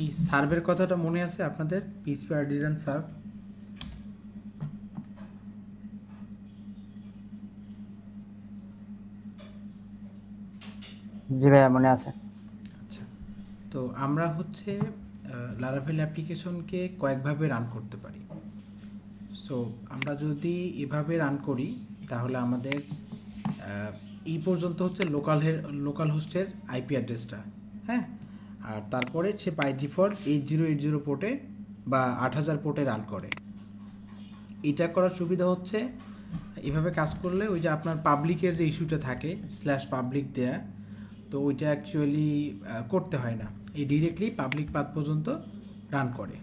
এই সার্ভের কথাটা মনে আছে আপনাদের? পিসপি আর্টিজান সার্ভ জি ভাইয়া মনে আছে। আচ্ছা। তো আমরা হচ্ছে লারাভেল অ্যাপ্লিকেশনকে কয়েকভাবে রান করতে পারি। সো আমরা যদি এভাবে রান করি তাহলে আমাদের এই পর্যন্ত হচ্ছে লোকাল লোকাল হোস্টের আইপি অ্যাড্রেসটা হ্যাঁ? আর তারপরে সে by default eight zero eight zero পোর্টে বা আট হাজার পোর্টে রান করে। এটা করার সুবিধা হচ্ছে, এভাবে কাজ করলে ওই যে আপনার পাবলিকের যে ইস্যুটা থাকে স্ল্যাশ পাবলিক দেয়া, তো ওইটা অ্যাকচুয়ালি করতে হয় না। এই ডিরেক্টলি পাবলিক পাথ পর্যন্ত রান করে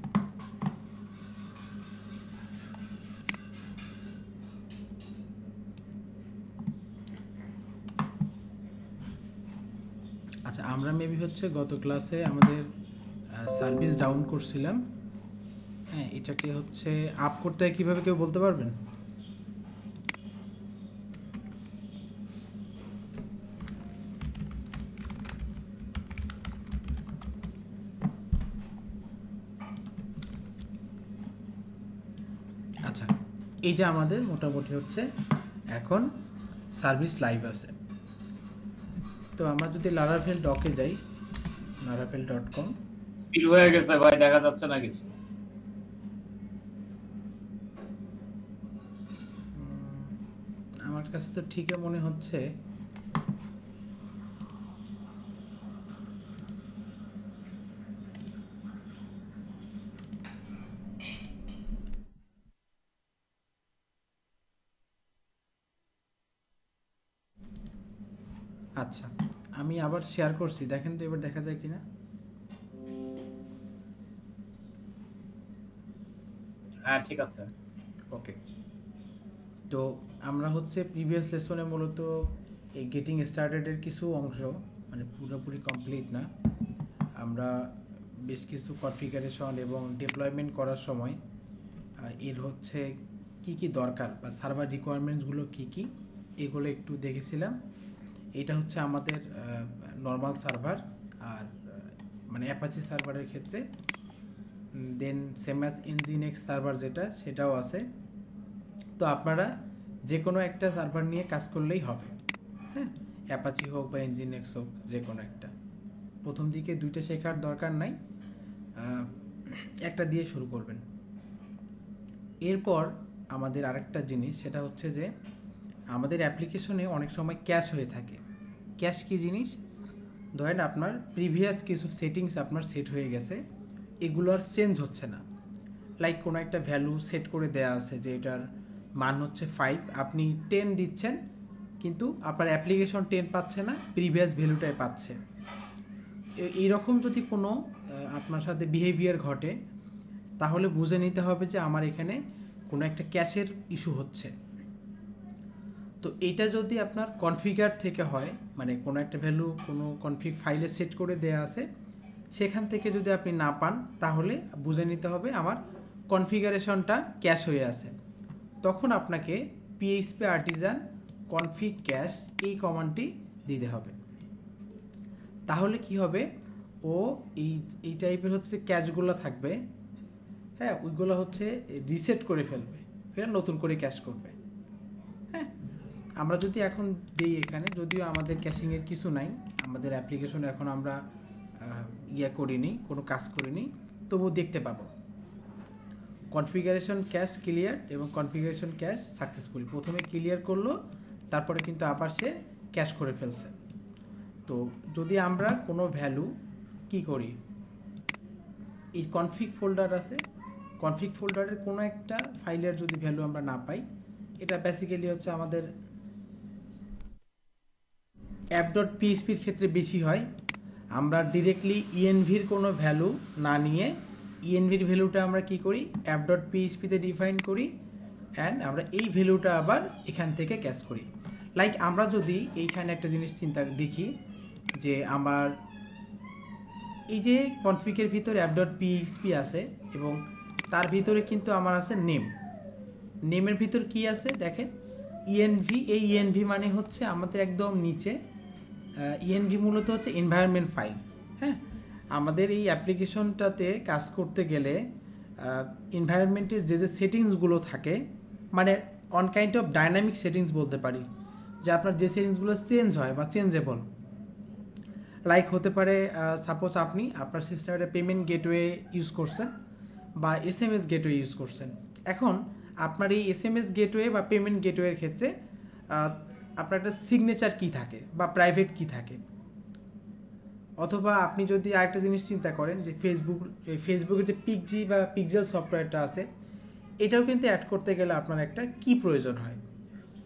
আচ্ছা আমরা মেবি হচ্ছে গত ক্লাসে আমাদের সার্ভিস ডাউন করছিলাম। হ্যাঁ এটাকে হচ্ছে আপ করতে হয় কীভাবে কেউ বলতে পারবেন? আচ্ছা এই যে আমাদের মোটামুটি হচ্ছে এখন সার্ভিস লাইভ আছে। তো আমরা যদি লারাভেল ডকে যাই লারাভেল ডট কম স্পিল হয়ে গেছে ভাই দেখা যাচ্ছে না কিছু। আমার কাছে তো ঠিকই মনে হচ্ছে আচ্ছা আমি আবার শেয়ার করছি। দেখেন তো এবার দেখা যায় কিনা। হ্যাঁ ঠিক আছে। ওকে তো আমরা হচ্ছে প্রিভিয়াস লেসনে মূলত এই গেটিং স্টার্টেডের কিছু অংশ মানে পুরোপুরি কমপ্লিট না। আমরা বেশ কিছু কনফিগারেশন এবং ডিপ্লয়মেন্ট করার সময় এর হচ্ছে কি কি দরকার বা সার্ভার রিকোয়ারমেন্টসগুলো কি কি এগুলো একটু দেখেছিলাম। এটা হচ্ছে আমাদের নর্মাল সার্ভার আর মানে অ্যাপাচি সার্ভারের ক্ষেত্রে। Then same as Nginx server যেটা, সেটাও আছে। তো আপনারা যে কোনো একটা সার্ভার নিয়ে কাজ করলেই হবে। হ্যাঁ? অ্যাপাচি হোক বা ইঞ্জিনেক্স হোক যে কোনো একটা। প্রথম দিকে দুইটা শেখার দরকার নাই। একটা দিয়ে শুরু করবেন। এরপর আমাদের আরেকটা জিনিস, সেটা হচ্ছে যে আমাদের অ্যাপ্লিকেশনে অনেক সময় ক্যাশ হয়ে থাকে। ক্যাশ কী জিনিস? ধরেন আপনার প্রিভিয়াস কিছু সেটিংস আপনার সেট হয়ে গেছে, এগুলো আর চেঞ্জ হচ্ছে না। লাইক কোনো একটা ভ্যালু সেট করে দেয়া আছে যে এটার মান হচ্ছে ফাইভ আপনি টেন দিচ্ছেন, কিন্তু আপনার অ্যাপ্লিকেশন টেন পাচ্ছে না প্রিভিয়াস ভ্যালুটাই পাচ্ছে। এইরকম যদি কোনো আপনার সাথে বিহেভিয়ার ঘটে, তাহলে বুঝে নিতে হবে যে আমার এখানে কোনো একটা ক্যাশের ইস্যু হচ্ছে। তো এটা যদি আপনার কনফিগার থেকে হয় মানে কোনো একটা ভ্যালু কোনো কনফিগ ফাইলে সেট করে দেয়া আছে, সেখান থেকে যদি আপনি না পান, তাহলে বুঝে নিতে হবে আমার কনফিগারেশনটা ক্যাশ হয়ে আছে। তখন আপনাকে পিএইচপি আর্টিজান কনফিগ ক্যাশ এই কমান্ডটি দিতে হবে। তাহলে কি হবে? ও এই এই টাইপের হচ্ছে ক্যাশগুলো থাকবে হ্যাঁ ওইগুলো হচ্ছে রিসেট করে ফেলবে, ফের নতুন করে ক্যাশ করবে। আমরা যদি এখন দিই এখানে, যদিও আমাদের ক্যাশিংয়ের কিছু নাই, আমাদের অ্যাপ্লিকেশন এখন আমরা ইয়ে করিনি, কোনো কাজ করিনি, তবুও দেখতে পাবো। কনফিগারেশন ক্যাশ ক্লিয়ার এবং কনফিগারেশন ক্যাশ সাকসেসফুল প্রথমে ক্লিয়ার করল, তারপরে কিন্তু আবার সে ক্যাশ করে ফেলছে। তো যদি আমরা কোনো ভ্যালু কি করি? এই কনফিগ ফোল্ডার আছে। কনফিগ ফোল্ডারের কোনো একটা ফাইলের যদি ভ্যালু আমরা না পাই, এটা বেসিক্যালি হচ্ছে আমাদের অ্যাপ ডট পিএইচপির ক্ষেত্রে বেশি হয়। আমরা ডিরেক্টলি ইএনভির কোনো ভ্যালু না নিয়ে ইএনভির ভ্যালুটা আমরা কি করি? অ্যাপ ডট পিএইচপিতে ডিফাইন করি অ্যান্ড আমরা এই ভ্যালুটা আবার এখান থেকে ক্যাশ করি। লাইক আমরা যদি এইখানে একটা জিনিস চিন্তা দেখি যে আমার এই যে কনফিগের ভিতরে অ্যাপ ডট পিএইচপি আছে এবং তার ভিতরে কিন্তু আমার আছে নেম নেমের ভিতর কি আছে? দেখেন ইএনভি এই ইএনভি মানে হচ্ছে আমাদের একদম নিচে ইএনভি মূলত হচ্ছে এনভায়রনমেন্ট ফাইল হ্যাঁ? আমাদের এই অ্যাপ্লিকেশনটাতে কাজ করতে গেলে এনভায়রনমেন্টের যে যে সেটিংসগুলো থাকে মানে on kind of dynamic settings বলতে পারি, যে আপনার যে সেটিংসগুলো চেঞ্জ হয় বা চেঞ্জেবল লাইক হতে পারে সাপোজ আপনি আপনার সিস্টেমের পেমেন্ট গেটওয়ে ইউজ করছেন বা S M S gateway use করছেন। এখন, আপনার এই এস এম এস গেটওয়ে বা পেমেন্ট গেটওয়ের ক্ষেত্রে আপনার একটা সিগনেচার কী থাকে বা প্রাইভেট কী থাকে? অথবা আপনি যদি আরেকটা জিনিস চিন্তা করেন যে ফেসবুক ফেসবুকের যে পিকজি বা পিকজেল সফটওয়্যারটা আছে, এটাও কিন্তু অ্যাড করতে গেলে আপনার একটা কি প্রয়োজন হয়?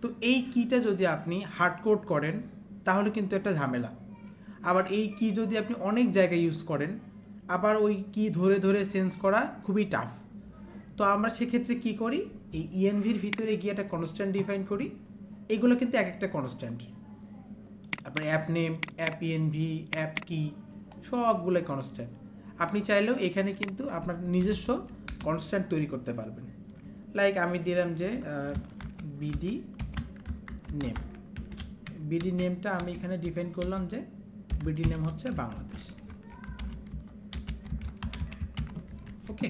তো এই কিটা যদি আপনি হার্ড কোড করেন, তাহলে কিন্তু একটা ঝামেলা। আবার এই কি যদি আপনি অনেক জায়গায় ইউজ করেন, আবার ওই কি ধরে ধরে চেঞ্জ করা খুবই টাফ তো আমরা সেক্ষেত্রে কি করি? এই ইএনভির ভিতরে গিয়ে একটা কনস্ট্যান্ট ডিফাইন করি। এগুলো কিন্তু এক একটা কনস্ট্যান্ট আপনার app name app ENV app key সবগুলো কনস্ট্যান্ট আপনি চাইলেও এখানে কিন্তু আপনার নিজস্ব কনস্ট্যান্ট তৈরি করতে পারবেন। লাইক আমি দিলাম যে বিডি নেম বিডি নেমটা আমি এখানে ডিফাইন করলাম যে বিডি নেম হচ্ছে বাংলাদেশ। ওকে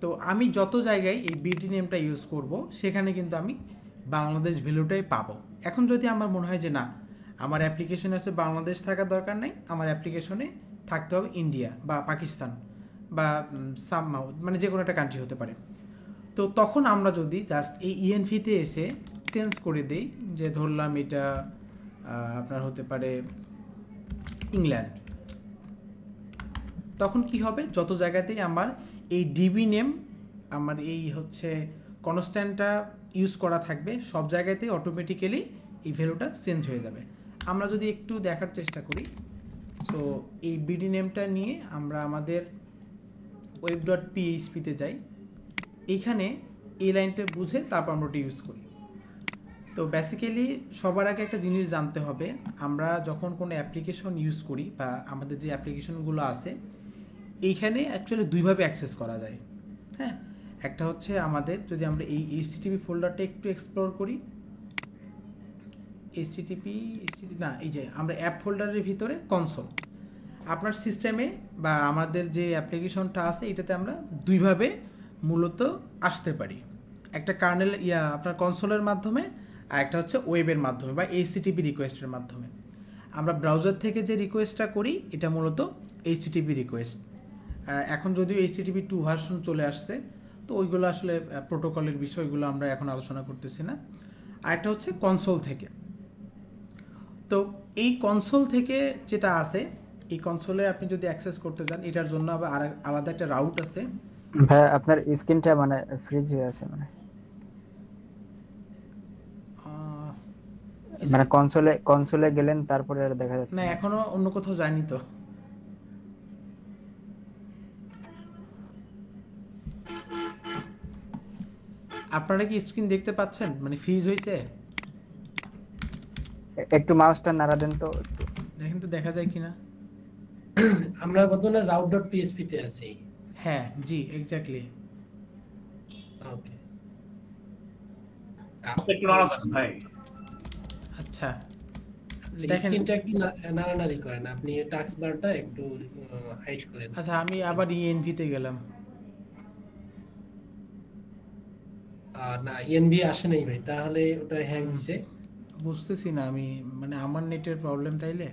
তো আমি যত জায়গায় এই বিডি নেমটা ইউজ করব, সেখানে কিন্তু আমি বাংলাদেশ ভ্যালুটাই পাবো। এখন যদি আমার মনে হয় যে না, আমার অ্যাপ্লিকেশনে আছে বাংলাদেশ থাকার দরকার নেই, আমার অ্যাপ্লিকেশনে থাকতে হবে ইন্ডিয়া বা পাকিস্তান বা সাম মানে যে কোনো একটা কান্ট্রি হতে পারে। তো তখন আমরা যদি জাস্ট এই ইএনভিতে এসে চেঞ্জ করে দেই, যে ধরলাম এটা আপনার হতে পারে ইংল্যান্ড তখন কি হবে? যত জায়গাতেই আমার এই ডিবি নেম আমার এই হচ্ছে কনস্ট্যান্টটা ইউজ করা থাকবে, সব জায়গাতেই অটোমেটিক্যালি এই ভ্যালুটা চেঞ্জ হয়ে যাবে। আমরা যদি একটু দেখার চেষ্টা করি সো এই বিডি নেমটা নিয়ে আমরা আমাদের ওয়েব ডট পিএইচপিতে যাই। এইখানে এই লাইনটা বুঝে তারপর আমরা ওটা ইউজ করি। তো বেসিক্যালি সবার আগে একটা জিনিস জানতে হবে, আমরা যখন কোনো অ্যাপ্লিকেশন ইউজ করি বা আমাদের যে অ্যাপ্লিকেশনগুলো আছে, এইখানে অ্যাকচুয়ালি দুইভাবে অ্যাক্সেস করা যায়। হ্যাঁ? একটা হচ্ছে আমাদের যদি আমরা এই এইচটিটিপি ফোল্ডারটা একটু এক্সপ্লোর করি। এইচটিটিপি না, এই যে আমরা অ্যাপ ফোল্ডারের ভিতরে কনসোল আপনার সিস্টেমে বা আমাদের যে অ্যাপ্লিকেশনটা আছে, এটাতে আমরা দুইভাবে মূলত আসতে পারি। একটা কার্নেল ইয়া, আপনার কনসোলের মাধ্যমে আর একটা হচ্ছে ওয়েবের মাধ্যমে বা এইচটিটিপি রিকোয়েস্টের মাধ্যমে। আমরা ব্রাউজার থেকে যে রিকোয়েস্টটা করি, এটা মূলত এইচটিটিপি রিকোয়েস্ট এখন যদিও এইচটিটিপি টু ভার্সন চলে আসছে তো ওইগুলো আসলে প্রোটোকলের বিষয়গুলো আমরা এখন আলোচনা করতেছি না। আর একটা হচ্ছে কনসোল থেকে। তো এই কনসোল থেকে যেটা আছে এই কনসোলে আপনি যদি অ্যাক্সেস করতে চান এটার জন্য আবার আর আলাদা একটা রাউট আছে। ভাই আপনার স্ক্রিনটা মানে ফ্রিজ হয়ে আছে মানে। মানে কনসোলে কনসোলে গেলেন তারপরে আর দেখা যাচ্ছে না না। এখনও অন্য কোথাও যায়নি তো। আপনারা কি স্ক্রিন দেখতে পাচ্ছেন? মানে ফ্রিজ হয়েছে? একটু মাউসটা নাড়া দেন তো দেখেন তো দেখা যায় কিনা? আমরা বর্তমানে রাউট ডট পিএসপি তে আছি। হ্যাঁ জি এক্স্যাক্টলি ওকে আচ্ছা, একটু নড়া ভাই। আচ্ছা। স্ক্রিনটা একটু নাড়ানাড়ি করেন। আপনি টাস্ক বারটা একটু হাইড করেন। আচ্ছা আমি আবার ইএনভি তে গেলাম আর না ইএনভি আসে নাই ভাই তাহলে ওটা হ্যাং হইছে। বুঝতেছি না আমি মানে আমার নেটের প্রবলেম তাইলে?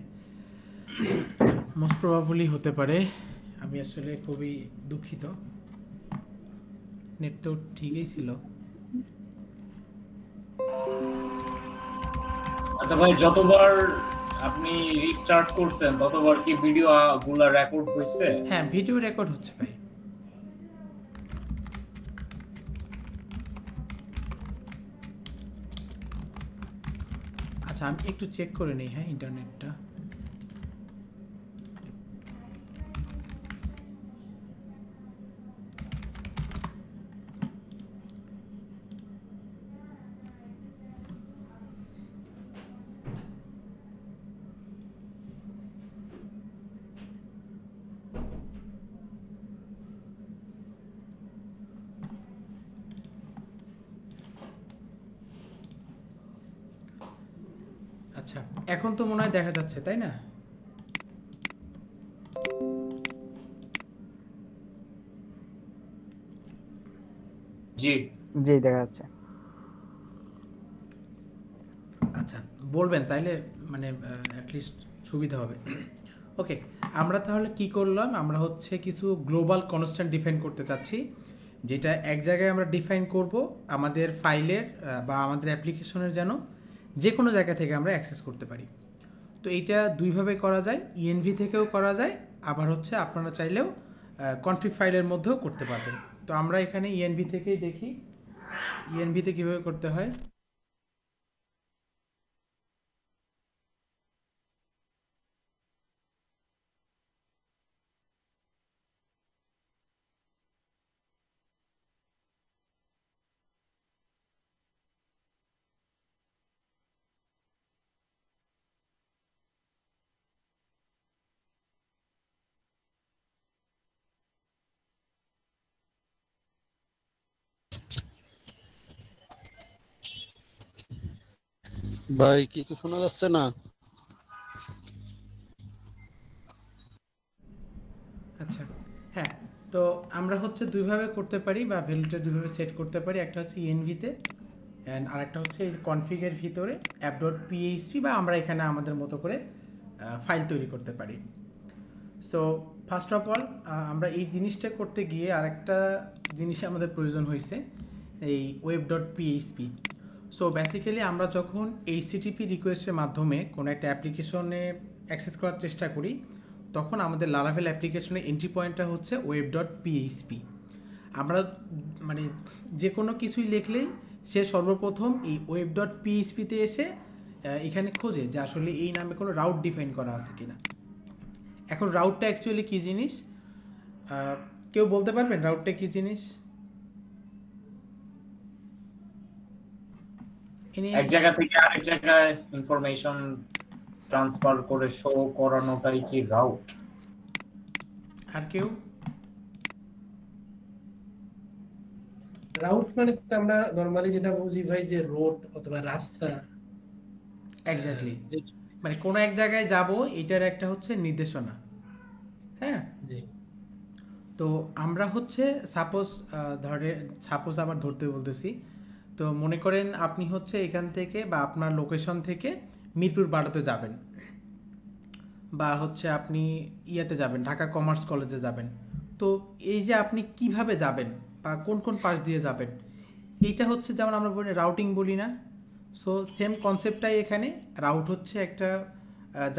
মোস্ট প্রবাবলি হতে পারে। আমি আসলে খুবই দুঃখিত। নেট তো ঠিকই ছিল। আচ্ছা ভাই যতবার আপনি রিস্টার্ট করছেন ততবার কি ভিডিও গুলা রেকর্ড হয়েছে হ্যাঁ ভিডিও রেকর্ড হচ্ছে ভাই। আমি একটু চেক করে নিই হ্যাঁ ইন্টারনেটটা তো মনে হয় দেখা যাচ্ছে তাই না? জি। জি দেখা যাচ্ছে। আচ্ছা বলবেন তাইলে মানে অ্যাটলিস্ট সুবিধা হবে। ওকে আমরা তাহলে কি করলাম? আমরা হচ্ছে কিছু গ্লোবাল কনস্ট্যান্ট ডিফাইন করতে চাচ্ছি যেটা এক জায়গায় আমরা ডিফাইন করব আমাদের ফাইলের বা আমাদের অ্যাপ্লিকেশনের যেন যে কোনো জায়গা থেকে আমরা অ্যাক্সেস করতে পারি। তো এইটা দুইভাবে করা যায়। ইএনভি থেকেও করা যায়, আবার হচ্ছে আপনারা চাইলেও কনফিগ ফাইলের মধ্যেও করতে পারবেন। তো আমরা এখানে ইএনভি থেকেই দেখি। ইএনভিতে কীভাবে করতে হয়? ভাই, কিছু শোনা যাচ্ছে না? আচ্ছা হ্যাঁ তো আমরা হচ্ছে দুইভাবে করতে পারি বা ভ্যালুটা দুইভাবে সেট করতে পারি। একটা হচ্ছে ইএনভিতে অ্যান্ড আরেকটা হচ্ছে এই কনফিগের ভিতরে অ্যাপ ডট পিএইচপি বা আমরা এখানে আমাদের মতো করে ফাইল তৈরি করতে পারি। সো ফার্স্ট অফ অল আমরা এই জিনিসটা করতে গিয়ে আরেকটা জিনিস আমাদের প্রয়োজন হয়েছে, এই web dot PHP so basically আমরা যখন এইচসিটিপি রিকোয়েস্টের মাধ্যমে কোনো একটা অ্যাপ্লিকেশনে অ্যাক্সেস করার চেষ্টা করি, তখন আমাদের লারাভেল অ্যাপ্লিকেশনের এন্ট্রি পয়েন্টটা হচ্ছে ওয়েব ডট পিএইচপি আমরা মানে যে কোনো কিছুই লিখলেই সে সর্বপ্রথম এই ওয়েব ডট পিএইচপিতে এসে এখানে খোঁজে যে আসলে এই নামে কোনো রাউট ডিফাইন করা আছে কিনা। এখন রাউটটা অ্যাকচুয়ালি কী জিনিস? কেউ বলতে পারবেন রাউটটা কী জিনিস? এক জায়গা থেকে আরেক জায়গায় ইনফরমেশন ট্রান্সফার করে শো করানোটাই কি রাউট আর কেউ? রাউট মানে তো আমরা নরমালি যেটা বুঝি ভাই যে রোড অথবা রাস্তা। এক্স্যাক্টলি মানে কোনো এক জায়গায় যাব এটার একটা হচ্ছে নির্দেশনা। হ্যাঁ? জি। তো আমরা হচ্ছে সাপোজ ধরে সাপোজ আবার ধরতে বলতেছি তো মনে করেন আপনি হচ্ছে এখান থেকে বা আপনার লোকেশন থেকে মিরপুর বারোতে যাবেন। বা হচ্ছে আপনি ইয়াতে যাবেন, ঢাকা কমার্স কলেজে যাবেন। তো এই যে আপনি কীভাবে যাবেন বা কোন কোন পাশ দিয়ে যাবেন, এইটা হচ্ছে যেমন আমরা বলি রাউটিং বলি না। সো সেম কনসেপ্টটাই এখানে। রাউট হচ্ছে একটা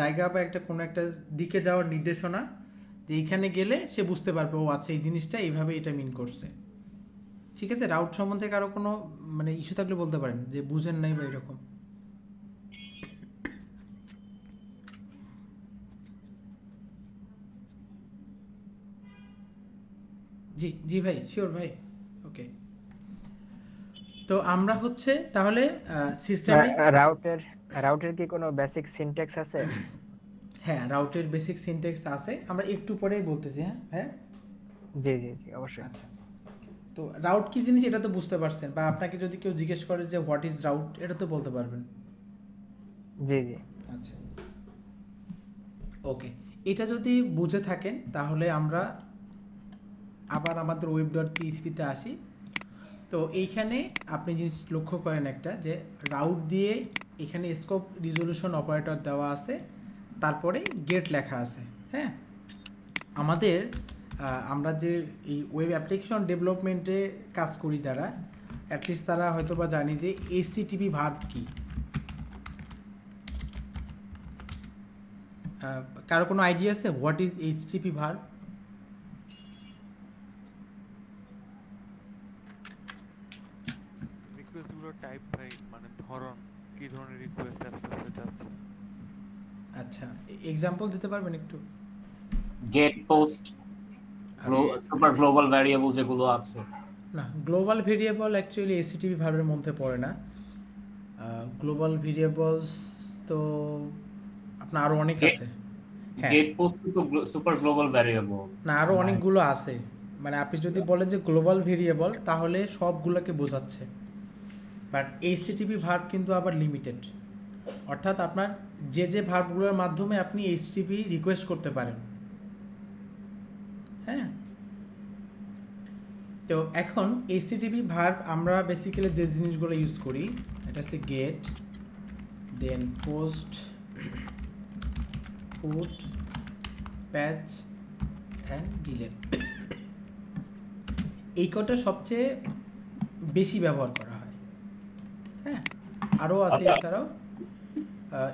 জায়গা বা একটা কোনো একটা দিকে যাওয়ার নির্দেশনা যে এইখানে গেলে সে বুঝতে পারবে, ও আচ্ছা এই জিনিসটা এইভাবে এটা মিন করছে। ঠিক আছে? রাউট সম্বন্ধে কারও কোনো মানে ইস্যু থাকলে বলতে পারেন যে বুঝেন নাই বা এরকম। জি জি ভাই শিওর ভাই ওকে তো আমরা হচ্ছে তাহলে সিস্টেমে রাউটের রাউটের কি কোনো বেসিক সিনট্যাক্স আছে? হ্যাঁ রাউটের বেসিক সিনটেক্স আছে। আমরা একটু পরেই বলতেছি হ্যাঁ হ্যাঁ জি জি জি অবশ্যই। আচ্ছা। তো রাউট কি জিনিস এটা তো বুঝতে পারছেন বা আপনাকে যদি কেউ জিজ্ঞেস করে যে হোয়াট ইজ রাউট এটা তো বলতে পারবেন। জি জি। আচ্ছা। ওকে এটা যদি বুঝে থাকেন তাহলে আমরা আবার আমাদের ওয়েব ডট পিএইচপিতে আসি। তো এইখানে আপনি জিনিস লক্ষ্য করেন একটা যে রাউট দিয়ে এখানে স্কোপ রিজলিউশন অপারেটর দেওয়া আছে তারপরে গেট লেখা আছে হ্যাঁ? আমাদের আমরা যে এই ওয়েব অ্যাপ্লিকেশন ডেভেলপমেন্টে কাজ করি যারা অ্যাটলিস্ট তারা হয়তো বা জানি যে এইচটিটিপি ভার্ব কী। কারও কোনো আইডিয়া আছে? হোয়াট ইজ এইচটিপি ভার্ব রিকোয়েস্টগুলো টাইপ ভাই মানে ধরন কি ধরনের রিকোয়েস্ট আচ্ছা এক্সাম্পল দিতে পারবেন একটু? Get post super global variable যেগুলো আছে। না গ্লোবাল ভেরিয়েবল অ্যাকচুয়ালি এসিটিভি ভার্বের মধ্যে পড়ে না। গ্লোবাল ভেরিয়েবলস তো আপনার আরও অনেক আছে। হ্যাঁ। গেট পোস্ট তো সুপার গ্লোবাল ভ্যারিয়েবল না আরও অনেকগুলো আছে। মানে আপনি যদি বলেন যে গ্লোবাল ভেরিয়েবল তাহলে সবগুলোকে বোঝাচ্ছে। বাট এইচটিটিপি ভার্ব কিন্তু আবার লিমিটেড অর্থাৎ আপনার যে যে ভার্বগুলোর মাধ্যমে আপনি এইচটিপি রিকোয়েস্ট করতে পারেন। হ্যাঁ। তো এখন এইচটিটিপি ভার্ব আমরা বেসিক্যালি যে জিনিসগুলো ইউজ করি এটা হচ্ছে get then post put patch and delete এই কটা সবচেয়ে বেশি ব্যবহার করা হয়। হ্যাঁ আরও আছে আচ্ছা। এছাড়াও।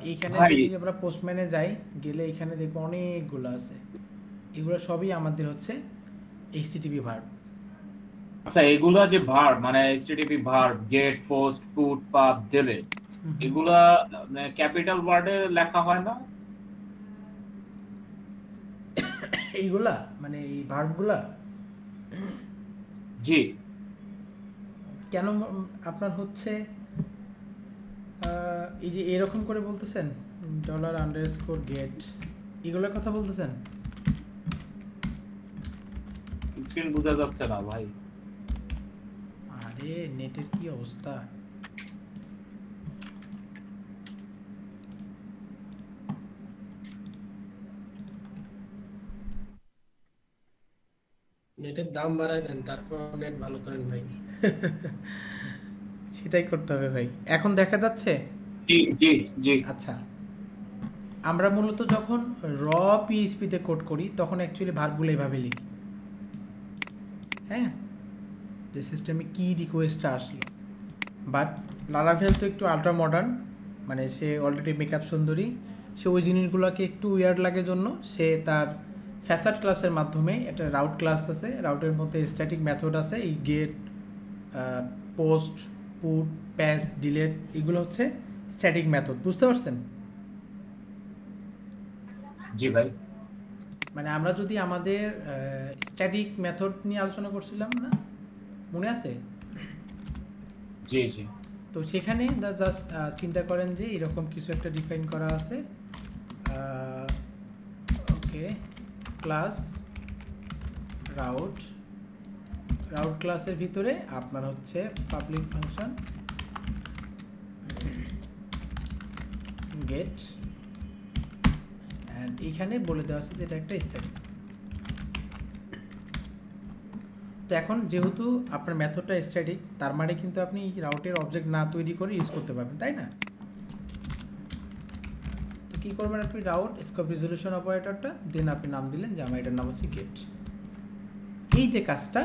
এইখানে যদি আমরা পোস্টম্যানে যাই গেলে এখানে দেখব অনেকগুলো আছে। এগুলো সবই আমাদের হচ্ছে এইচটিটিপি ভার্ব আচ্ছা এগুলা যে ভার মানে HTTP verb get post put path delete capital capital ওয়ার্ডে লেখা হয় না? এইগুলা মানে এই ভার্বগুলা জি। কেন আপনার হচ্ছে এই যে এরকম করে বলতেছেন ডলার আন্ডার স্কোর গেট এগুলোর কথা বলতেছেন? স্ক্রিন বোঝা যাচ্ছে না ভাই। আরে নেটের কি অবস্থা? নেটের দাম বাড়ায় দেন তারপর নেট ভালো করেন ভাই। সেটাই করতে হবে ভাই। এখন দেখা যাচ্ছে? জি জি জি। আচ্ছা। আমরা মূলত যখন র পিএইচপিতে কোড করি তখন অ্যাকচুয়ালি ভার্বগুলো এভাবে লিখি। হ্যাঁ? যে সিস্টেমে কি রিকোয়েস্টটা আসলো? বাট লারাভেল তো একটু আলট্রা মডার্ন মানে সে অলরেডি মেকআপ সুন্দরী। সে ওই জিনিসগুলোকে একটু উইয়ার্ড লাগে জন্য সে তার ফ্যাসাড ক্লাসের মাধ্যমে একটা রাউট ক্লাস আছে। রাউটের মধ্যে স্ট্যাটিক মেথড আছে। এই get post put patch delete এগুলো হচ্ছে স্ট্যাটিক মেথড বুঝতে পারছেন? জি ভাই। মানে আমরা যদি আমাদের স্ট্যাটিক মেথড নিয়ে আলোচনা করছিলাম না? মনে আছে? জি জি। তো সেখানে জাস্ট চিন্তা করেন যে এরকম কিছু একটা ডিফাইন করা আছে। ওকে ক্লাস রাউট রাউট ক্লাসের ভিতরে আপনার হচ্ছে পাবলিক ফাংশন গেট এইখানে বলে দেওয়া আছে যে এটা একটা স্ট্যাটিক তো এখন যেহেতু আপনার মেথডটা স্ট্যাটিক তার মানে কিন্তু আপনি রাউটের অবজেক্ট না তৈরি করে ইউজ করতে পারবেন, তাই না? তো কী করবেন আপনি? রাউট স্কোপ রিজলিউশন অপারেটরটা দেন আপনি নাম দিলেন যে আমার এটার নাম হচ্ছে গেট এই যে কাজটা,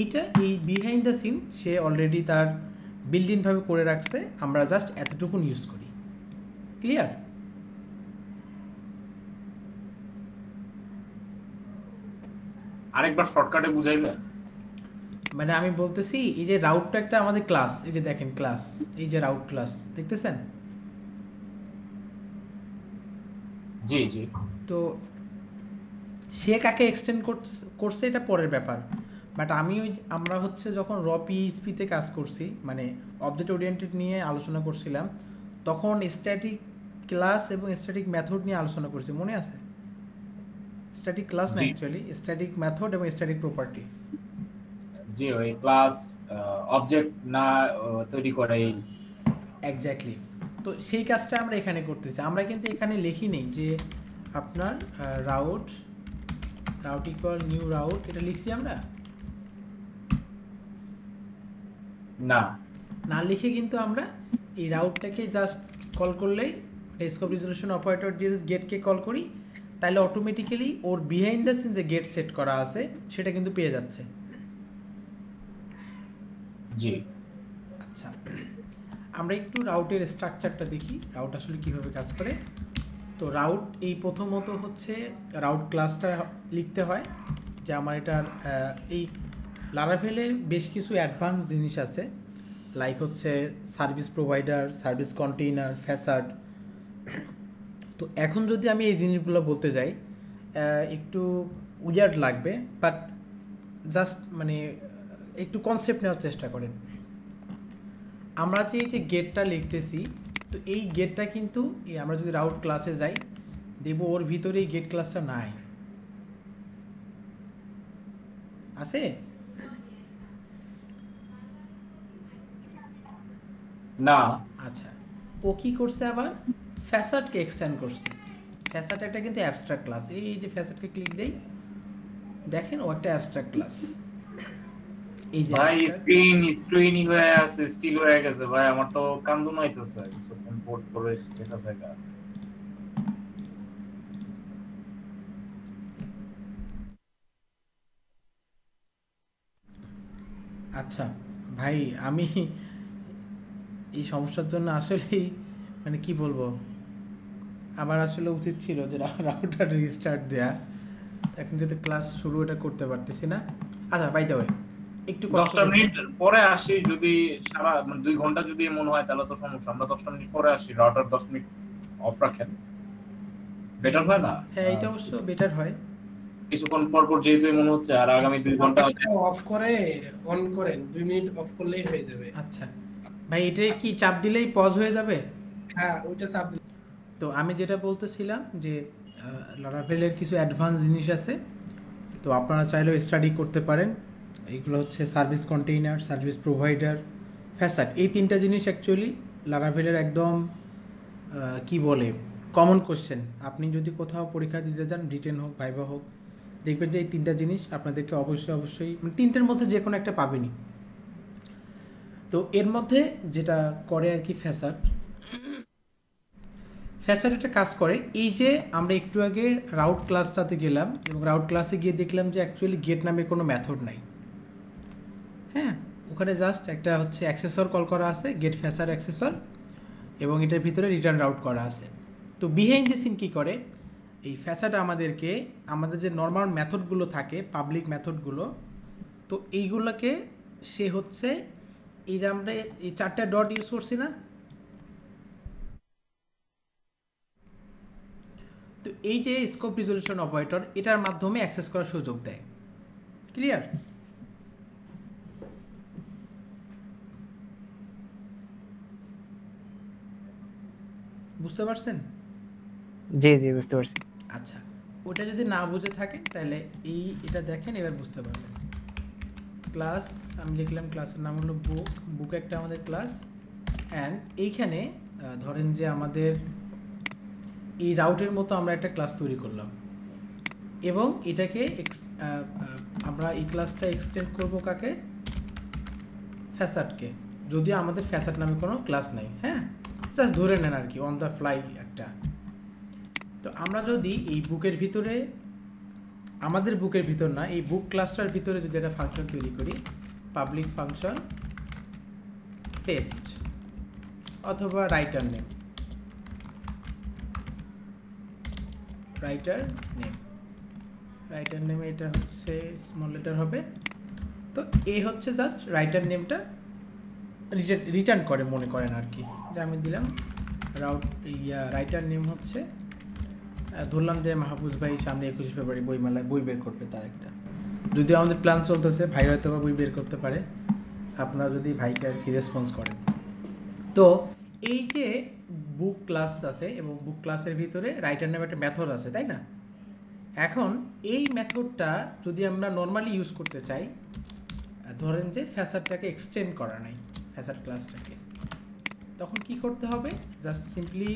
এইটা, এই বিহাইন্ড দ্য সিন সে অলরেডি তার বিল্ডিংভাবে করে রাখছে, আমরা জাস্ট এতটুকুন ইউজ করি। ক্লিয়ার আরেকবার শর্টকাটে বুঝাইবেন মানে আমি বলতেছি এই যে রাউটটা একটা আমাদের ক্লাস এই যে দেখেন ক্লাস এই যে রাউট ক্লাস দেখতেছেন? জি জি। তো সে কাকে এক্সটেন্ড করছে এটা পরের ব্যাপার। বাট আমি ওই আমরা হচ্ছে যখন র পিএইচপিতে কাজ করছি মানে অবজেক্ট ওরিয়েন্টেড নিয়ে আলোচনা করছিলাম তখন স্ট্যাটিক ক্লাস এবং স্ট্যাটিক মেথড নিয়ে আলোচনা করছি মনে আছে? স্ট্যাটিক ক্লাস না। অ্যাকচুয়ালি স্ট্যাটিক মেথড এবং স্ট্যাটিক প্রপার্টি জি ওই ক্লাস অবজেক্ট না তৈরি করে এই। এক্স্যাক্টলি তো সেই কাজটা আমরা এখানে করতেছি। আমরা কিন্তু এখানে লিখি নেই যে আপনার route route equal new route এটা লিখছি আমরা? না। না লিখে কিন্তু আমরা এই রাউটটাকে জাস্ট কল করলেই স্কোপ রিজলিউশন অপারেটর যে গেটকে কল করি তাহলে অটোমেটিক্যালি ওর বিহাইন্ড দ্য সিন যে গেট সেট করা আছে সেটা কিন্তু পেয়ে যাচ্ছে। জি। আচ্ছা। আমরা একটু রাউটের স্ট্রাকচারটা দেখি। রাউট আসলে কীভাবে কাজ করে? তো রাউট এই প্রথমত হচ্ছে রাউট ক্লাসটা লিখতে হয় যে আমার এটার এই লারাভেলে বেশ কিছু অ্যাডভান্স জিনিস আছে লাইক হচ্ছে service provider service container facade তো এখন যদি আমি এই জিনিসগুলো বলতে যাই একটু উইয়ার্ড লাগবে বাট জাস্ট মানে একটু কনসেপ্ট নেওয়ার চেষ্টা করেন। আমরা যে এই যে গেটটা লিখতেছি তো এই গেটটা কিন্তু আমরা যদি রাউট ক্লাসে যাই দেব ওর ভিতরে এই গেট ক্লাসটা নাই। আছে? না। আচ্ছা। ও কি করছে আবার? ফ্যাসাডকে এক্সটেন্ড করছে। ফ্যাসাড একটা কিন্তু অ্যাবস্ট্রাক্ট ক্লাস এই যে ফ্যাসাডকে ক্লিক দেই দেখেন ও একটা অ্যাবস্ট্রাক্ট ক্লাস এই যে ভাই স্ক্রিন স্ক্রিনই হয়ে আছে স্টিল হয়ে গেছে। ভাই আমার তো কান্দুন হইতেছে। কিছুক্ষণ পোর্ট করে এটা জায়গা আচ্ছা ভাই আমি এই সমস্যার জন্য আসলেই মানে কি বলব? আমার আসলে উচিত ছিল যে রাউটার রিস্টার্ট দেয়া। এখন যেহেতু ক্লাস শুরু এটা করতে পারতেছি না। আচ্ছা বাই দ্য ওয়ে একটু কষ্ট দশটা করে- মিনিট পরে আসি যদি সারা মানে দুই ঘণ্টা যদি মনে হয় তাহলে তো সমস্যা। আমরা দশটা মিনিট পরে আসি রাউটার দশ মিনিট অফ রাখেন। বেটার হয় না? হ্যাঁ এটা অবশ্য বেটার হয়। কিছুক্ষণ পর পর যেহেতু মনে হচ্ছে আর আগামী দুই ঘণ্টা অফ করে অন করেন। দুই মিনিট অফ করলেই হয়ে যাবে। আচ্ছা। ভাই এটা কি চাপ দিলেই পজ হয়ে যাবে? হ্যাঁ ওইটা চাপ দিলে তো আমি যেটা বলতেছিলাম যে লারাভেলের কিছু অ্যাডভান্স জিনিস আছে, তো আপনারা চাইলেও স্টাডি করতে পারেন। এইগুলো হচ্ছে service container service provider facade এই তিনটা জিনিস অ্যাকচুয়ালি লারাভেলের একদম কি বলে কমন কোশ্চেন আপনি যদি কোথাও পরীক্ষা দিতে যান রিটেন হোক ভাইবা হোক, দেখবেন যে এই তিনটা জিনিস আপনাদেরকে অবশ্যই অবশ্যই মানে তিনটের মধ্যে যে কোনো একটা পাবেনই। তো এর মধ্যে যেটা করে আর কি ফ্যাসাট ফ্যাসাট একটা কাজ করে। এই যে আমরা একটু আগে রাউট ক্লাসটাতে গেলাম এবং রাউট ক্লাসে গিয়ে দেখলাম যে অ্যাকচুয়ালি গেট নামে কোনো মেথড নাই। হ্যাঁ ওখানে জাস্ট একটা হচ্ছে অ্যাক্সেসর কল করা আছে গেট ফ্যাসার অ্যাক্সেসর এবং এটার ভিতরে রিটার্ন রাউট করা আছে। তো বিহাইন্ড দ্য সিন কী করে? এই ফ্যাসাটা আমাদেরকে, আমাদের যে নর্মাল মেথডগুলো থাকে পাবলিক মেথডগুলো তো এইগুলোকে সে হচ্ছে, এই যে আমরা এই চারটা ডট ইউজ করছি না তো এই যে স্কোপ রিজলিউশন অপারেটর এটার মাধ্যমে অ্যাক্সেস করার সুযোগ দেয়। ক্লিয়ার বুঝতে পারছেন? জি জি বুঝতে পারছি। আচ্ছা ওটা যদি না বুঝে থাকেন তাহলে এই এটা দেখেন এবার বুঝতে পারবেন। ক্লাস আমি লিখলাম ক্লাসের নাম হলো বুক বুক একটা আমাদের ক্লাস অ্যান্ড এইখানে ধরেন যে আমাদের এই রাউটের মতো আমরা একটা ক্লাস তৈরি করলাম। এবং এটাকে আমরা এই ক্লাসটা এক্সটেন্ড করব কাকে? ফ্যাসাটকে যদি আমাদের ফ্যাসাট নামে কোনো ক্লাস নাই হ্যাঁ? জাস্ট ধরে নেন আর কি অন দ্য ফ্লাই একটা। তো আমরা যদি এই বুকের ভিতরে, আমাদের বুকের ভিতর না, এই বুক ক্লাসটার ভিতরে যদি একটা ফাংশন তৈরি করি পাবলিক ফাংশন টেস্ট অথবা writer name writer name writer নেমে এটা হচ্ছে স্মল লেটার হবে। তো এ হচ্ছে জাস্ট রাইটার নেমটা রিটার্ন করে মনে করেন আর কি। যে আমি দিলাম রাউট ইয়া রাইটার নেম হচ্ছে ধরলাম যে মাহফুজ ভাই সামনে একুশে ফেব্রুয়ারি বইমেলায় বই বের করবে তার একটা। যদি আমাদের প্ল্যান চলতেছে, ভাই হয়তো বই বের করতে পারে। আপনারা যদি ভাইকে আর কি রেসপন্স করেন। তো এই যে বুক ক্লাস আছে এবং বুক ক্লাসের ভিতরে রাইটার নামে একটা মেথড আছে, তাই না? এখন এই মেথডটা যদি আমরা নর্মালি ইউজ করতে চাই, ধরেন যে ফ্যাসারটাকে এক্সটেন্ড করা নাই ফ্যাসার ক্লাসটাকে তখন কি করতে হবে? জাস্ট সিম্পলি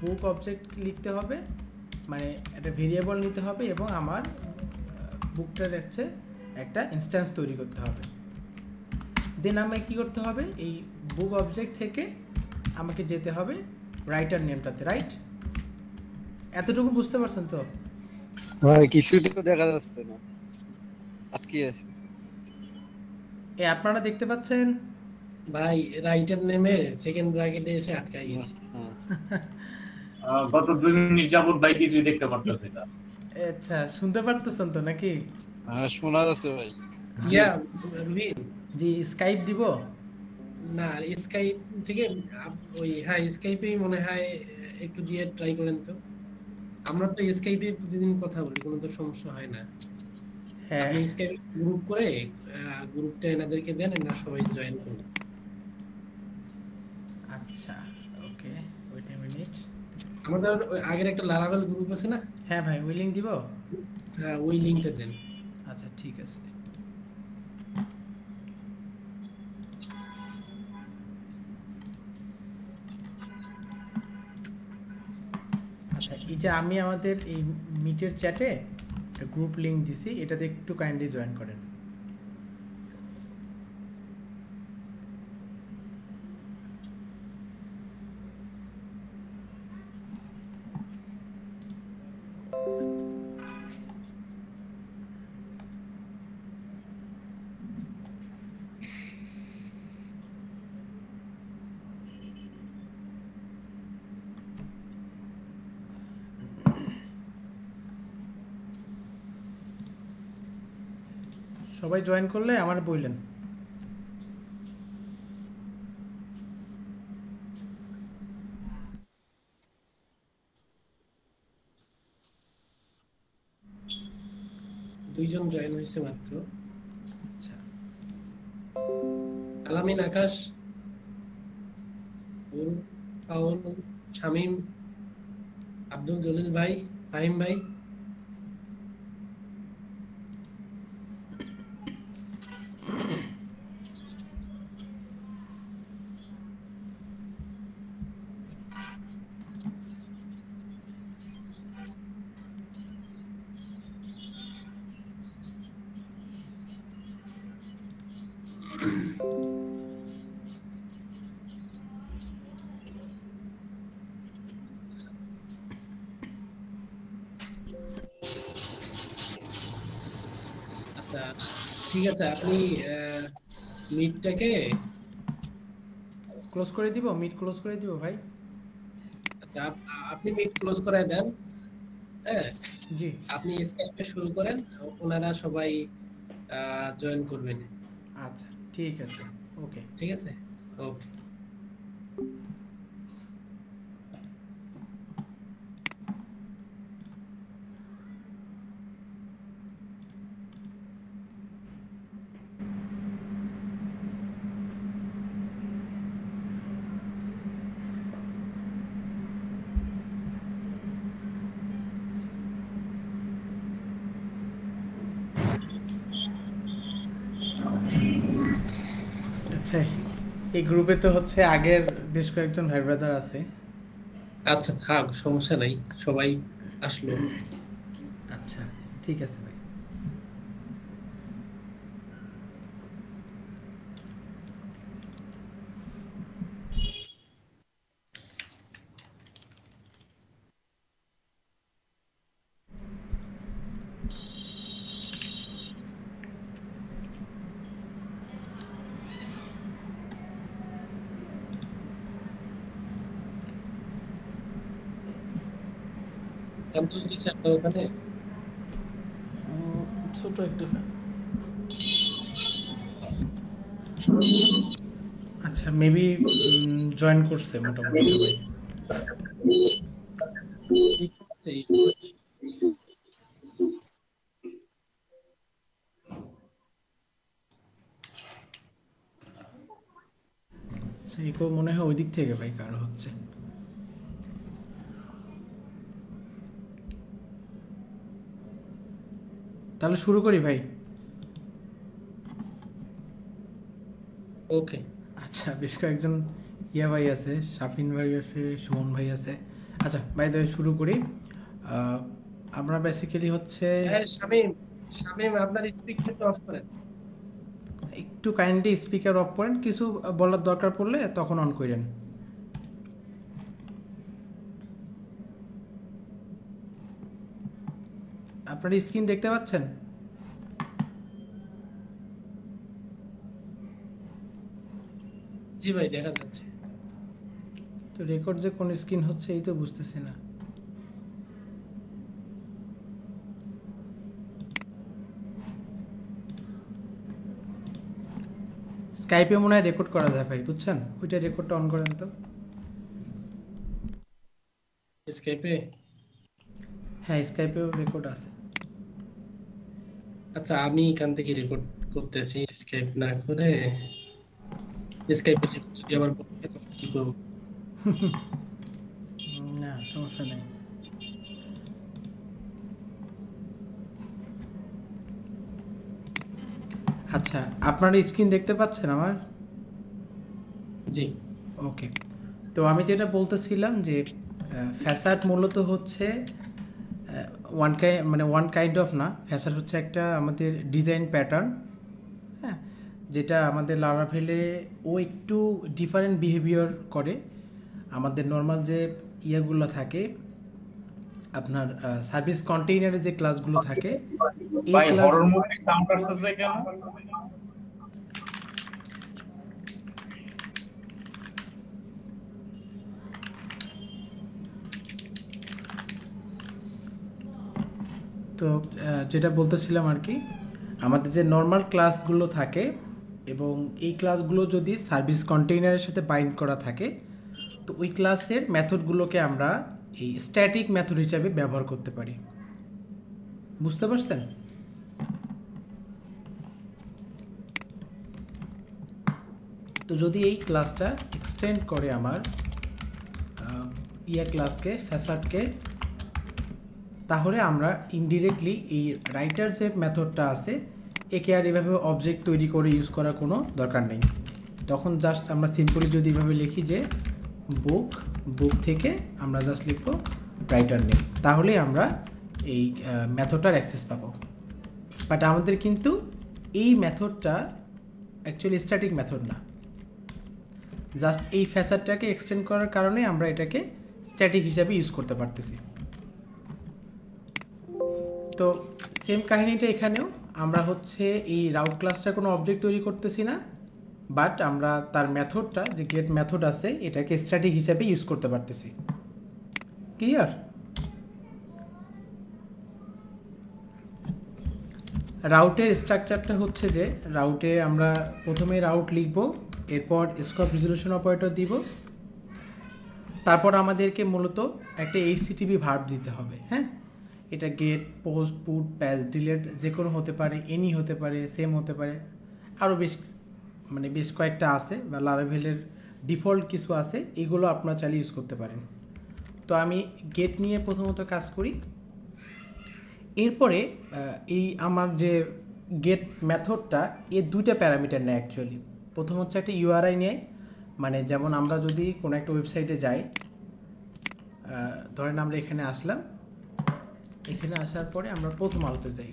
বুক অবজেক্ট লিখতে হবে মানে একটা ভেরিয়েবল নিতে হবে এবং আমার বুকটার হচ্ছে একটা ইনস্ট্যান্স তৈরি করতে হবে। দেন আমায় কী করতে হবে? এই বুক অবজেক্ট থেকে আমাকে যেতে হবে রাইটার নেমটাতে রাইট এতটুকু বুঝতে পারছেন তো? ভাই কিছুই তো দেখা যাচ্ছে না। আটকে আছে। এ আপনারা দেখতে পাচ্ছেন? ভাই রাইটার নেমে সেকেন্ড ব্র্যাকেটে এসে আটকাই গেছে। আহ, গত দুই মিনিট যাবত ভাই কিছুই দেখতে পারতেছি না। আচ্ছা শুনতে পারতেছেন তো নাকি? হ্যাঁ শোনা যাচ্ছে ভাই। ইয়া জি স্কাইপ দিব? না স্কাইপ থেকে ওই হ্যাঁ স্কাইপেই মনে হয় একটু দিয়ে ট্রাই করেন তো। আমরা তো স্কাইপে প্রতিদিন কথা বলি কোনো তো সমস্যা হয় না। হ্যাঁ। স্কাইপে গ্রুপ করে গ্রুপটা এনাদেরকে দেন এনারা সবাই জয়েন করুন। আচ্ছা ওকে ওয়েট এ মিনিট আমাদের আগের একটা লারাভেল গ্রুপ আছে না? হ্যাঁ ভাই উইলিং দিব? হ্যাঁ ওই দেন। আচ্ছা ঠিক আছে। এই যে আমি আমাদের এই মিটের চ্যাটে গ্রুপ লিঙ্ক দিছি, এটাতে একটু কাইন্ডলি জয়েন করেন। সবাই জয়েন করলে আমার বললেন দুইজন জয়েন হয়েছে মাত্র। আচ্ছা। আলামিন আকাশ পাওন শামীম আব্দুল জলিল ভাই ফাহিম ভাই আচ্ছা ঠিক আছে আপনি মিটটাকে ক্লোজ করে দিব মিট ক্লোজ করে দিব ভাই। আচ্ছা আপ- আপনি মিট ক্লোজ করে দেন হ্যাঁ? জি। আপনি স্কাইপে শুরু করেন ওনারা সবাই জয়েন করবেন। আচ্ছা ঠিক আছে ওকে। ঠিক আছে? ওকে আচ্ছা এই গ্রুপে তো হচ্ছে আগের বেশ কয়েকজন ভাই ব্রাদার আছে। আচ্ছা থাক সমস্যা নাই সবাই আসলো। আচ্ছা ঠিক আছে। গান ওখানে? ছোট একটু আচ্ছা মেবি জয়েন করছে মোটামুটি সবাই। আচ্ছা মনে হয় ওই দিক থেকে ভাই কারও হচ্ছে। তাহলে শুরু করি ভাই। ওকে আচ্ছা বেশ কয়েকজন ইয়া ভাই আছে শাফিন ভাই আছে সুমন ভাই আছে। আচ্ছা ভাই তাহলে শুরু করি। আমরা বেসিক্যালি হচ্ছে হ্যাঁ শামিম শামিম আপনার স্পিকারটা অফ করেন। একটু কাইন্ডলি স্পিকার অফ করেন। কিছু বলার দরকার পড়লে তখন অন করেন। আপনার স্ক্রিন দেখতে পাচ্ছেন? জি ভাই দেখা যাচ্ছে। তো রেকর্ড যে কোন স্ক্রিন হচ্ছে এই তো বুঝতেছি না। স্কাইপে মনে হয় রেকর্ড করা যায় ভাই বুঝছেন? ওইটা রেকর্ডটা অন করেন তো। স্কাইপে হ্যাঁ স্কাইপেও রেকর্ড আছে। আচ্ছা আমি এখান থেকে রেকর্ড করতেছি স্কাইপ না করে স্কাইপে যদি আবার বলে তখন কি করব? না সমস্যা নেই। আচ্ছা আপনার স্ক্রিন দেখতে পাচ্ছেন আমার? জি। ওকে তো আমি যেটা বলতেছিলাম যে ফ্যাসাড মূলত হচ্ছে ওয়ান কাইন্ড মানে ওয়ান কাইন্ড অফ না ফ্যাশন হচ্ছে একটা আমাদের ডিজাইন প্যাটার্ন হ্যাঁ যেটা আমাদের লারাভেলে ও একটু ডিফারেন্ট বিহেভিয়ার করে। আমাদের নর্মাল যে ইয়েগুলো থাকে আপনার সার্ভিস কন্টেইনারে যে ক্লাসগুলো থাকে এই ক্লাস হরর মুভির সাউন্ড আসতেছে কেন তো যেটা বলতেছিলাম আর কি, আমাদের যে নর্মাল ক্লাসগুলো থাকে এবং এই ক্লাসগুলো যদি সার্ভিস কন্টেইনারের সাথে বাইন্ড করা থাকে, তো ওই ক্লাসের মেথডগুলোকে আমরা এই স্ট্যাটিক মেথড হিসাবে ব্যবহার করতে পারি। বুঝতে পারছেন? তো যদি এই ক্লাসটা এক্সটেন্ড করে আমার ইয়া ক্লাসকে ফ্যাসাডকে তাহলে আমরা ইনডিরেক্টলি এই রাইটার যে মেথডটা আছে, একে আর এভাবে অবজেক্ট তৈরি করে ইউজ করার কোনো দরকার নেই। তখন জাস্ট আমরা সিম্পলি যদি এভাবে লিখি যে বুক বুক থেকে আমরা জাস্ট লিখব রাইটার নেম তাহলে আমরা এই মেথডটার অ্যাক্সেস পাবো। বাট আমাদের কিন্তু এই মেথডটা অ্যাকচুয়ালি স্ট্যাটিক মেথড না। জাস্ট এই ফ্যাসারটাকে এক্সটেন্ড করার কারণে আমরা এটাকে স্ট্যাটিক হিসাবে ইউজ করতে পারতেছি। তো সেম কাহিনীটা এখানেও। আমরা হচ্ছে এই রাউট ক্লাসটা কোনো অবজেক্ট তৈরি করতেছি না বাট আমরা তার মেথডটা যে গেট মেথড আছে, এটাকে স্ট্যাটিক হিসাবে ইউজ করতে পারতেছি। ক্লিয়ার রাউটের স্ট্রাকচারটা হচ্ছে যে, রাউটে আমরা প্রথমে রাউট লিখব, এরপর স্কোপ রিজলিউশন অপারেটর দিব। তারপর আমাদেরকে মূলত একটা এইচটিটিপি ভার্ব দিতে হবে হ্যাঁ? এটা get post put patch delete যে কোনো হতে পারে এনি হতে পারে সেম হতে পারে। আরও বেশ মানে বেশ কয়েকটা আছে, বা লারাভেলের ডিফল্ট কিছু আছে, এগুলো আপনারা চালিয়ে ইউজ করতে পারেন। তো আমি গেট নিয়ে প্রথমত কাজ করি। এরপরে এই আমার যে গেট মেথডটা এর দুইটা প্যারামিটার নেয় অ্যাকচুয়ালি প্রথম হচ্ছে একটা ইউআরআই নেয় মানে যেমন আমরা যদি কোনো একটা ওয়েবসাইটে যাই ধরেন আমরা এখানে আসলাম এখানে আসার পরে আমরা প্রথম আলোতে যাই।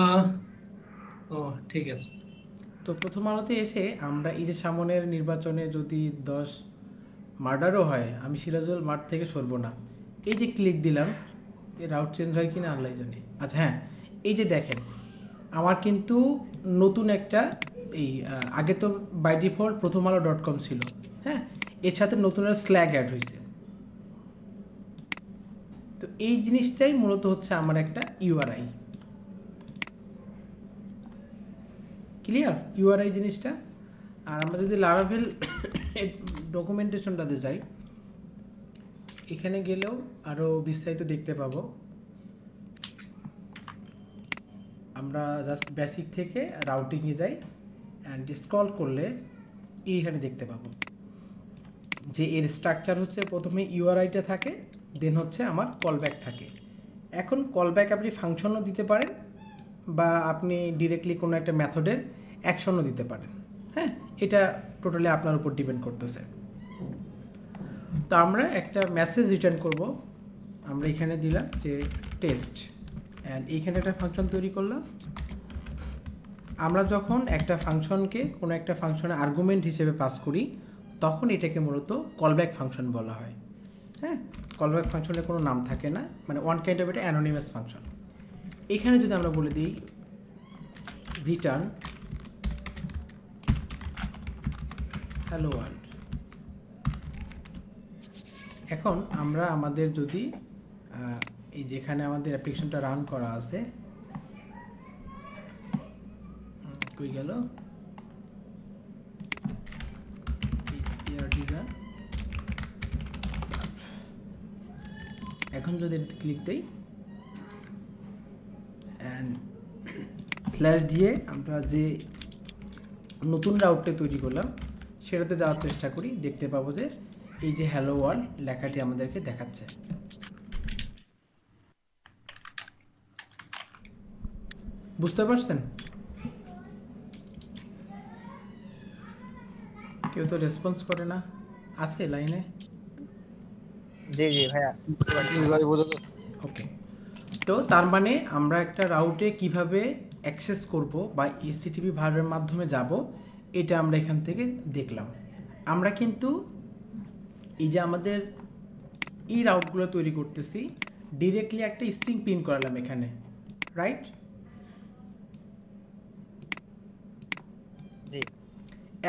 আহ, ও ঠিক আছে। তো প্রথম আলোতে এসে আমরা এই যে সামনের নির্বাচনে যদি দশ মার্ডারও হয় আমি সিরাজুল মাঠ থেকে সরবো না। এই যে ক্লিক দিলাম এই রাউট চেঞ্জ হয় কি না আল্লাহ জানে। আচ্ছা হ্যাঁ এই যে দেখেন আমার কিন্তু নতুন একটা এই আগে তো বাই ডিফল্ট প্রথম আলো ডট কম ছিল। হ্যাঁ এর সাথে নতুন একটা স্ল্যাগ অ্যাড হয়েছে তো এই জিনিসটাই মূলত হচ্ছে আমার একটা ইউআরআই ক্লিয়ার ইউআরআই জিনিসটা? আর আমরা যদি লারাভেল ডকুমেন্টেশনটাতে যাই, এখানে গেলেও আরও বিস্তারিত দেখতে পাবো। আমরা জাস্ট বেসিক থেকে রাউটিংয়ে যাই অ্যান্ড স্ক্রল করলে এইখানে দেখতে পাবো। যে এর স্ট্রাকচার হচ্ছে প্রথমে ইউআরআইটা থাকে দেন হচ্ছে আমার কলব্যাক থাকে। এখন কলব্যাক আপনি ফাংশনও দিতে পারেন বা আপনি ডিরেক্টলি কোনো একটা মেথডের অ্যাকশনও দিতে পারেন। হ্যাঁ? এটা টোটালি আপনার উপর ডিপেন্ড করতেছে। তো আমরা একটা মেসেজ রিটার্ন করব। আমরা এখানে দিলাম যে টেস্ট অ্যান্ড এইখানে একটা ফাংশন তৈরি করলাম। আমরা যখন একটা ফাংশনকে কোনো একটা ফাংশনে আর্গুমেন্ট হিসেবে পাস করি, তখন এটাকে মূলত কলব্যাক ফাংশন বলা হয়। হ্যাঁ? কলব্যাক ফাংশনের কোনো নাম থাকে না মানে ওয়ান কাইন্ড অফ এটা অ্যানোনিমাস ফাংশন এখানে যদি আমরা বলে দিই রিটার্ন হ্যালো ওয়ার্ল্ড এখন আমরা আমাদের যদি এই যেখানে আমাদের অ্যাপ্লিকেশনটা রান করা আছে কই গেল? design এখন যদি ক্লিক দেই অ্যান্ড স্ল্যাশ দিয়ে আমরা যে নতুন রাউটটা তৈরি করলাম, সেটাতে যাওয়ার চেষ্টা করি, দেখতে পাবো যে এই যে হ্যালো ওয়ার্ল্ড লেখাটি আমাদেরকে দেখাচ্ছে। বুঝতে পারছেন? কেউ তো রেসপন্স করে না। আছে লাইনে জি জি ভাইয়া। ভাই বোঝা যাচ্ছে। ওকে তো তার মানে আমরা একটা রাউটে কীভাবে অ্যাক্সেস করব বা এসটিটিপি ভার্বের মাধ্যমে যাব এটা আমরা এখান থেকে দেখলাম। আমরা কিন্তু এই যে আমাদের এই রাউটগুলো তৈরি করতেছি ডিরেক্টলি একটা স্ট্রিং প্রিন্ট করালাম এখানে রাইট জি।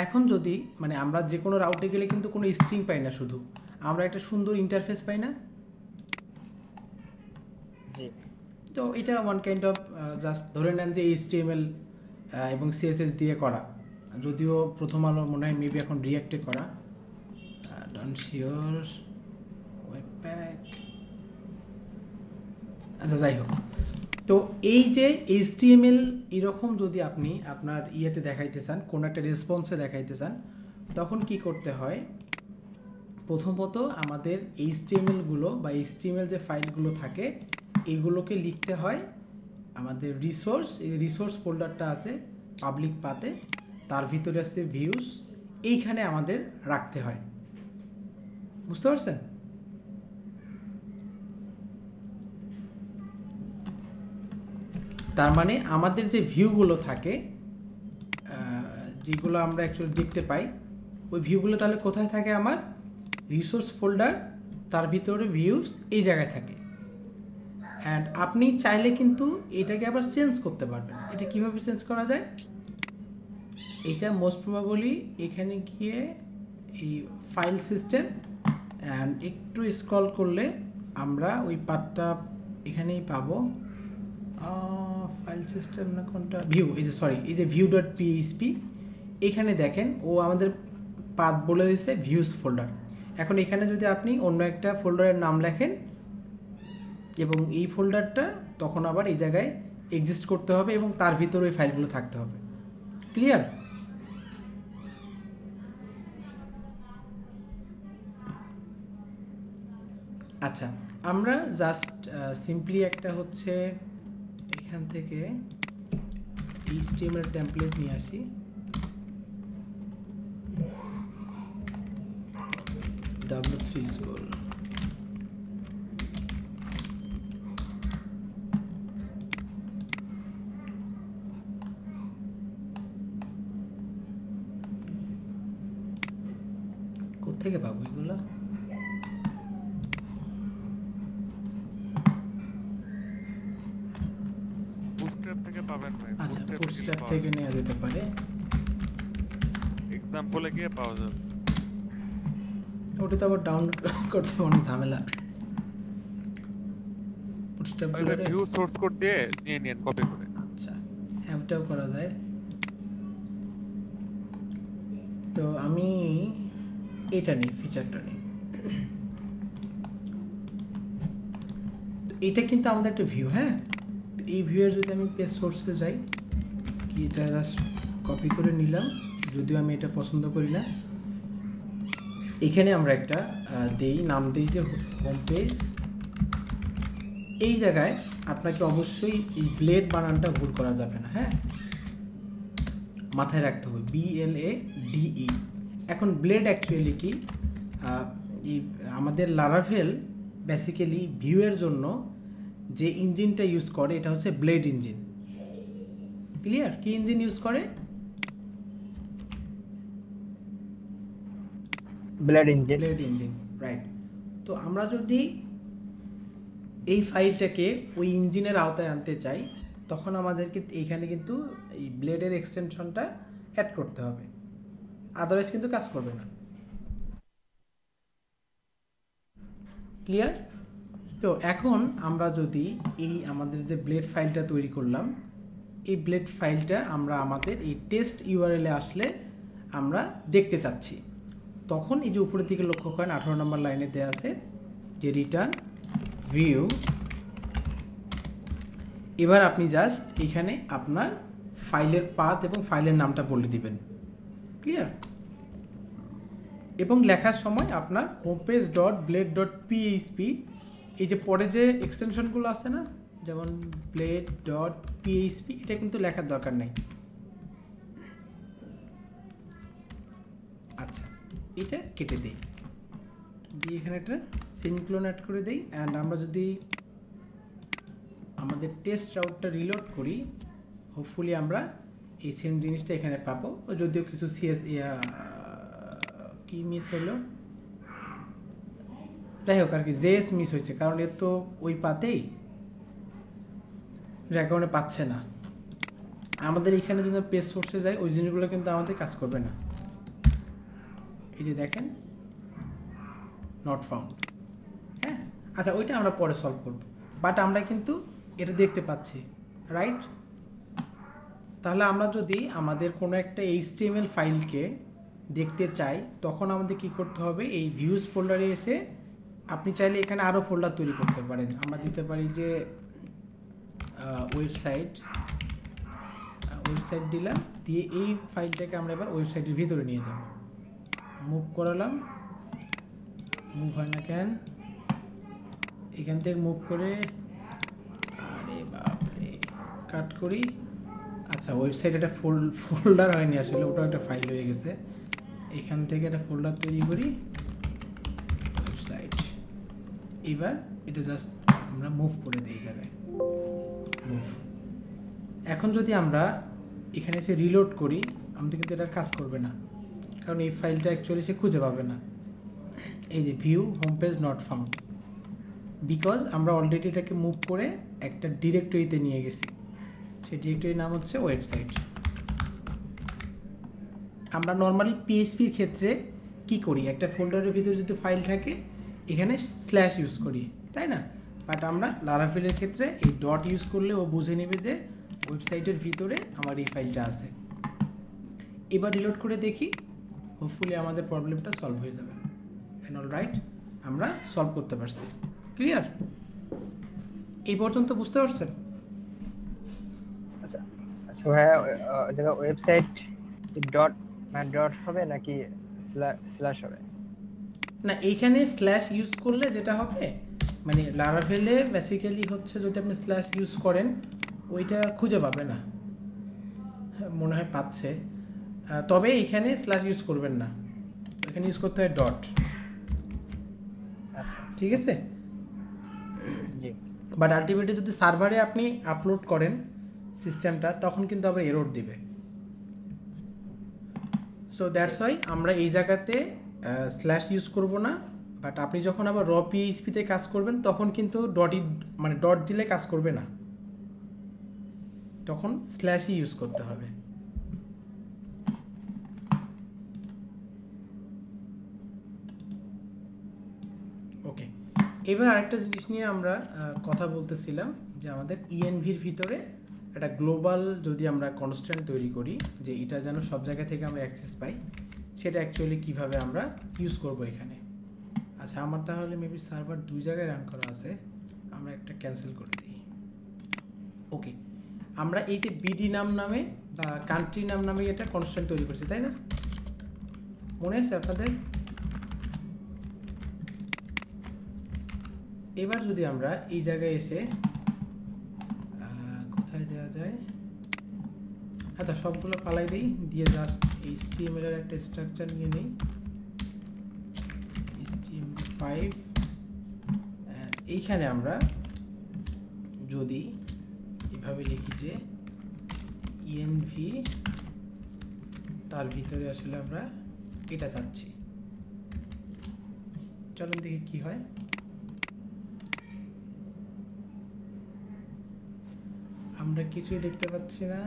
এখন যদি মানে আমরা যে কোনো রাউটে গেলে কিন্তু কোনো স্ট্রিং পাই না শুধু। আমরা একটা সুন্দর ইন্টারফেস পাই না? তো এটা ওয়ান কাইন্ড অফ জাস্ট ধরে নেন যে এইচটিএমএল এবং সিএসএস দিয়ে করা। যদিও প্রথম আলো মনে হয় মেবি এখন রিয়াক্টে করা। ডন শিওর ওয়েব প্যাক আচ্ছা যাই হোক। তো এই যে এইচটিএমএল এরকম যদি আপনি আপনার ইয়েতে দেখাইতে চান কোনো একটা রেসপন্সে দেখাইতে চান তখন কি করতে হয়? প্রথমত আমাদের এইচটিএমএলগুলো বা এইচটিএমএল যে ফাইলগুলো থাকে, এগুলোকে লিখতে হয় আমাদের রিসোর্স এই রিসোর্স ফোল্ডারটা আছে পাবলিক পাতে, তার ভিতরে আছে ভিউস এইখানে আমাদের রাখতে হয়। বুঝতে পারছেন? তার মানে আমাদের যে ভিউগুলো থাকে যেগুলো আমরা অ্যাকচুয়ালি দেখতে পাই, ওই ভিউগুলো তাহলে কোথায় থাকে আমার? রিসোর্স ফোল্ডার তার ভিতরে ভিউস এই জায়গায় থাকে। অ্যান্ড আপনি চাইলে কিন্তু এটাকে আবার চেঞ্জ করতে পারবেন। এটা কীভাবে চেঞ্জ করা যায়? এটা মোস্ট প্রবাবলি এখানে গিয়ে এই ফাইল সিস্টেম অ্যান্ড একটু স্ক্রল করলে আমরা ওই পার্টটা এখানেই পাবো। ফাইল সিস্টেম না কোনটা? ভিউ এই যে সরি এই যে ভিউ ডট পিএইচপি এখানে দেখেন, ও আমাদের পাথ বলে দিয়েছে ভিউস ফোল্ডার এখন এখানে যদি আপনি অন্য একটা ফোল্ডারের নাম লেখেন এবং এই ফোল্ডারটা তখন আবার এই জায়গায় এক্সিস্ট করতে হবে এবং তার ভিতরে ওই ফাইলগুলো থাকতে হবে। ক্লিয়ার আচ্ছা আমরা জাস্ট সিম্পলি একটা হচ্ছে এখান থেকে এইচটিএমএল টেমপ্লেট নিয়ে আসি। ডাব্লিউ থ্রি স্কুল কোথেকে পাবো এগুলো? থেকে আচ্ছা বুটস্ট্র্যাপ থেকে নেওয়া যেতে পারে। এক্সাম্পলে গিয়ে পাওয়া যাবে। ওটা তো আবার ডাউনলোড করতে অনেক ঝামেলা। বুটস্ট্র্যাপ ভিউ সোর্স কোড দিয়ে। নিয়ে নিন কপি করে। আচ্ছা হ্যাঁ ওটাও করা যায়। তো আমি এটা নিই ফিচারটা নিই। তো এটা কিন্তু আমাদের একটা ভিউ হ্যাঁ? এই ভিউয়ের যদি আমি পেজ সোর্সে যাই কি এটা জাস্ট কপি করে নিলাম যদিও আমি এটা পছন্দ করি না। এখানে আমরা একটা দেই, নাম দিই যে হোম পেজ এই জায়গায় আপনাকে অবশ্যই এই ব্লেড বানানটা ভুল করা যাবে না হ্যাঁ? মাথায় রাখতে হবে B L A D E এখন ব্লেড অ্যাকচুয়ালি কি? এই আমাদের লারাভেল বেসিক্যালি ভিউয়ের জন্য যে ইঞ্জিনটা ইউজ করে, এটা হচ্ছে ব্লেড ইঞ্জিন ক্লিয়ার কি ইঞ্জিন ইউজ করে? Blade engine blade engine right তো আমরা যদি এই ফাইলটাকে ওই ইঞ্জিনের আওতায় আনতে চাই, তখন আমাদেরকে এইখানে কিন্তু এই ব্লেডের এক্সটেনশনটা অ্যাড করতে হবে। আদারওয়াইজ কিন্তু কাজ করবে না। ক্লিয়ার তো এখন আমরা যদি এই আমাদের যে ব্লেড ফাইলটা তৈরি করলাম, এই ব্লেড ফাইলটা আমরা আমাদের এই টেস্ট ইউআরএলে আসলে আমরা দেখতে চাচ্ছি। তখন এই যে উপরের দিকে লক্ষ্য করেন, আঠারো নম্বর লাইনে দেওয়া আছে যে রিটার্ন ভিউ এবার আপনি জাস্ট এখানে আপনার ফাইলের পাথ এবং ফাইলের নামটা বলে দিবেন। ক্লিয়ার এবং লেখার সময় আপনার homepage dot blade dot PHP এই যে পরে যে এক্সটেনশনগুলো আছে না, যেমন ব্লেড ডট পিএইচপি এটা কিন্তু লেখার দরকার নেই। আচ্ছা। এটা কেটে দেই। দিয়ে এখানে একটা সিনক্লোন অ্যাড করে দেই। অ্যান্ড আমরা যদি আমাদের টেস্ট রাউটটা রিলোড করি হোপফুলি আমরা এই সেম জিনিসটা এখানে পাবো। যদিও কিছু সিএস কি মিস হলো? যাই হোক আর কি জেএস মিস হয়েছে, কারণ এর তো ওই পাতেই যার পাচ্ছে না। আমাদের এখানে যদি পেজ সোর্সে যায়, ওই জিনিসগুলো কিন্তু আমাদের কাজ করবে না। এই যে দেখেন নট ফাউন্ড হ্যাঁ? আচ্ছা ওইটা আমরা পরে সলভ করব। বাট আমরা কিন্তু এটা দেখতে পাচ্ছি রাইট তাহলে আমরা যদি আমাদের কোনো একটা এইচটিএমএল ফাইলকে দেখতে চাই, তখন আমাদের কি করতে হবে? এই ভিউজ ফোল্ডারে এসে আপনি চাইলে এখানে আরও ফোল্ডার তৈরি করতে পারেন। আমরা দিতে পারি যে ওয়েবসাইট ওয়েবসাইট দিলাম, দিয়ে এই ফাইলটাকে আমরা এবার ওয়েবসাইটের ভিতরে নিয়ে যাব। মুভ করালাম। মুভ হয় না কেন? এখান থেকে মুভ করে আরে বাপরে কাট করি। আচ্ছা ওয়েবসাইট একটা ফোল ফোল্ডার হয়নি আসলে ওটা একটা ফাইল হয়ে গেছে। এখান থেকে একটা ফোল্ডার তৈরি করি। ওয়েবসাইট এবার এটা জাস্ট আমরা মুভ করে দিই জায়গায়। মুভ এখন যদি আমরা এখানে এসে রিলোড করি, আমাদের কিন্তু এটার কাজ করবে না। কারণ এই ফাইলটা অ্যাকচুয়ালি সে খুঁজে পাবে না। এই যে view home page not found because আমরা অলরেডি এটাকে মুভ করে একটা ডিরেক্টরিতে নিয়ে গেছি। সেই ডিরেক্টরির নাম হচ্ছে ওয়েবসাইট আমরা নর্মালি পিএইচপির ক্ষেত্রে কি করি? একটা ফোল্ডারের ভিতরে যদি ফাইল থাকে, এখানে স্ল্যাশ ইউজ করি, তাই না? বাট আমরা লারাফিলের ক্ষেত্রে এই ডট ইউজ করলে ও বুঝে নেবে যে ওয়েবসাইটের ভিতরে আমার এই ফাইলটা আছে। এবার রিলোড করে দেখি। হোপফুলি আমাদের প্রবলেমটা সলভ হয়ে যাবে। অ্যান্ড অল রাইট আমরা সলভ করতে পারছি। ক্লিয়ার এই পর্যন্ত বুঝতে পারছেন? আচ্ছা আচ্ছা ভাইয়া জায়গা ওয়েবসাইট ডট মানে ডট হবে নাকি স্ল্যাশ হবে? না এইখানে স্ল্যাশ ইউজ করলে যেটা হবে মানে লারাভেলে বেসিক্যালি হচ্ছে যদি আপনি স্ল্যাশ ইউজ করেন ওইটা খুঁজে পাবে না। হ্যাঁ, মনে হয় পাচ্ছে। তবে এখানে স্ল্যাশ ইউজ করবেন না। এখানে ইউজ করতে হয় ডট আচ্ছা। ঠিক আছে? বাট আলটিমেটলি যদি সার্ভারে আপনি আপলোড করেন সিস্টেমটা তখন কিন্তু আবার এরর দিবে। সো দ্যাটস ওয়াই আমরা এই জায়গাতে স্ল্যাশ ইউজ করব না। বাট আপনি যখন আবার র পিএইচপিতে কাজ করবেন তখন কিন্তু ডটই মানে ডট দিলে কাজ করবে না। তখন স্ল্যাশই ইউজ করতে হবে ওকে এবার আরেকটা জিনিস নিয়ে আমরা কথা বলতেছিলাম যে আমাদের ইএনভির ভিতরে একটা গ্লোবাল যদি আমরা কনস্ট্যান্ট তৈরি করি, যে এটা যেন সব জায়গা থেকে আমরা অ্যাক্সেস পাই, সেটা অ্যাকচুয়ালি কীভাবে আমরা ইউজ করব এখানে? আচ্ছা আমার তাহলে মেবি সার্ভার দুই জায়গায় রান করা আছে, আমরা একটা ক্যান্সেল করে দিই। ওকে আমরা এই যে বিডি নাম নামে বা কান্ট্রি নাম নামে এটা কনস্ট্যান্ট তৈরি করছি, তাই না? মনে আছে আপনাদের? এবার যদি আমরা এই জায়গায় এসে কোথায় দেওয়া যায়? আচ্ছা সবগুলো পালাই দিই, দিয়ে জাস্ট এই স্টিএমএল এর একটা স্ট্রাকচার নিয়ে নিই। HTML ফাইভ এইখানে আমরা যদি এভাবে লিখি যে ইএনভি তার ভিতরে আসলে আমরা এটা চাচ্ছি। চলুন দেখি কি হয়। আমরা কিছুই দেখতে পাচ্ছি না।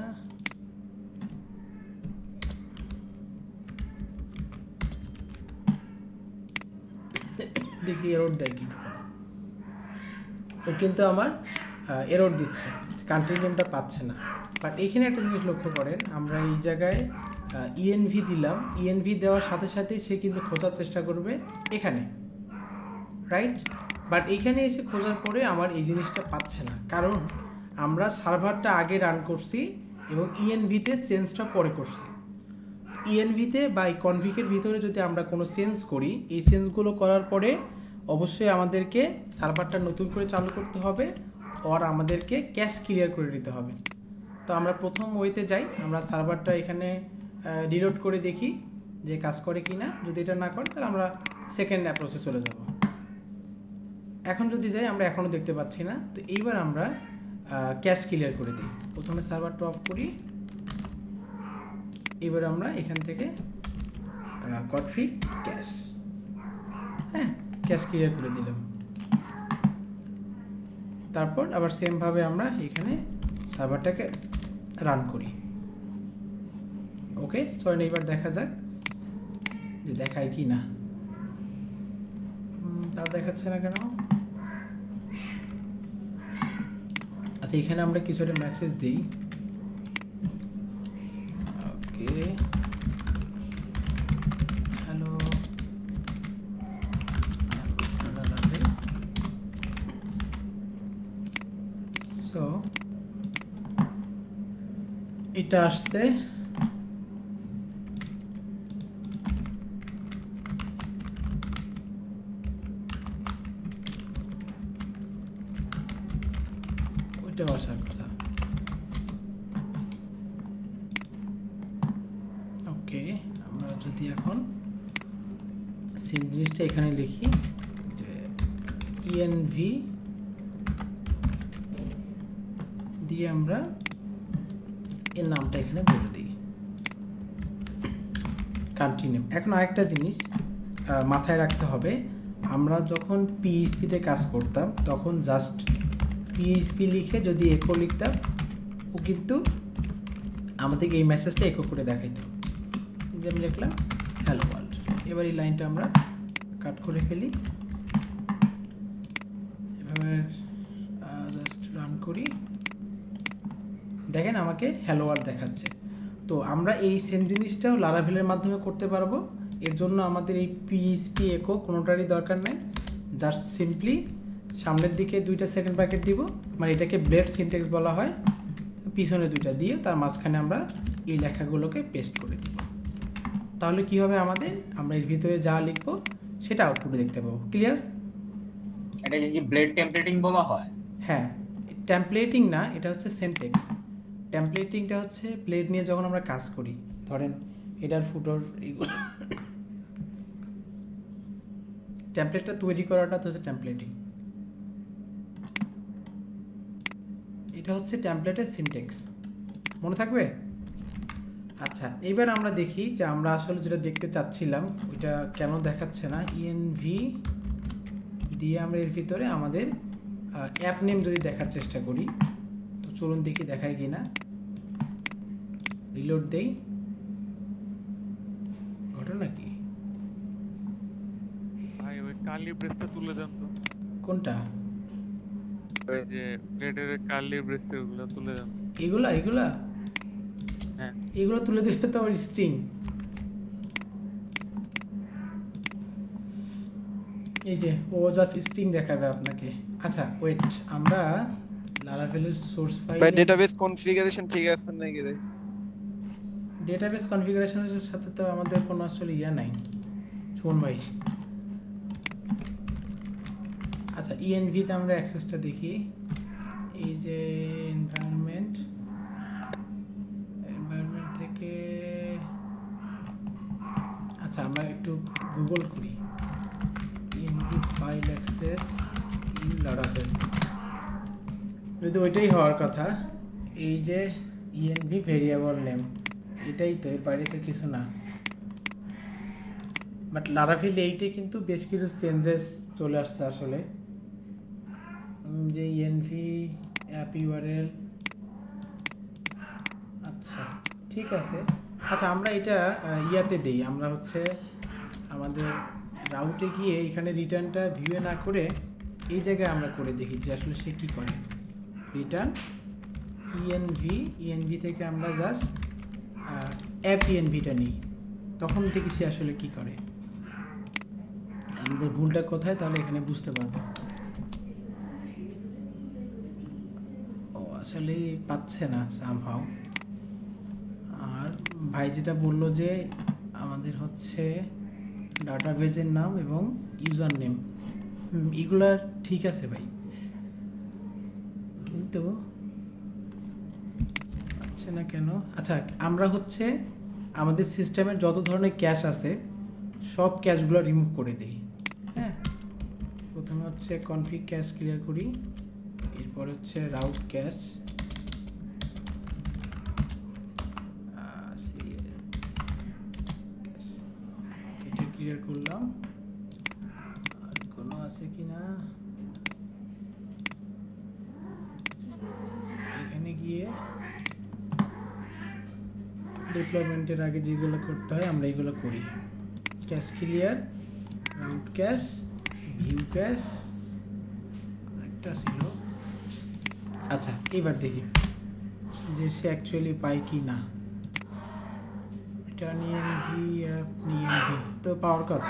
দেখি এরর দেয় কিনা। ও কিন্তু আমার এরর দিচ্ছে কান্ট্রি পাচ্ছে না। বাট এখানে একটা জিনিস লক্ষ্য করেন, আমরা এই জায়গায় ইএনভি দিলাম। ইএনভি দেওয়ার সাথে সাথেই সে কিন্তু খোঁজার চেষ্টা করবে এখানে রাইট বাট এইখানে এসে খোঁজার পরে আমার এই জিনিসটা পাচ্ছে না। কারণ আমরা সার্ভারটা আগে রান করছি এবং ইএনভিতে সেন্সটা পরে করছি। ইএনভিতে বা এই কনভিকের ভিতরে যদি আমরা কোনো সেন্স করি, এই সেন্সগুলো করার পরে অবশ্যই আমাদেরকে সার্ভারটা নতুন করে চালু করতে হবে আর আমাদেরকে ক্যাশ ক্লিয়ার করে দিতে হবে। তো আমরা প্রথম ওয়েতে যাই, আমরা সার্ভারটা এখানে রিলোড করে দেখি যে কাজ করে কি না যদি এটা না করে, তাহলে আমরা সেকেন্ড অ্যাপ্রোচে চলে যাব। এখন যদি যাই, আমরা এখনও দেখতে পাচ্ছি না। তো এইবার আমরা ক্যাশ ক্লিয়ার করে দিই। প্রথমে সার্ভারটা অফ করি। এবার আমরা এখান থেকে কটফি ক্যাশ হ্যাঁ ক্যাশ ক্লিয়ার করে দিলাম। তারপর আবার সেমভাবে আমরা এখানে সার্ভারটাকে রান করি। ওকে চলেন এবার দেখা যাক যে দেখায় কি না তা দেখাচ্ছে না কেন? এখানে আমরা কিছু একটা মেসেজ দিই। ওকে হ্যালো সো এটা আসছে ওইটাও আসার কথা ওকে আমরা যদি এখন সেম জিনিসটা এখানে লিখি যে E ইএনভি দিয়ে আমরা এর নামটা এখানে বলে দিই কান্ট্রি নেম এখন আরেকটা জিনিস আহ, মাথায় রাখতে হবে। আমরা যখন পিএইচপিতে কাজ করতাম, তখন জাস্ট পিএইচপি লিখে যদি একো লিখতাম, ও কিন্তু আমাদেরকে এই মেসেজটা একো করে দেখাইতো। যে আমি লিখলাম হ্যালো ওয়ার্ল্ড এবার এই লাইনটা আমরা কাট করে ফেলি। এভাবে জাস্ট রান করি। দেখেন আমাকে হ্যালো ওয়ার্ল্ড দেখাচ্ছে। তো আমরা এই সেম জিনিসটাও লারাভেলের মাধ্যমে করতে পারব। এর জন্য আমাদের এই পিএইচপি একো কোনোটারই দরকার নেই। জাস্ট সিম্পলি সামনের দিকে দুইটা সেকেন্ড ব্র্যাকেট দিব। মানে এটাকে ব্লেড সিনটেক্স বলা হয়। পিছনে দুইটা দিয়ে তার মাঝখানে আমরা এই লেখাগুলোকে পেস্ট করে দিব। তাহলে কি হবে আমাদের? আমরা এর ভিতরে যা লিখব সেটা আউটপুটে দেখতে পাবো। ক্লিয়ার এটাকে কি ব্লেড টেমপ্লেটিং বলা হয়? হ্যাঁ। টেমপ্লেটিং না এটা হচ্ছে সেন্টেক্স টেমপ্লেটিংটা হচ্ছে প্লেট নিয়ে যখন আমরা কাজ করি ধরেন এটার ফুটোর এইগুলো টেমপ্লেটটা তৈরি করাটা তো হচ্ছে টেমপ্লেটিং এটা হচ্ছে টেমপ্লেটের সিনটেক্স মনে থাকবে? আচ্ছা এবার আমরা দেখি যে আমরা আসলে যেটা দেখতে চাচ্ছিলাম, ওইটা কেন দেখাচ্ছে না? ইএনভি দিয়ে আমরা এর ভিতরে আমাদের অ্যাপ নেম যদি দেখার চেষ্টা করি, তো চলুন দেখি দেখায় কি না রিলোড দেই ঘটনা কি ভাই ওই কার্লি ব্রেসটা তুলে দেন তো। কোনটা? ওই যে ব্লেডের কার্লি ব্রেস ওগুলো তুলে দেন। এগুলা এগুলা? হ্যাঁ। এগুলো তুলে দিলে তো ওর স্ট্রিং এই যে ও জাস্ট স্ট্রিং দেখাবে আপনাকে। আচ্ছা ওয়েট আমরা লারাভেলের সোর্স ফাইল ডেটাবেস কনফিগারেশন ঠিক আছে নাকি রে? ডেটাবেস কনফিগারেশনের সাথে তো আমাদের কোনো আসলে ইয়া নাই। শুন ভাই আচ্ছা ইএনভিতে আমরা অ্যাক্সেসটা দেখি। এই যে এনভায়রনমেন্ট এনভায়রনমেন্ট থেকে আচ্ছা আমরা একটু গুগল করি। ENV file access in Laravel যদি ওইটাই হওয়ার কথা, এই যে ইএনভি ভেরিয়েবল নেম এটাই তো, এর বাইরে তো কিছু না। বাট লারাফিল এইটে কিন্তু বেশ কিছু চেঞ্জেস চলে আসছে আসলে। যে ইএনভি অ্যাপ ইউআরএল আচ্ছা ঠিক আছে। আচ্ছা আমরা এটা ইয়াতে দেই। আমরা হচ্ছে আমাদের রাউটে গিয়ে এখানে রিটার্নটা ভিউয়ে না করে এই জায়গায় আমরা করে দেখি যে আসলে সে কী করে। রিটার্ন ইএনভি ইএনভি থেকে আমরা জাস্ট অ্যাপ ইএনভিটা নিই। তখন থেকে সে আসলে কি করে। আমাদের ভুলটা কোথায় তাহলে এখানে বুঝতে পারব। আসলে পাচ্ছে না সামহাও আর ভাই যেটা বলল যে আমাদের হচ্ছে ডাটাবেজের নাম এবং ইউজার নেম এগুলা ঠিক আছে ভাই। কিন্তু পাচ্ছে না কেন? আচ্ছা আমরা হচ্ছে আমাদের সিস্টেমের যত ধরনের ক্যাশ আছে, সব ক্যাশগুলো রিমুভ করে দিই। হ্যাঁ প্রথমে হচ্ছে কনফিগ ক্যাশ ক্লিয়ার করি। এরপর হচ্ছে রাউট ক্যাশ এটা ক্লিয়ার করলাম। আর কোনো আছে কি না? এখানে গিয়ে ডিপ্লয়মেন্টের আগে যেগুলো করতে হয়, আমরা এগুলো করি। Cache clear, route cache view cache একটা ছিল। আচ্ছা এবার দেখি যে সে অ্যাকচুয়ালি পায় কি না। এটা নিয়ে নিয়ে তো পাওয়ার কথা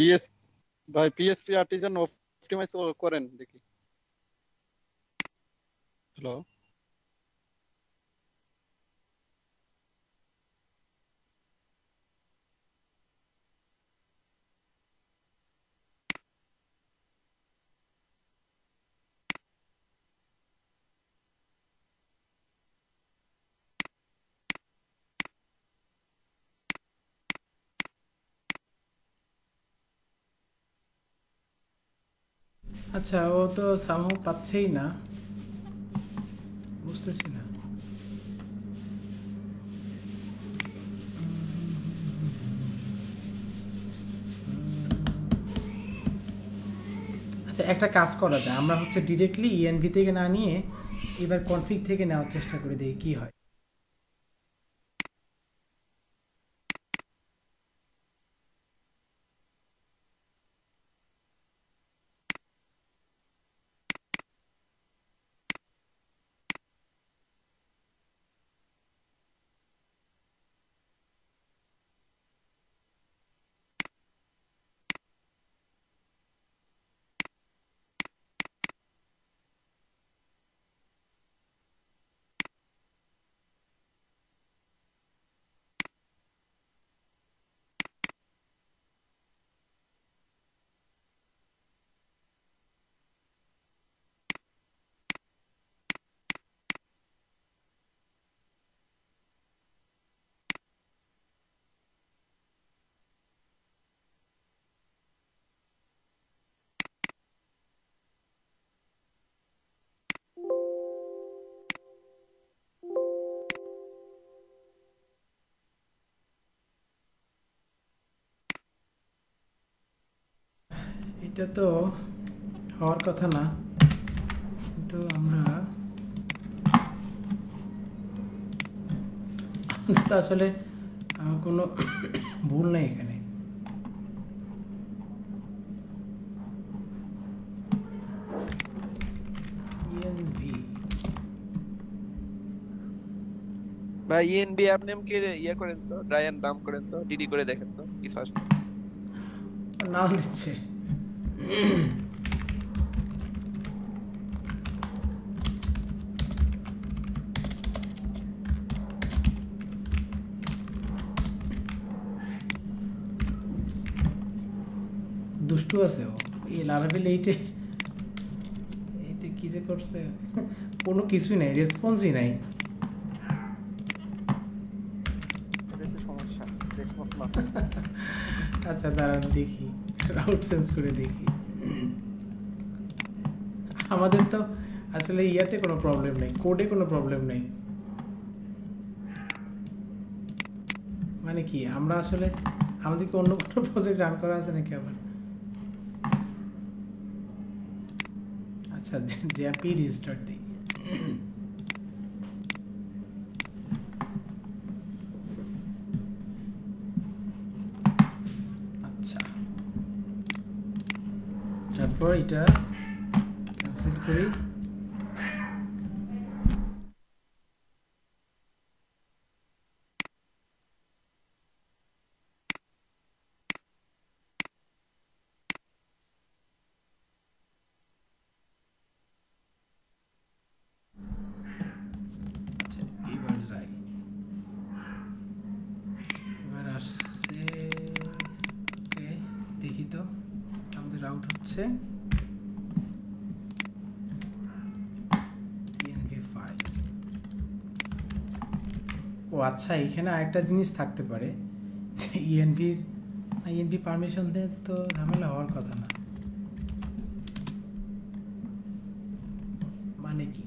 পিএস ভাই পিএসপি আর্টিজান অপটিমাইজ করেন দেখি হ্যালো আচ্ছা ও তো সামহ পাচ্ছেই না। বুঝতেছি না। আচ্ছা একটা কাজ করা যায়। আমরা হচ্ছে ডিরেক্টলি ইএনভি থেকে না নিয়ে এবার কনফিগ থেকে নেওয়ার চেষ্টা করে দেখি কি হয়। এটা তো হওয়ার কথা না। কিন্তু আমরা আসলে কোনো ভুল নেই এখানে। ENV ভাই ইএনবি অ্যাপ নেম কে ইয়ে করেন তো ড্রাই এন্ড ডাম্প করেন তো ডিডি করে দেখেন তো কি ফার্স্ট নাম দিচ্ছে। দুষ্টু আছে ও। এই লারাবেল এইটে এইটা কি যে করছে? কোনো কিছুই নাই রেসপন্সই নাই। আচ্ছা দাঁড়ান দেখি। রাউট চেঞ্জ করে দেখি। আমাদের তো আসলে ইয়াতে কোনো প্রবলেম নেই কোডে কোনো প্রবলেম নেই। মানে কি, আমরা আসলে আমাদের কি অন্য কোনো প্রজেক্ট রান করা আছে নাকি আবার? আচ্ছা জ্যাপি দিই। আচ্ছা। তারপর এটা ক্যান্সেল আচ্ছা এখানে আরেকটা জিনিস থাকতে পারে। যে ইএনভির ইএনভি পারমিশন দেয় তো ঝামেলা হওয়ার কথা না মানে কি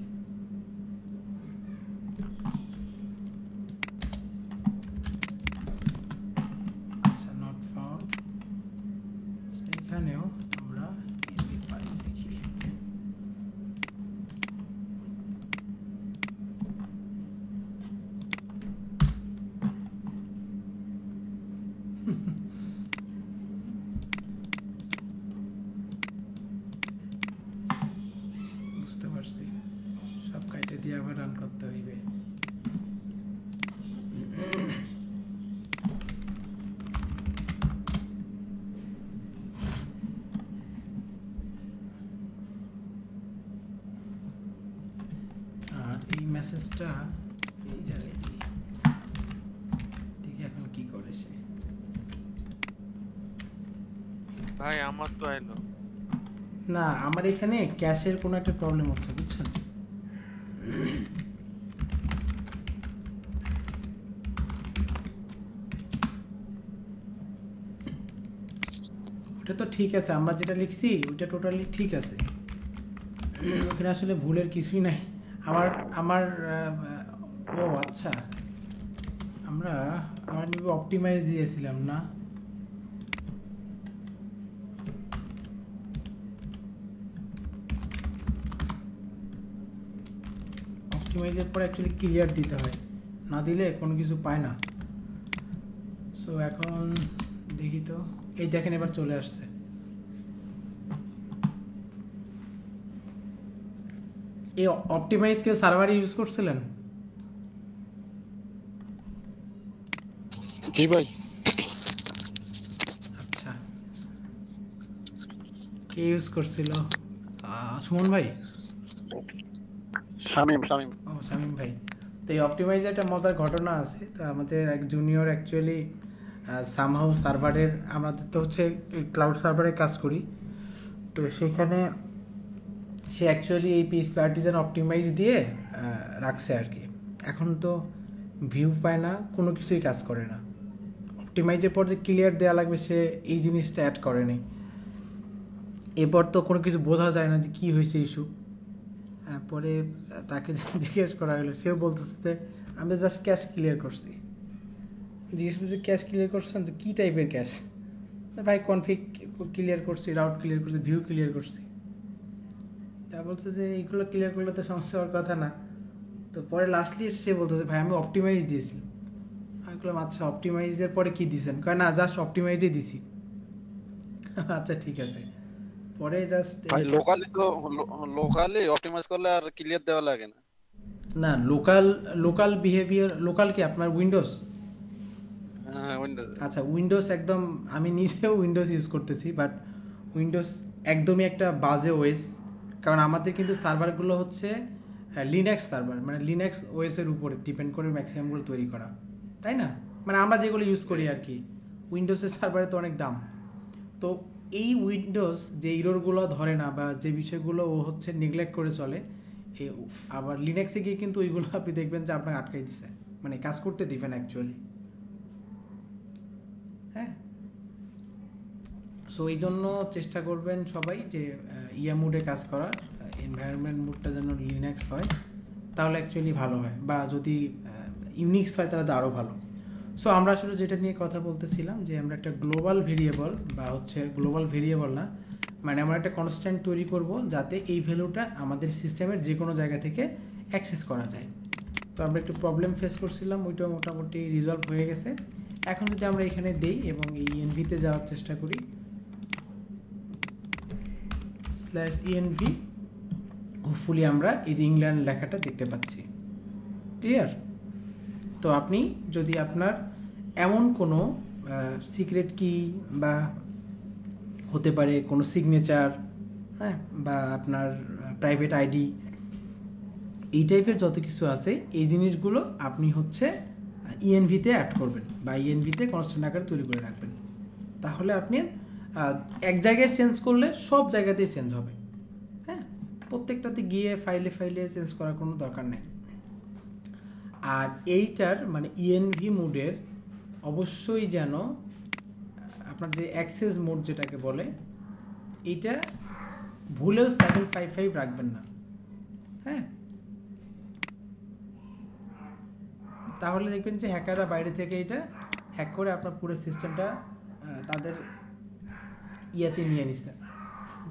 আচ্ছা নট ফাউন্ড সেখানেও আমরা এনভি ফাইল দেখি বুঝতে পারছি সব কাইটে দিয়ে আবার রান করতে হইবে আর এই মেসেজটা এই জায়গায় দিই দেখি এখন কি করে সে ভাই আমার তো আইলো না আমার এখানে ক্যাশের কোনো একটা প্রবলেম হচ্ছে, বুঝছেন? ওটা তো ঠিক আছে, আমরা যেটা লিখছি ওইটা টোটালি ঠিক আছে। ওখানে আসলে ভুলের কিছুই নাই। আমার আমার ও আচ্ছা। আমরা, আমার অপটিমাইজ দিয়েছিলাম না। অপটিমাইজের পরে অ্যাকচুয়ালি ক্লিয়ার দিতে হয়। না দিলে কোনো কিছু পায় না। সো এখন দেখি তো। এই দেখেন এবার চলে আসছে। এই অপটিমাইজ কেউ সার্ভারে ইউজ করছিলেন? জি ভাই? আচ্ছা। কে ইউজ করছিল? সুমন ভাই? শামিম শামিম। শামীম ভাই। তো এই অপটিমাইজে একটা মজার ঘটনা আছে। তো আমাদের এক জুনিয়র অ্যাকচুয়ালি সামহাউ সার্ভারের আমাদের তো হচ্ছে ক্লাউড সার্ভারে কাজ করি। তো সেখানে সে অ্যাকচুয়ালি এই পিস পার্টিজান অপটিমাইজ দিয়ে রাখছে আর কি। এখন তো ভিউ পায় না, কোনো কিছুই কাজ করে না। অপটিমাইজের পর যে ক্লিয়ার দেওয়া লাগবে, সে এই জিনিসটা অ্যাড করেনি এরপর তো কোনো কিছু বোঝা যায় না যে কী হয়েছে ইস্যু পরে তাকে জিজ্ঞেস করা হলো, সেও বলতেছে যে, আমি জাস্ট ক্যাশ ক্লিয়ার করছি। জিজ্ঞেস করছি ক্যাশ ক্লিয়ার করছেন? যে কী টাইপের ক্যাশ ভাই কনফিগ ক্লিয়ার করছি রাউট ক্লিয়ার করছি ভিউ ক্লিয়ার করছি। তা বলছে যে এইগুলো ক্লিয়ার করলে তো সমস্যা হওয়ার কথা না। তো পরে লাস্টলি সে বলতেছে, ভাই, আমি অপটিমাইজ দিয়েছি আমি বললাম আচ্ছা অপটিমাইজের পরে কী দিয়েছেন কয়, না জাস্ট অপটিমাইজই দিছি। আচ্ছা ঠিক আছে। পরে জাস্ট ভাই লোকালি তো লোকালি অপটিমাইজ করলে আর ক্লিয়ার দেওয়া লাগে না। না লোকাল লোকাল বিহেভিয়ার লোকাল কি আপনার উইন্ডোজ হ্যাঁ উইন্ডোজ আচ্ছা উইন্ডোজ একদম আমি নিজেও উইন্ডোজ ইউজ করতেছি বাট উইন্ডোজ একদমই একটা বাজে ওয়েস কারণ আমাদের কিন্তু সার্ভারগুলো হচ্ছে লিনাক্স সার্ভার মানে লিনাক্স ওয়েসের উপরে ডিপেন্ড করে ম্যাক্সিমামগুলো তৈরি করা। তাই না? মানে আমরা যেগুলো ইউজ করি আর কি উইন্ডোজের সার্ভারে তো অনেক দাম। তো এই উইন্ডোজ যে ইরোরগুলো ধরে না বা যে বিষয়গুলো ও হচ্ছে নেগলেক্ট করে চলে এই আবার লিনাক্সে গিয়ে কিন্তু ওইগুলো আপনি দেখবেন যে আপনাকে আটকাই দিচ্ছে মানে কাজ করতে দিবেন অ্যাকচুয়ালি হ্যাঁ? সো এই জন্য চেষ্টা করবেন সবাই যে ইয়া মুডে কাজ করার এনভায়রনমেন্ট মুডটা যেন লিনাক্স হয়, তাহলে অ্যাকচুয়ালি ভালো হয়। বা যদি ইউনিক্স হয় তাহলে তো আরও ভালো। সো আমরা আসলে যেটা নিয়ে কথা বলতেছিলাম যে আমরা একটা গ্লোবাল ভেরিয়েবল বা হচ্ছে গ্লোবাল ভেরিয়েবল না মানে আমরা একটা কনস্ট্যান্ট তৈরি করব যাতে এই ভ্যালুটা আমাদের সিস্টেমের যে কোনো জায়গা থেকে অ্যাক্সেস করা যায়। তো আমরা একটু প্রবলেম ফেস করছিলাম, ওইটা মোটামুটি রিজলভ হয়ে গেছে। এখন যদি আমরা এখানে দেই এবং এই ইএনভিতে যাওয়ার চেষ্টা করি স্ল্যাশ ইএনভি হোপফুলি আমরা এই যে ইংল্যান্ড লেখাটা দেখতে পাচ্ছি। ক্লিয়ার তো আপনি যদি আপনার এমন কোনো সিক্রেট কি বা হতে পারে কোনো সিগনেচার হ্যাঁ বা আপনার প্রাইভেট আইডি এই টাইপের যত কিছু আছে, এই জিনিসগুলো আপনি হচ্ছে ইএনভিতে অ্যাড করবেন বা ইএনভিতে কনস্ট্যান্ট আকারে তৈরি করে রাখবেন। তাহলে আপনি এক জায়গায় চেঞ্জ করলে সব জায়গাতেই চেঞ্জ হবে। হ্যাঁ প্রত্যেকটাতে গিয়ে ফাইলে ফাইলে চেঞ্জ করার কোনো দরকার নেই। আর এইটার মানে ইএনভি মোডের অবশ্যই যেন, আপনার যে অ্যাক্সেস মোড যেটাকে বলে, এইটা ভুলেও সেভেন ফাইভ ফাইভ রাখবেন না। হ্যাঁ? তাহলে দেখবেন যে হ্যাকাররা বাইরে থেকে এটা হ্যাক করে আপনার পুরো সিস্টেমটা তাদের ইয়াতে নিয়ে নিচ্ছে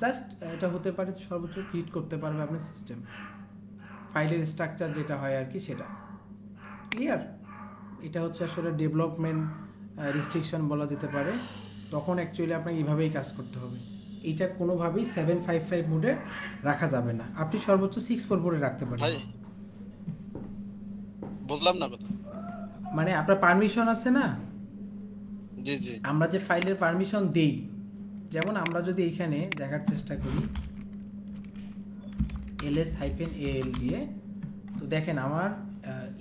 জাস্ট এটা হতে পারে সর্বোচ্চ রিড করতে পারবে আপনার সিস্টেম ফাইলের স্ট্রাকচার যেটা হয় আর কি সেটা। ক্লিয়ার এটা হচ্ছে আসলে ডেভেলপমেন্ট রিস্ট্রিকশন বলা যেতে পারে। তখন অ্যাকচুয়ালি আপনাকে এইভাবেই কাজ করতে হবে। এইটা কোনোভাবেই সেভেন ফাইভ ফাইভ মোডে রাখা যাবে না। আপনি সর্বোচ্চ সিক্স ফোর মোডে রাখতে পারেন। ভাই বুঝলাম না কথা। মানে আপনার পারমিশন আছে না? জি জি। আমরা যে ফাইলের পারমিশন দেই যেমন আমরা যদি এখানে দেখার চেষ্টা করি এলএস হাইফেন এল দিয়ে তো দেখেন আমার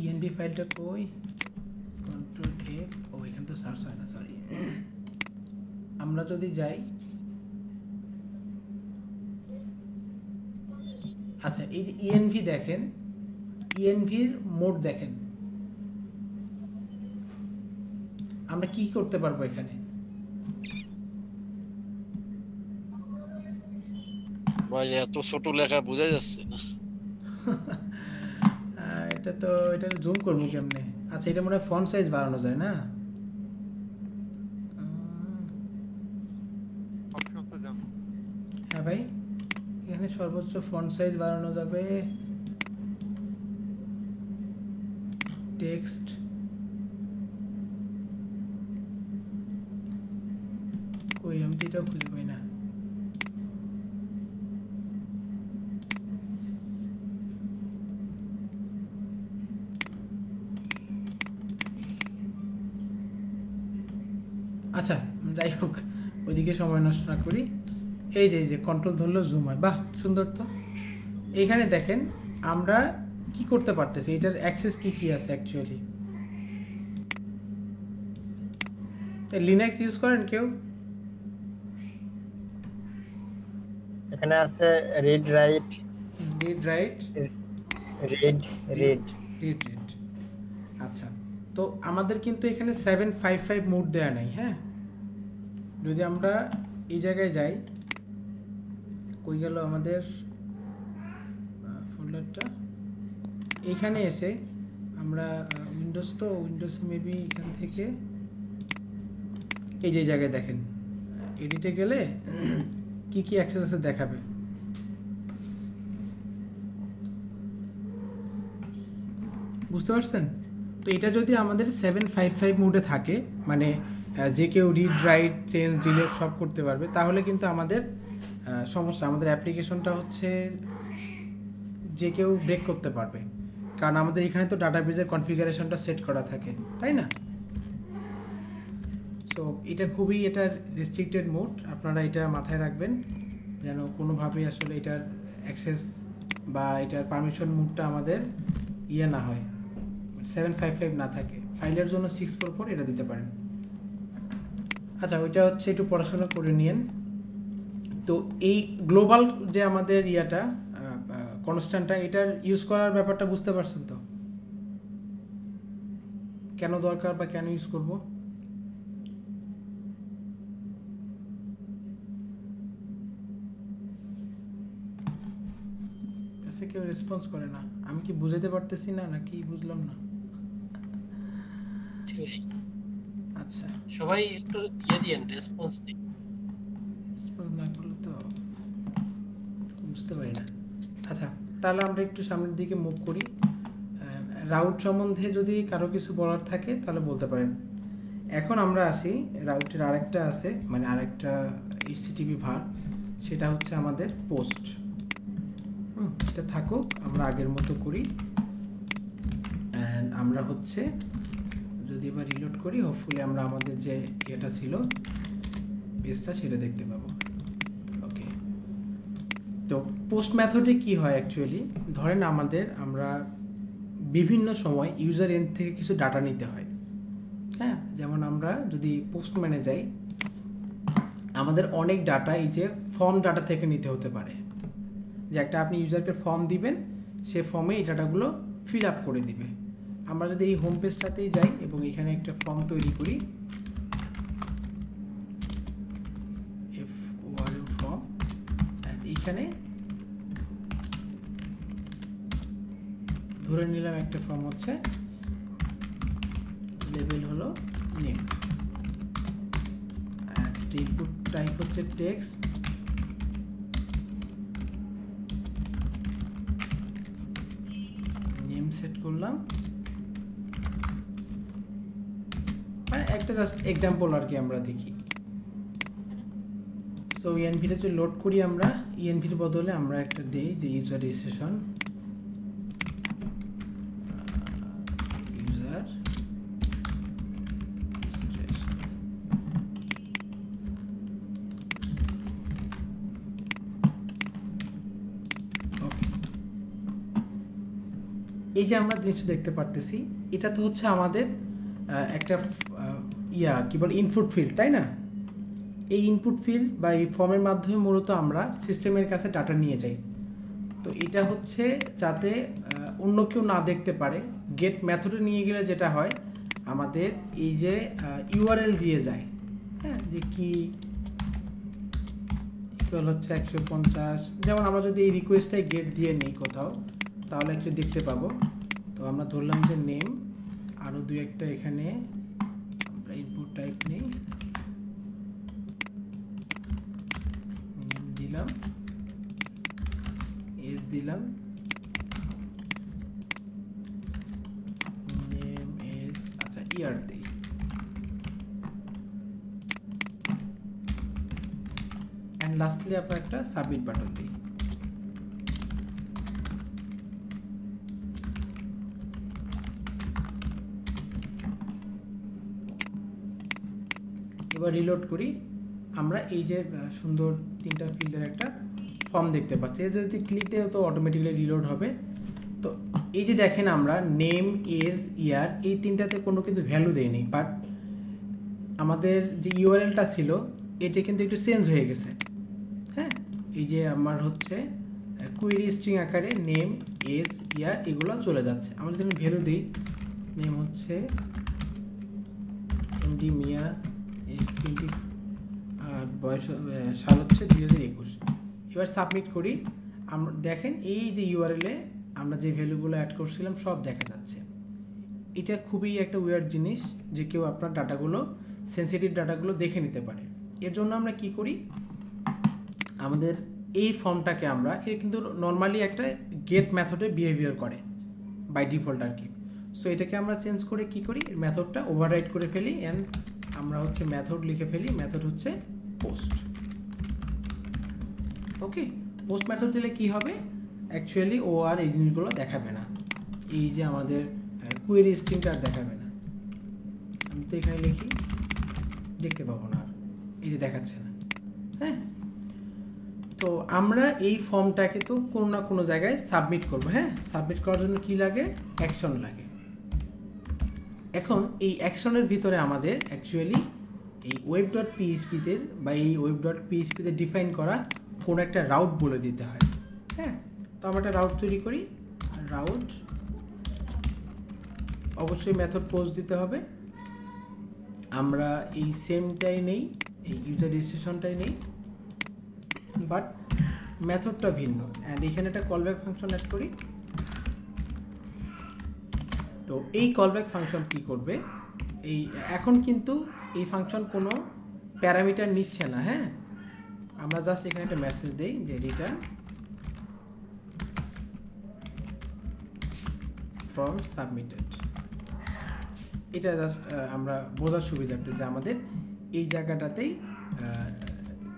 ইএনডি ফাইলটা কই? কন্ট্রোল এফ ও এখানে তো সার্চ হয় না সরি আমরা যদি যাই আচ্ছা এই যে ইএনভি দেখেন ইএনভির মোড দেখেন। আমরা কি করতে পারব এখানে? ভাই এত ছোট লেখা বোঝা যাচ্ছে না। এটা তো এটা জুম করব কেমনে? আচ্ছা এটা মনে হয় ফন্ট সাইজ বাড়ানো যায় না? হ্যাঁ ভাই এখানে সর্বোচ্চ ফন্ট সাইজ বাড়ানো যাবে। টেক্সট কই আমি তো এটাও খুঁজে পাই না আচ্ছা যাই হোক ওইদিকে সময় নষ্ট না করি। এই যে এই যে কন্ট্রোল ধরলেও জুম হয়। বাহ সুন্দর তো। এইখানে দেখেন আমরা কি করতে পারতেছি? এটার অ্যাক্সেস কি কি আছে অ্যাকচুয়ালি লিনাক্স ইউজ করেন কেউ? এখানে আছে read write read write read read read read আচ্ছা তো আমাদের কিন্তু এখানে সেভেন ফাইভ ফাইভ মোড দেওয়া নাই হ্যাঁ? যদি আমরা এই জায়গায় যাই, কই গেল আমাদের ফোল্ডারটা এইখানে এসে আমরা উইন্ডোজ তো উইন্ডোজ মেবি এখান থেকে, এই যে জায়গায় দেখেন এডিটে গেলে কি কি অ্যাক্সেস আছে দেখাবে? বুঝতে পারছেন? তো এটা যদি আমাদের সেভেন ফাইভ ফাইভ মোডে থাকে মানে যে কেউ রিড রাইট চেঞ্জ ডিলেট সব করতে পারবে, তাহলে কিন্তু আমাদের সমস্যা, আমাদের অ্যাপ্লিকেশনটা হচ্ছে যে কেউ ব্রেক করতে পারবে। কারণ আমাদের এখানে তো ডাটাবেজের কনফিগারেশনটা সেট করা থাকে, তাই না? সো এটা খুবই এটা রেস্ট্রিক্টেড মোড আপনারা এটা মাথায় রাখবেন, যেন কোনোভাবেই আসলে এটার অ্যাক্সেস বা এটার পারমিশন মুডটা আমাদের ইয়ে না হয় সেভেন ফাইভ ফাইভ না থাকে। ফাইলের জন্য সিক্স ফোর ফোর এটা দিতে পারেন। আচ্ছা ওইটা হচ্ছে একটু পড়াশোনা করে নিয়েন। তো এই গ্লোবাল যে আমাদের ইয়াটা কনস্ট্যান্টটা এটার ইউজ করার ব্যাপারটা বুঝতে পারছেন তো? কেন দরকার বা কেন ইউজ করব? আচ্ছা কেউ রেসপন্স করে না। আমি কি বুঝাতে পারতেছি না নাকি বুঝলাম না? আচ্ছা। সবাই একটু ইয়ে দিয়েন রেসপন্স দিন। রেসপন্স না করলে তো বুঝতে পারি না। আচ্ছা তাহলে আমরা একটু সামনের দিকে মুভ করি। রাউট সম্বন্ধে যদি কারও কিছু বলার থাকে তাহলে বলতে পারেন। এখন আমরা আসি রাউটের আরেকটা আছে মানে আরেকটা এইচসিটিভি ভার সেটা হচ্ছে আমাদের পোস্ট হুম সেটা থাকুক আমরা আগের মতো করি। অ্যান্ড আমরা হচ্ছে যদি এবার রিলোড করি হোপফুলি আমরা আমাদের যে ইয়েটা ছিল পেজটা সেটা দেখতে পাবো। ওকে তো পোস্ট মেথডে কি হয় অ্যাকচুয়ালি ধরেন আমাদের আমরা বিভিন্ন সময় ইউজার এন্ড থেকে কিছু ডাটা নিতে হয়। হ্যাঁ? যেমন আমরা যদি পোস্টম্যানে যাই, আমাদের অনেক ডাটা এই যে ফর্ম ডাটা থেকে নিতে হতে পারে। যে একটা আপনি ইউজারকে ফর্ম দিবেন, সে ফর্মে এই ডাটাগুলো ফিল আপ করে দিবে। আমরা যদি এই হোম পেজটাতেই যাই এবং এখানে একটা ফর্ম তৈরি করি এফ ফর্ম ধরে নিলাম একটা ফর্ম হচ্ছে লেভেল হলো নেম ইনপুট টাইপ হচ্ছে টেক্সট নেম সেট করলাম মানে একটা জাস্ট এক্সাম্পল আর কি আমরা দেখি। সো ইএনভিটা যদি লোড করি আমরা ইএনভির বদলে আমরা একটা দিই যে ইউজার রেজিস্ট্রেশন এই যে আমরা জিনিসটা দেখতে পারতেছি, এটা তো হচ্ছে আমাদের একটা ইয়া, কি বলে ইনপুট ফিল্ড তাই না? এই ইনপুট ফিল্ড বা এই ফর্মের মাধ্যমে মূলত আমরা সিস্টেমের কাছে ডাটা নিয়ে যাই। তো এটা হচ্ছে যাতে অন্য কেউ না দেখতে পারে। গেট মেথডে নিয়ে গেলে যেটা হয়, আমাদের এই যে ইউআরএল দিয়ে যায়। হ্যাঁ যে কি ইকুয়াল হচ্ছে একশো পঞ্চাশ। যেমন আমরা যদি এই রিকোয়েস্টটাই গেট দিয়ে নিই কোথাও, তাহলে একটু দেখতে পাবো। তো আমরা ধরলাম যে নেম আরও দুই একটা এখানে টাইপ নেই। দিলাম। এজ দিলাম। নেম এজ আচ্ছা ইয়ার দিই। অ্যান্ড লাস্টলি আপনার একটা সাবমিট বাটন দিই। এবার রিলোড করি, আমরা এই যে সুন্দর তিনটা ফিল্ডের একটা ফর্ম দেখতে পাচ্ছি। এটা যদি ক্লিক দেয় তো অটোমেটিক্যালি রিলোড হবে। তো এই যে দেখেন আমরা নেম এজ ইয়ার এই তিনটাতে কোনো কিন্তু ভ্যালু দেয়নি। বাট আমাদের যে ইউআরএলটা ছিল, এটা কিন্তু একটু চেঞ্জ হয়ে গেছে। হ্যাঁ? এই যে আমার হচ্ছে কুইরি স্ট্রিং আকারে নেম এজ ইয়ার এগুলো চলে যাচ্ছে। আমরা যদি ভ্যালু দিই নেম হচ্ছে এমডি মিয়া এস টোয়েন্টি আর বয়স সাল হচ্ছে দুই হাজার একুশ। এবার সাবমিট করি। দেখেন এই যে ইউআরএলে আমরা যে ভ্যালুগুলো অ্যাড করছিলাম, সব দেখা যাচ্ছে। এটা খুবই একটা ওয়ার্ড জিনিস যে কেউ আপনার ডাটাগুলো সেন্সিটিভ ডাটাগুলো দেখে নিতে পারে। এর জন্য আমরা কি করি? আমাদের এই ফর্মটাকে আমরা এর কিন্তু নর্মালি একটা গেট মেথডে বিহেভিয়ার করে বাই ডিফল্ট আর কি সো এটাকে আমরা চেঞ্জ করে কি করি? মেথডটা ওভাররাইড করে ফেলি অ্যান্ড আমরা হচ্ছে মেথড লিখে ফেলি মেথড হচ্ছে পোস্ট ওকে পোস্ট মেথড দিলে কি হবে? অ্যাকচুয়ালি ও আর এই জিনিসগুলো দেখাবে না। এই যে আমাদের কুয়েরি স্ট্রিংটা আর দেখাবে না। আমি তো এখানে লিখি, দেখতে পাবো না আর। এই যে দেখাচ্ছে না। হ্যাঁ? তো আমরা এই ফর্মটাকে তো কোনো না কোনো জায়গায় সাবমিট করব হ্যাঁ? সাবমিট করার জন্য কি লাগে? অ্যাকশন লাগে। এখন এই অ্যাকশনের ভিতরে আমাদের অ্যাকচুয়ালি এই ওয়েব ডট পিএইচপিতে বা এই ওয়েব ডট পিএইচপিতে ডিফাইন করা কোনো একটা রাউট বলে দিতে হয়। হ্যাঁ? তো আমরা একটা রাউট তৈরি করি। রাউট অবশ্যই মেথড পোস্ট দিতে হবে। আমরা এই সেমটাই নেই, এই ইউজার রেজিস্ট্রেশনটাই নেই বাট মেথডটা ভিন্ন। অ্যান্ড এখানে একটা কলব্যাক ফাংশন অ্যাড করি। তো এই কলব্যাক ফাংশন কি করবে? এই, এখন কিন্তু এই ফাংশন কোনো প্যারামিটার নিচ্ছে না হ্যাঁ? আমরা জাস্ট এখানে একটা মেসেজ দেই যে রিটার্ন ফর্ম সাবমিটেড এটা জাস্ট আমরা বোঝার সুবিধার্থে যে আমাদের এই জায়গাটাতেই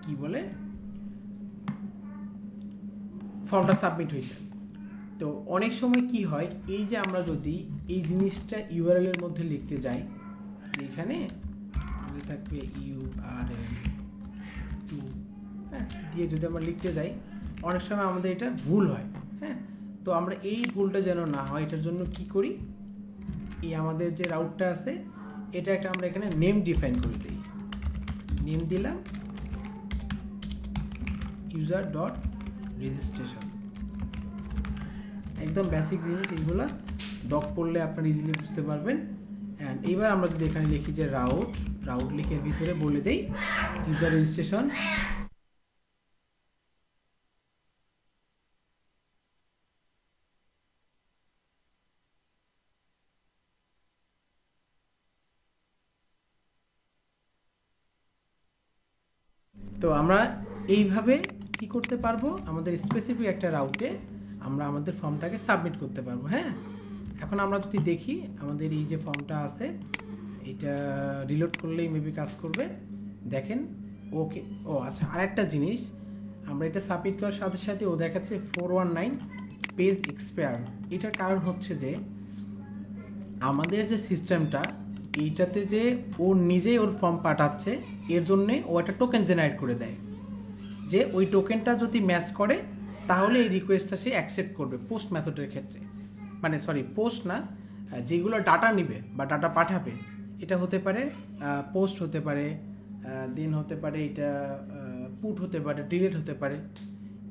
কি বলে? ফর্মটা সাবমিট হয়েছে। তো অনেক সময় কি হয়, এই যে আমরা যদি এই জিনিসটা ইউআরএল এর মধ্যে লিখতে যাই, এখানে আমাদের থাকবে ইউআরএল টু হ্যাঁ দিয়ে যদি আমরা লিখতে যাই, অনেক সময় আমাদের এটা ভুল হয় হ্যাঁ তো আমরা এই ভুলটা যেন না হয়, এটার জন্য কি করি, এই আমাদের যে রাউটটা আছে এটা একটা আমরা এখানে নেম ডিফাইন করে দিই। নেম দিলাম ইউজার ডট রেজিস্ট্রেশন একদম বেসিক জিনিস এইগুলো ডক পড়লে আপনারা ইজিলি বুঝতে পারবেন। অ্যান্ড এইবার আমরা যদি এখানে লিখি যে রাউট রাউট লিখে ভিতরে বলে দেই ইউজার রেজিস্ট্রেশন তো আমরা এইভাবে কি করতে পারব? আমাদের স্পেসিফিক একটা রাউটে আমরা আমাদের ফর্মটাকে সাবমিট করতে পারব হ্যাঁ? এখন আমরা যদি দেখি আমাদের এই যে ফর্মটা আছে, এটা রিলোড করলেই মেবি কাজ করবে। দেখেন, ওকে, ও আচ্ছা আরেকটা জিনিস, আমরা এটা সাবমিট করার সাথে সাথে ও দেখাচ্ছে four one nine page expire এটার কারণ হচ্ছে যে, আমাদের যে সিস্টেমটা এইটাতে যে ও নিজেই ওর ফর্ম পাঠাচ্ছে, এর জন্যে ও একটা টোকেন জেনারেট করে দেয়। যে ওই টোকেনটা যদি ম্যাচ করে তাহলে এই রিকোয়েস্টটা সে অ্যাকসেপ্ট করবে পোস্ট মেথডের ক্ষেত্রে। মানে সরি পোস্ট না যেগুলো ডাটা নিবে বা ডাটা পাঠাবে, এটা হতে পারে পোস্ট হতে পারে দিন হতে পারে এটা পুট হতে পারে ডিলিট হতে পারে।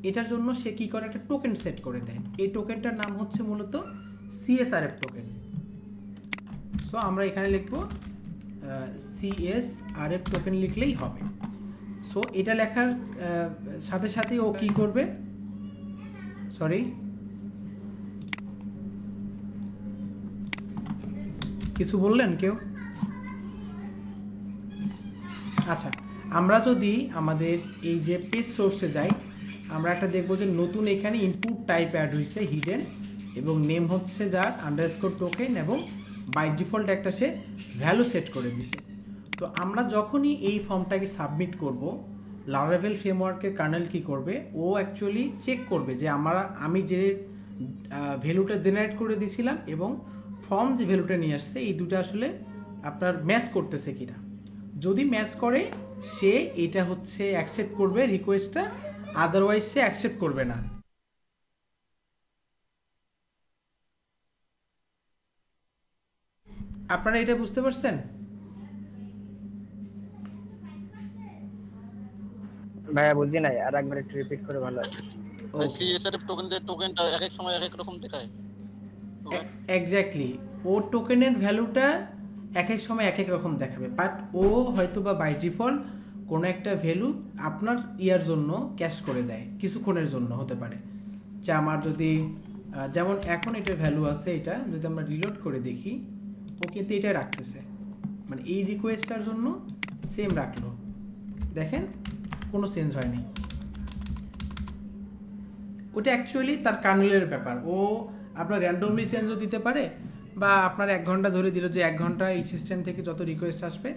এটার জন্য সে কী করে? একটা টোকেন সেট করে দেয়। এই টোকেনটার নাম হচ্ছে মূলত সিএসআরএফ টোকেন সো আমরা এখানে লিখব সিএসআরএফ টোকেন লিখলেই হবে। সো এটা লেখার সাথে সাথে ও কি করবে? সরি কিছু বললেন কেউ? আচ্ছা আমরা যদি আমাদের এই যে পেজ সোর্সে যাই, আমরা একটা দেখব যে নতুন এখানে ইনপুট টাইপ অ্যাড হয়েছে হিডেন এবং নেম হচ্ছে যার আন্ডারস্কোর টোকেন এবং বাই ডিফল্ট একটা সে ভ্যালু সেট করে দিছে। তো আমরা যখনই এই ফর্মটাকে সাবমিট করব লারাভেল ফ্রেমওয়ার্কের কার্নেল কি করবে? ও অ্যাকচুয়ালি চেক করবে যে আমরা, আমি যে ভ্যালুটা জেনারেট করে দিয়েছিলাম এবং ফর্ম যে ভ্যালুটা নিয়ে আসছে, এই দুটো আসলে আপনার ম্যাচ করতেছে কিনা। যদি ম্যাচ করে, সে এটা হচ্ছে অ্যাকসেপ্ট করবে রিকোয়েস্টটা আদারওয়াইজ সে অ্যাকসেপ্ট করবে না। আপনারা এটা বুঝতে পারছেন? ভাইয়া বুঝি নাই আর একবার একটু রিপিট করে ভালো হয়। সিএসআরএফ টোকেন টোকেনটা এক এক সময় এক এক রকম দেখায়। এক্স্যাক্টলি ও টোকেনের ভ্যালুটা এক এক সময় এক এক রকম দেখাবে। বাট ও হয়তো বা বাই ডিফল্ট কোনো একটা ভ্যালু আপনার ইয়ার জন্য ক্যাশ করে দেয় কিছুক্ষণের জন্য হতে পারে। যে আমার যদি আহ, যেমন এখন এটা ভ্যালু আছে এটা যদি আমরা রিলোড করে দেখি ও কিন্তু এটা রাখতেছে। মানে এই রিকোয়েস্টটার জন্য সেম রাখল। দেখেন? কোনো চেঞ্জ হয়নি। ওটা অ্যাকচুয়ালি তার কার্নেলের ব্যাপার। ও আপনার র্যান্ডমলি চেঞ্জও দিতে পারে বা আপনার এক ঘণ্টা ধরে দিল যে এক ঘণ্টা এই সিস্টেম থেকে যত রিকোয়েস্ট আসবে,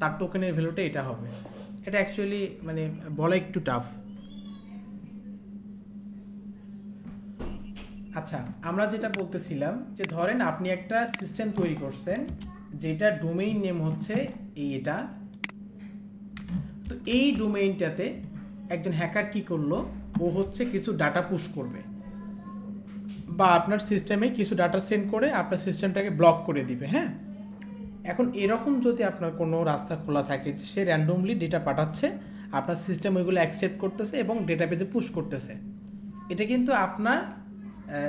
তার টোকেনের ভ্যালুটা এটা হবে। এটা অ্যাকচুয়ালি মানে বলা একটু টাফ আচ্ছা আমরা যেটা বলতেছিলাম যে ধরেন আপনি একটা সিস্টেম তৈরি করছেন যেটা ডোমেইন নেম হচ্ছে এই এটা তো এই ডোমেইনটাতে একজন হ্যাকার কি করল? ও হচ্ছে কিছু ডাটা পুশ করবে। বা আপনার সিস্টেমে কিছু ডাটা সেন্ড করে আপনার সিস্টেমটাকে ব্লক করে দিবে হ্যাঁ? এখন এরকম যদি আপনার কোনো রাস্তা খোলা থাকে, সে র্যান্ডমলি ডেটা পাঠাচ্ছে, আপনার সিস্টেম ওইগুলো অ্যাকসেপ্ট করতেছে এবং ডেটা পেজে পুশ করতেছে। এটা কিন্তু আপনার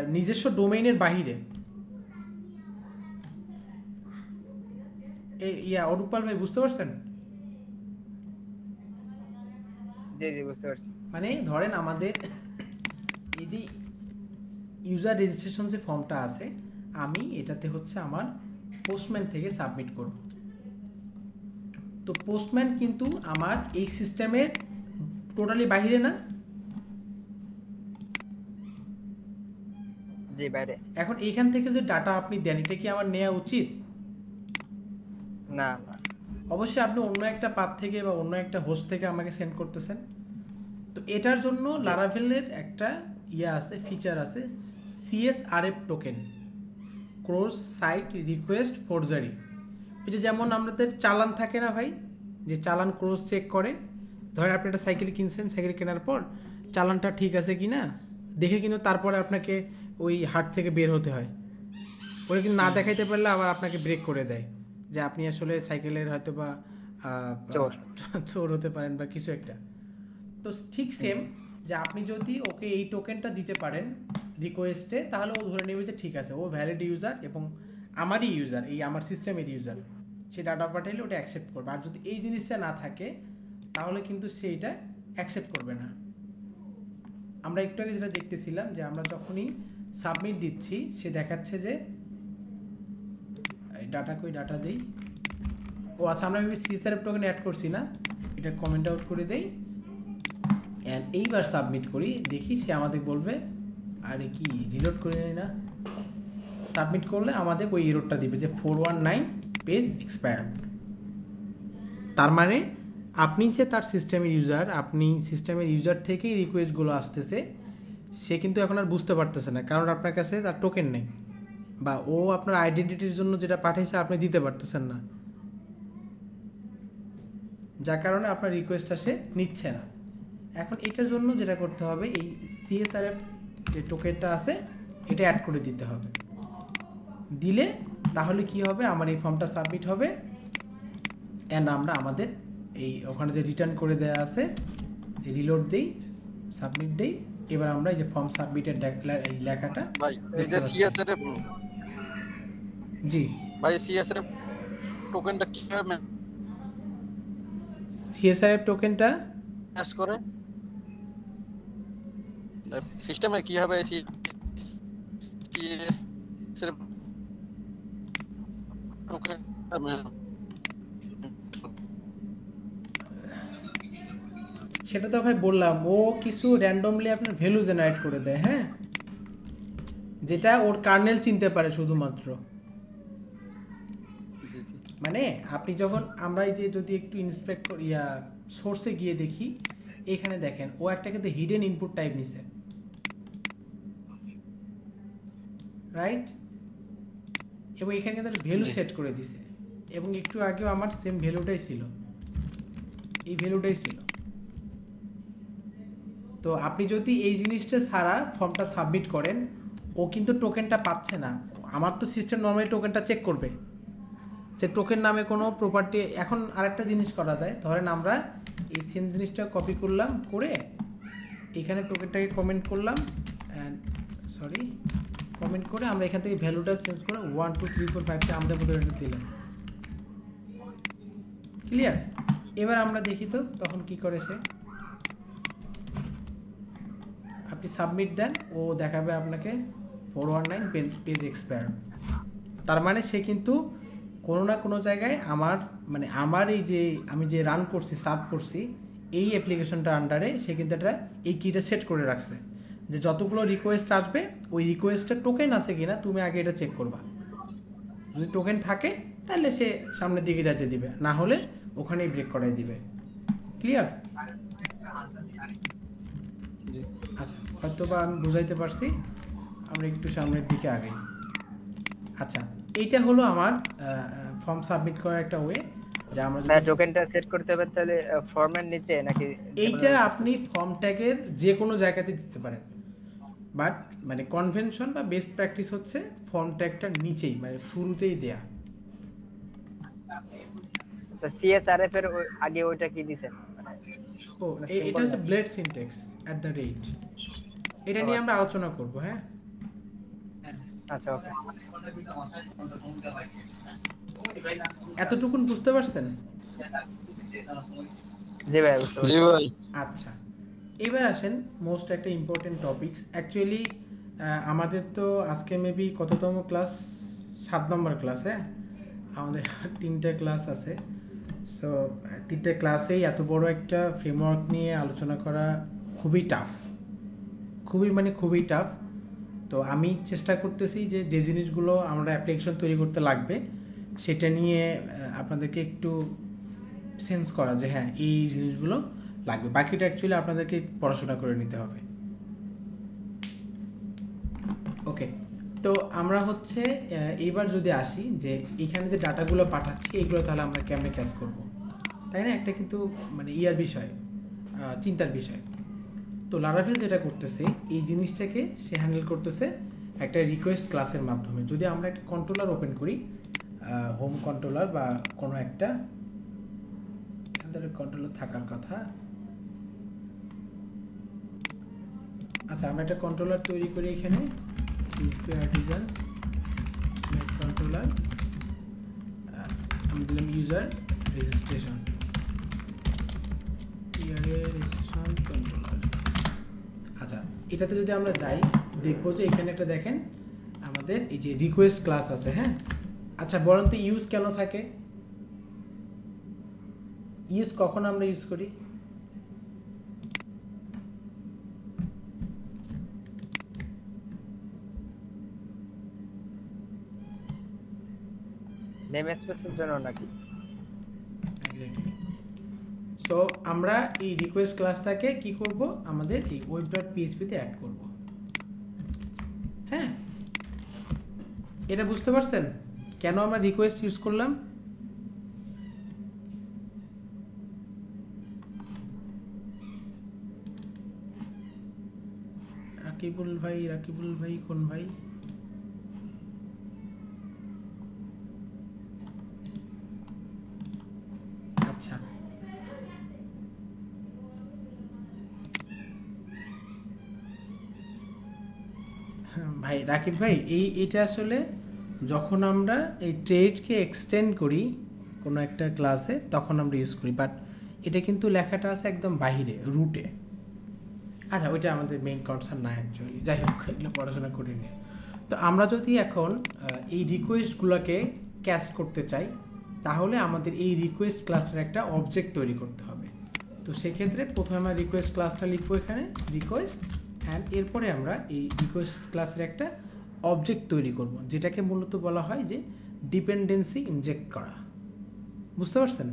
নিজস্ব ডোমেইনের বাহিরে। ইয়া অরূপাল ভাই, বুঝতে পারছেন? জি জি বুঝতে পারছি। মানে ধরেন আমাদের এই যে ইউজার রেজিস্ট্রেশন যে ফর্মটা আছে আমি এটাতে হচ্ছে আমার পোস্টম্যান থেকে সাবমিট করব। তো পোস্টম্যান কিন্তু আমার এই সিস্টেমের টোটালি বাহিরে না? জি বাইরে। এখন এইখান থেকে যে ডাটা আপনি দেন এটা কি আমার নেওয়া উচিত? না না। অবশ্যই আপনি অন্য একটা পাত থেকে বা অন্য একটা হোস্ট থেকে আমাকে সেন্ড করতেছেন। তো এটার জন্য লারাভেলের একটা ইয়ে আছে ফিচার আছে CSRF token cross site request forgery ওই যে যেমন আমাদের চালান থাকে না ভাই, যে চালান ক্রোজ চেক করে, ধরেন আপনি একটা সাইকেল কিনছেন সাইকেল কেনার পর চালানটা ঠিক আছে কি না দেখে কিন্তু তারপরে আপনাকে ওই হাট থেকে বের হতে হয়। ওরা কিন্তু না দেখাইতে পারলে আবার আপনাকে ব্রেক করে দেয়। যে আপনি আসলে সাইকেলের হয়তো বা চোর। হতে পারেন বা কিছু একটা। তো ঠিক সেম যে আপনি যদি ওকে এই টোকেনটা দিতে পারেন রিকোয়েস্টে তাহলে ও ধরে নেবে যে ঠিক আছে ও ভ্যালিড ইউজার এবং আমারই ইউজার এই আমার সিস্টেমের ইউজার সে ডাটা পাঠাইলে ওটা অ্যাকসেপ্ট করবে। আর যদি এই জিনিসটা না থাকে তাহলে কিন্তু সে এটা অ্যাকসেপ্ট করবে না। আমরা একটু আগে যেটা দেখতেছিলাম যে আমরা যখনই সাবমিট দিচ্ছি সে দেখাচ্ছে যে ডাটা কই ডাটা দেই। ও আচ্ছা আমরা সিসারের টোকেন অ্যাড করছি না। এটা কমেন্ট আউট করে দেই। অ্যান্ড এইবার সাবমিট করি, দেখি সে আমাদের বলবে, আরে কি রিলোড করে নেই না? সাবমিট করলে আমাদের ওই এরোরটা দিবে যে four one nine page expired তার মানে আপনি যে তার সিস্টেমের ইউজার আপনি সিস্টেমের ইউজার থেকেই রিকোয়েস্টগুলো আসতেছে, সে কিন্তু এখন আর বুঝতে পারতেছে না, কারণ আপনার কাছে তার টোকেন নেই। বা ও আপনার আইডেন্টিটির জন্য যেটা পাঠিয়েছে আপনি দিতে পারতেছেন না। যার কারণে আপনার রিকোয়েস্টটা সে নিচ্ছে না। এখন এটার জন্য যেটা করতে হবে, এই সিএসআরএফ যে টোকেনটা আছে, এটা অ্যাড করে দিতে হবে। দিলে তাহলে কি হবে? আমার এই ফর্মটা সাবমিট হবে। অ্যান্ড আমরা আমাদের এই ওখানে যে রিটার্ন করে দেওয়া আছে রিলোড দিই সাবমিট দেই। এবার আমরা এই যে ফর্ম সাবমিটের এই লেখাটা ভাই এই দেখতে যে পাচ্ছি। সিএসআরএফ জি। ভাই সিএসআরএফ টোকেনটা কীভাবে সিএসআরএফ টোকেনটা ম্যাচ করে? সিস্টেমে কীভাবে সিএসআরএফ টোকেনটা সেটা তো ভাই বললাম। ও কিছু র্যান্ডমলি আপনার ভ্যালু জেনারেট করে দেয় হ্যাঁ? যেটা ওর কার্নেল চিনতে পারে শুধুমাত্র। মানে আপনি যখন আমরা এই যে যদি একটু ইন্সপেক্ট করি ইয়া সোর্সে গিয়ে দেখি এখানে দেখেন ও একটা কিন্তু হিডেন ইনপুট টাইপ নিছে। রাইট এবং এখানে কিন্তু ভ্যালু সেট করে দিছে। এবং একটু আগেও আমার সেম ভ্যালুটাই ছিল। এই ভ্যালুটাই ছিল। তো আপনি যদি এই জিনিসটা ছাড়া ফর্মটা সাবমিট করেন, ও কিন্তু টোকেনটা পাচ্ছে না। আমার তো সিস্টেম নর্মালি টোকেনটা চেক করবে। যে টোকেন নামে কোনো প্রপার্টি এখন আরেকটা জিনিস করা যায়। ধরেন আমরা এই সেম জিনিসটা কপি করলাম, করে এখানে টোকেনটাকে কমেন্ট করলাম অ্যান্ড সরি কমেন্ট করে আমরা এখান থেকে ভ্যালুটা চেঞ্জ করে ওয়ান টু থ্রি ফোর ফাইভটা আমাদের মতো এটা দিলাম। ক্লিয়ার এবার আমরা দেখি তো তখন কি করে সে আপনি সাবমিট দেন ও দেখাবে আপনাকে four one nine page expire তার মানে সে কিন্তু কোনো না কোনো জায়গায় আমার মানে আমার এই যে আমি যে রান করছি সাব করছি এই অ্যাপ্লিকেশনটার আন্ডারে সে কিন্তু একটা এই কিটা সেট করে রাখছে। যে যতগুলো রিকোয়েস্ট আসবে ওই রিকোয়েস্টের টোকেন আছে কি না তুমি আগে এটা চেক করবা। যদি টোকেন থাকে তাহলে সে সামনের দিকে যেতে দিবে। না হলে ওখানেই ব্রেক করাই দিবে। ক্লিয়ার জি আচ্ছা। হয়তো বা আমি বুঝাইতে পারছি। আমরা একটু সামনের দিকে আগাই। আচ্ছা এইটা হলো আমার ফর্ম সাবমিট করার একটা ওয়ে যা আমরা যদি- হ্যাঁ টোকেনটা সেট করতে হবে তাহলে ফর্মের নিচে নাকি এইটা আপনি ফর্ম ট্যাগের যে কোনো জায়গাতে দিতে পারেন। বাট মানে কনভেনশন বা বেস্ট প্র্যাকটিস হচ্ছে ফর্ম ট্যাগটার নিচেই মানে শুরুতেই দেয়া। আচ্ছা সিএসআরএফ এর ওই- আগে ওইটা কি দিছেন? ও এ- এটা হচ্ছে blade syntax at the rate এটা নিয়ে আমরা আলোচনা করব হ্যাঁ? আচ্ছা ওকে। এতটুকুন বুঝতে পারছেন? জি ভাই জি ভাই। আচ্ছা এবার আসেন মোস্ট একটা ইম্পর্টেন্ট টপিকস অ্যাকচুয়ালি আমাদের তো আজকে মেবি কততম ক্লাস সাত নম্বর ক্লাস হ্যাঁ? আমাদের তিনটে ক্লাস আছে। সো তিনটে ক্লাসেই এত বড় একটা ফ্রেমওয়ার্ক নিয়ে আলোচনা করা খুবই টাফ খুবই মানে খুবই টাফ তো আমি চেষ্টা করতেছি যে যে জিনিসগুলো আমরা অ্যাপ্লিকেশন তৈরি করতে লাগবে, সেটা নিয়ে আপনাদেরকে একটু সেন্স করা যে হ্যাঁ এই জিনিসগুলো লাগবে। বাকিটা অ্যাকচুয়ালি আপনাদেরকে পড়াশোনা করে নিতে হবে। ওকে তো আমরা হচ্ছে এইবার যদি আসি যে, এখানে যে ডাটাগুলো পাঠাচ্ছি, এগুলো তাহলে আমরা কেমনে ক্যাচ করব? তাই না? একটা কিন্তু মানে ইয়ার বিষয় চিন্তার বিষয়। তো লারাভেল যেটা করতেছে, এই জিনিসটাকে সে হ্যান্ডেল করতেছে একটা রিকোয়েস্ট ক্লাসের মাধ্যমে। যদি আমরা একটা কন্ট্রোলার ওপেন করি হোম কন্ট্রোলার বা কোনো একটা কন্ট্রোলার থাকার কথা। আচ্ছা আমরা একটা কন্ট্রোলার তৈরি করি এখানে। কন্ট্রোলার আমি দিলাম ইউজার রেজিস্ট্রেশন ইয়ারে রেজিস্ট্রেশন কন্ট্রোলার এটাতে যদি আমরা যাই, দেখব যে এখানে একটা দেখেন, আমাদের এই যে রিকোয়েস্ট ক্লাস আছে হ্যাঁ? আচ্ছা বরন্ত ইউজ কেন থাকে? ইউজ কখন আমরা ইউজ করি? নেমস্পেসের জন্য নাকি? সো আমরা এই রিকোয়েস্ট ক্লাসটাকে কি করব? আমাদের এই ওয়েব ডট পিএইচপিতে অ্যাড করব। হ্যাঁ? এটা বুঝতে পারছেন? কেন আমরা রিকোয়েস্ট ইউজ করলাম? রাকিবুল ভাই রাকিবুল ভাই কোন ভাই আচ্ছা হ্যাঁ, ভাই রাকিব ভাই, এই, এটা আসলে যখন আমরা এই ট্রেডকে এক্সটেন্ড করি কোনো একটা ক্লাসে তখন আমরা ইউজ করি। বাট এটা কিন্তু লেখাটা আছে একদম বাহিরে রুটে আচ্ছা ওইটা আমাদের মেইন কনসার্ন না অ্যাকচুয়ালি যাই হোক, এগুলো পড়াশোনা করিনি তো আমরা যদি এখন এই রিকোয়েস্টগুলোকে ক্যাশ করতে চাই, তাহলে আমাদের এই রিকোয়েস্ট ক্লাসটার একটা অবজেক্ট তৈরি করতে হবে। তো সেক্ষেত্রে প্রথমে আমরা রিকোয়েস্ট ক্লাসটা লিখব এখানে রিকোয়েস্ট অ্যান্ড এরপরে আমরা এই রিকোয়েস্ট ক্লাসের একটা অবজেক্ট তৈরি করব যেটাকে মূলত বলা হয় যে ডিপেন্ডেন্সি ইনজেক্ট করা। বুঝতে পারছেন?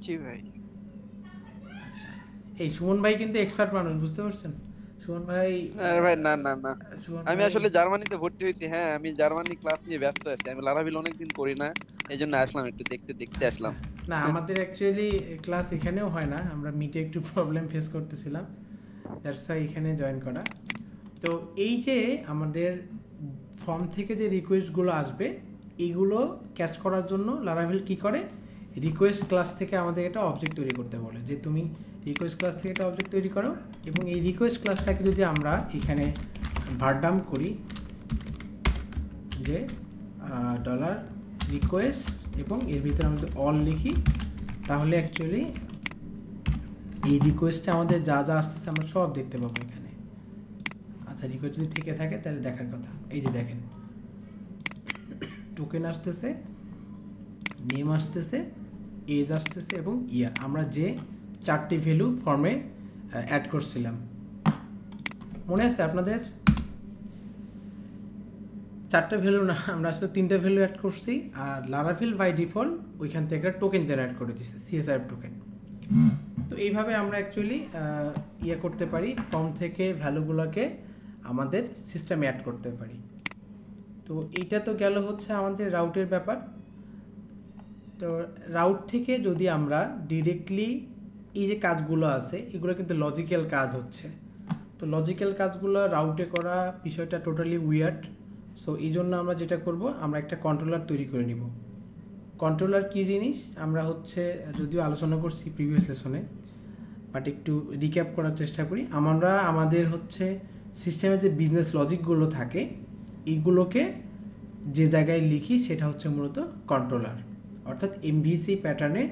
জি ভাই। এই সুমন ভাই কিন্তু এক্সপার্ট মানুষ বুঝতে পারছেন? সুমন ভাই আরে ভাই না না না। আমি আসলে জার্মানিতে ভর্তি হয়েছি হ্যাঁ আমি জার্মানি ক্লাস নিয়ে ব্যস্ত আছি আমি লারাভিল অনেকদিন করি না এই জন্য আসলাম একটু দেখতে দেখতে আসলাম। না আমাদের অ্যাকচুয়ালি ক্লাস এখানেও হয় না আমরা মিটে একটু প্রবলেম ফেস করতেছিলাম দ্যাটস ওয়াই এখানে জয়েন করা। তো এই যে আমাদের ফর্ম থেকে যে রিকোয়েস্টগুলো আসবে এইগুলো ক্যাচ করার জন্য লারাভিল কি করে? রিকোয়েস্ট ক্লাস থেকে আমাদের একটা অবজেক্ট তৈরি করতে বলে যে তুমি রিকোয়েস্ট ক্লাস থেকে একটা অবজেক্ট তৈরি করো এবং এই রিকোয়েস্ট ক্লাসটাকে যদি আমরা এখানে ভারডাম করি, যে ডলার রিকোয়েস্ট এবং এর ভিতরে যদি অল লিখি, তাহলে অ্যাকচুয়ালি এই রিকোয়েস্টে আমাদের যা যা আসতেছে আমরা সব দেখতে পাবো এখানে। আচ্ছা রিকোয়েস্ট যদি থেকে থাকে, তাহলে দেখার কথা। এই যে দেখেন টোকেন আসতেছে নেম আসতেছে এজ আসতেছে এবং ইয়ার আমরা যে চারটি ভ্যালু ফর্মে অ্যাড করছিলাম। মনে আছে আপনাদের? চারটা ভ্যালু না, আমরা আসলে তিনটা ভ্যালু অ্যাড করছি, আর লারাফিল বাই ডিফল্ট ওইখান থেকে একটা টোকেন জেনারেট করে দিচ্ছে সিএসআর টোকেন তো এইভাবে আমরা অ্যাকচুয়ালি ইয়ে করতে পারি ফর্ম থেকে ভ্যালুগুলোকে আমাদের সিস্টেমে অ্যাড করতে পারি। তো এইটা তো গেল হচ্ছে আমাদের রাউটের ব্যাপার। তো রাউট থেকে যদি আমরা ডিরেক্টলি এই যে কাজগুলো আছে, এগুলো কিন্তু লজিক্যাল কাজ হচ্ছে। তো লজিক্যাল কাজগুলো রাউটে করা বিষয়টা টোটালি উইয়ার্ড সো এই জন্য আমরা যেটা করব, আমরা একটা কন্ট্রোলার তৈরি করে নিব। কন্ট্রোলার কী জিনিস? আমরা হচ্ছে, যদিও আলোচনা করছি প্রিভিয়াস লেসনে বাট একটু রিক্যাপ করার চেষ্টা করি। আমরা, আমাদের হচ্ছে সিস্টেমে যে বিজনেস লজিকগুলো থাকে এইগুলোকে যে জায়গায় লিখি, সেটা হচ্ছে মূলত কন্ট্রোলার অর্থাৎ এমভিসি প্যাটার্নে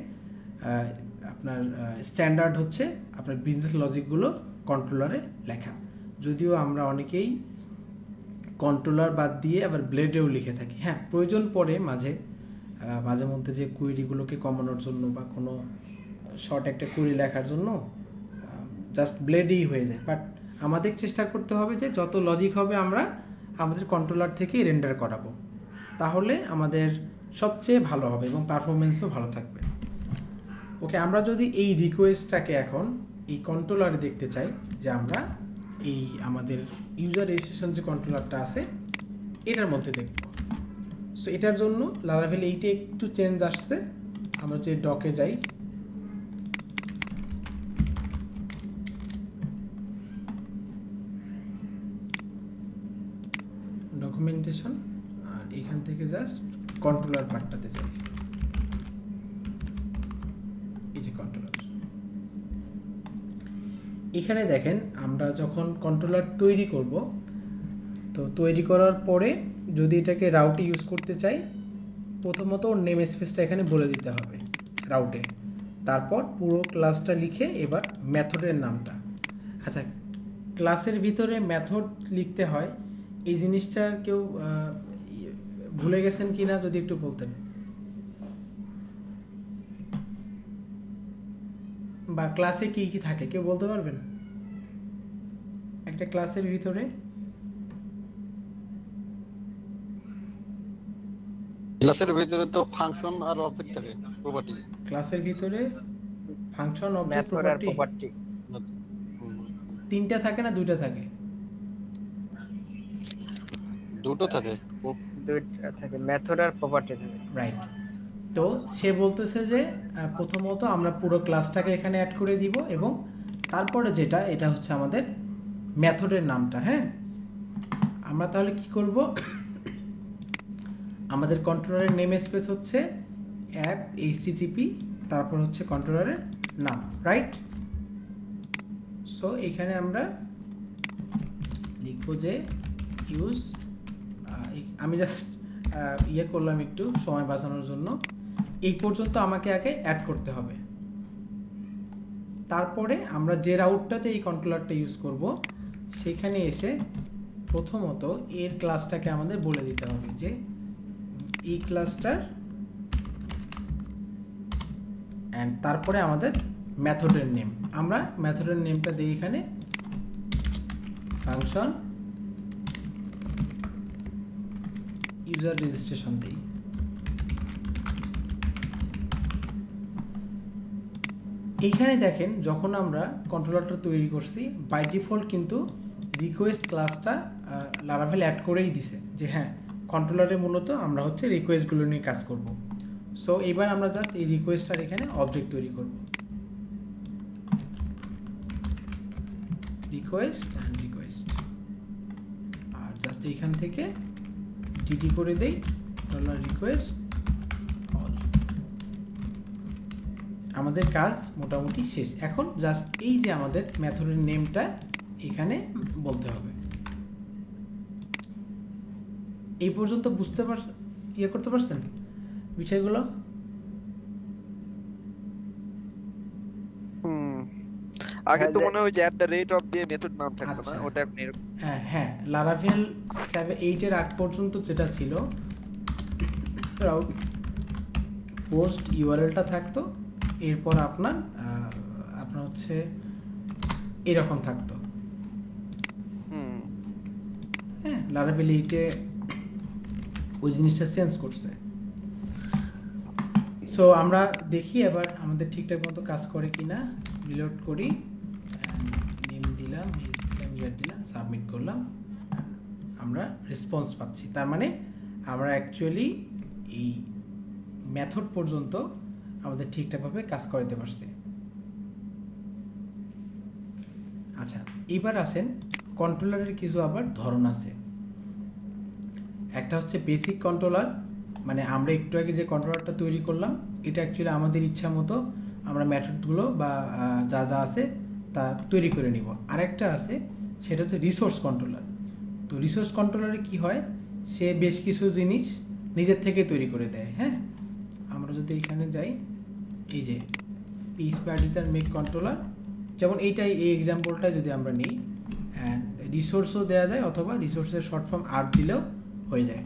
আপনার স্ট্যান্ডার্ড হচ্ছে আপনার বিজনেস লজিকগুলো কন্ট্রোলারে লেখা। যদিও আমরা অনেকেই কন্ট্রোলার বাদ দিয়ে আবার ব্লেডেও লিখে থাকি। হ্যাঁ প্রয়োজন পড়ে মাঝে মাঝে মধ্যে যে কুইরিগুলোকে কমানোর জন্য বা কোনো শর্ট একটা কুইরি লেখার জন্য জাস্ট ব্লেডই হয়ে যায়। বাট আমাদের চেষ্টা করতে হবে যে যত লজিক হবে আমরা আমাদের কন্ট্রোলার থেকেই রেন্ডার করাবো। তাহলে আমাদের সবচেয়ে ভালো হবে এবং পারফরমেন্সও ভালো থাকবে। ওকে আমরা যদি এই রিকোয়েস্টটাকে এখন এই কন্ট্রোলারে দেখতে চাই যে আমরা এই আমাদের ইউজার রেজিস্ট্রেশন যে কন্ট্রোলারটা আছে, এটার মধ্যে দেখব। সো এটার জন্য লারাভেল এইটা একটু চেঞ্জ আসছে। আমরা যে ডকে যাই ডকুমেন্টেশন আর এখান থেকে জাস্ট কন্ট্রোলার পার্টটাতে যাই। যে কন্ট্রোলার এখানে দেখেন, আমরা যখন কন্ট্রোলার তৈরি করব, তো তৈরি করার পরে যদি এটাকে রাউটে ইউজ করতে চাই, প্রথমত নেম স্পেসটা এখানে বলে দিতে হবে রাউটে তারপর পুরো ক্লাসটা লিখে এবার মেথডের নামটা। আচ্ছা ক্লাসের ভিতরে মেথড লিখতে হয়, এই জিনিসটা কেউ ভুলে গেছেন কি না যদি একটু বলতেন? বা ক্লাসে কি কি থাকে কেউ বলতে পারবেন? একটা ক্লাসের ভিতরে? ক্লাসের ভিতরে তো ফাংশন আর অবজেক্ট থাকে প্রপার্টি ক্লাসের ভিতরে ফাংশন অবজেক্ট প্রপার্টি তিনটা থাকে না দুইটা থাকে? দুটো থাকে। দুইটা থাকে মেথড আর প্রপার্টি থাকে। রাইট তো সে বলতেছে যে প্রথমত আমরা পুরো ক্লাসটাকে এখানে অ্যাড করে দিব এবং তারপরে যেটা, এটা হচ্ছে আমাদের মেথডের নামটা হ্যাঁ? আমরা তাহলে কি করব? আমাদের কন্ট্রোলারের নেম স্পেস হচ্ছে অ্যাপ এইচটিটিপি তারপর হচ্ছে কন্ট্রোলারের নাম রাইট সো এখানে আমরা লিখব যে ইউজ আমি জাস্ট ইয়ে করলাম একটু সময় বাঁচানোর জন্য। এই পর্যন্ত আমাকে আগে অ্যাড করতে হবে। তারপরে আমরা যে রাউটটাতে এই কন্ট্রোলারটা ইউজ করব, সেখানে এসে প্রথমত এর ক্লাসটাকে আমাদের বলে দিতে হবে যে, এই ক্লাসটার অ্যান্ড তারপরে আমাদের মেথডের নেম আমরা মেথডের নেমটা দিই এখানে। ফাংশন ইউজার রেজিস্ট্রেশন দিই। এইখানে দেখেন, যখন আমরা কন্ট্রোলারটা তৈরি করছি বাই ডিফল্ট কিন্তু রিকোয়েস্ট ক্লাসটা লারাভেল অ্যাড করেই দিছে যে হ্যাঁ কন্ট্রোলারে মূলত আমরা হচ্ছে রিকোয়েস্টগুলো নিয়ে কাজ করব। সো এবার আমরা জাস্ট এই রিকোয়েস্টটার এখানে অবজেক্ট তৈরি করব। রিকোয়েস্ট অ্যান্ড রিকোয়েস্ট আর জাস্ট এইখান থেকে ডিডি করে দেই রিকোয়েস্ট অল আমাদের কাজ মোটামুটি শেষ। এখন জাস্ট এই যে আমাদের মেথডের নেমটা এখানে বলতে হবে। এই পর্যন্ত বুঝতে পার ইয়ে করতে পারছেন? বিষয়গুলো? আগে তো মনে হয় যে এট দ্য রেট অফ দিয়ে মেথড নাম থাকতো না আচ্ছা। ওটা এখন এরকম। হ্যাঁ হ্যাঁ লারাভেল সেভেন এইটের আগ পর্যন্ত যেটা ছিল পোস্ট ইউআরএলটা থাকতো। এরপর আপনার আপনার হচ্ছে এরকম থাকতো। হুম। হ্যাঁ লারাভেল এইটে ওই জিনিসটা চেঞ্জ করছে। সো আমরা দেখি এবার আমাদের ঠিকঠাক মতো কাজ করে কিনা। রিলোড করি। নেম দিলাম দিলাম ইয়ার দিলাম সাবমিট করলাম। আমরা রেসপন্স পাচ্ছি। তার মানে আমরা অ্যাকচুয়ালি এই মেথড পর্যন্ত আমাদের ঠিকঠাকভাবে কাজ করাতে পারছে। আচ্ছা এইবার আসেন কন্ট্রোলারের কিছু আবার ধরন আছে। একটা হচ্ছে বেসিক কন্ট্রোলার মানে আমরা একটু আগে যে কন্ট্রোলারটা তৈরি করলাম, এটা অ্যাকচুয়ালি আমাদের ইচ্ছা মতো আমরা মেথডগুলো বা যা যা আছে তা তৈরি করে নিব। আরেকটা আছে, সেটা হচ্ছে রিসোর্স কন্ট্রোলার তো রিসোর্স কন্ট্রোলারে কি হয়, সে বেশ কিছু জিনিস নিজের থেকে তৈরি করে দেয় হ্যাঁ? আমরা যদি এখানে যাই এই যে পিস প্যাডিজার মেক কন্ট্রোলার যেমন এইটাই এই এক্সাম্পলটা যদি আমরা নিই অ্যান্ড রিসোর্সও দেওয়া যায় অথবা রিসোর্সের শর্ট ফর্ম আর দিলেও হয়ে যায়।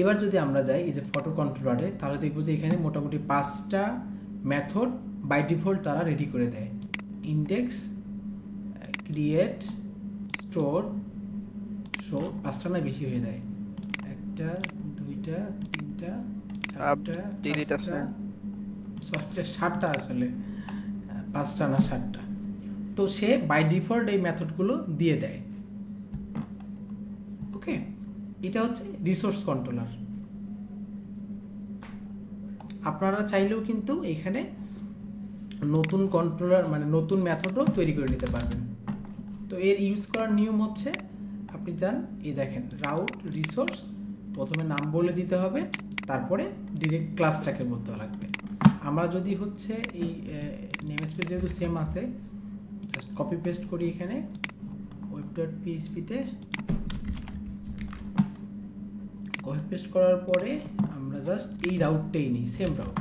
এবার যদি আমরা যাই এই যে ফটো কন্ট্রোলারে তাহলে দেখব যে এখানে মোটামুটি পাঁচটা মেথড বাই ডিফল্ট তারা রেডি করে দেয়। ইন্ডেক্স ক্রিয়েট স্টোর শো পাঁচটা না বেশি হয়ে যায়? একটা দুইটা তিনটা চারটা সাতটা আসলে পাঁচটা না সাতটা তো সে বাই ডিফল্ট এই মেথডগুলো দিয়ে দেয়। ওকে? এটা হচ্ছে রিসোর্স কন্ট্রোলার আপনারা চাইলেও কিন্তু এখানে নতুন কন্ট্রোলার মানে নতুন মেথডও তৈরি করে নিতে পারবেন। তো এর ইউজ করার নিয়ম হচ্ছে, আপনি যান এই দেখেন রাউট রিসোর্স প্রথমে নাম বলে দিতে হবে, তারপরে ডিরেক্ট ক্লাসটাকে বলতে লাগবে। আমরা যদি হচ্ছে এই নেম স্পেস যেহেতু সেম আছে জাস্ট কপি পেস্ট করি এখানে ওয়েব ডট পিএইচপিতে কপি পেস্ট করার পরে আমরা জাস্ট এই রাউটটাই নিই সেম রাউট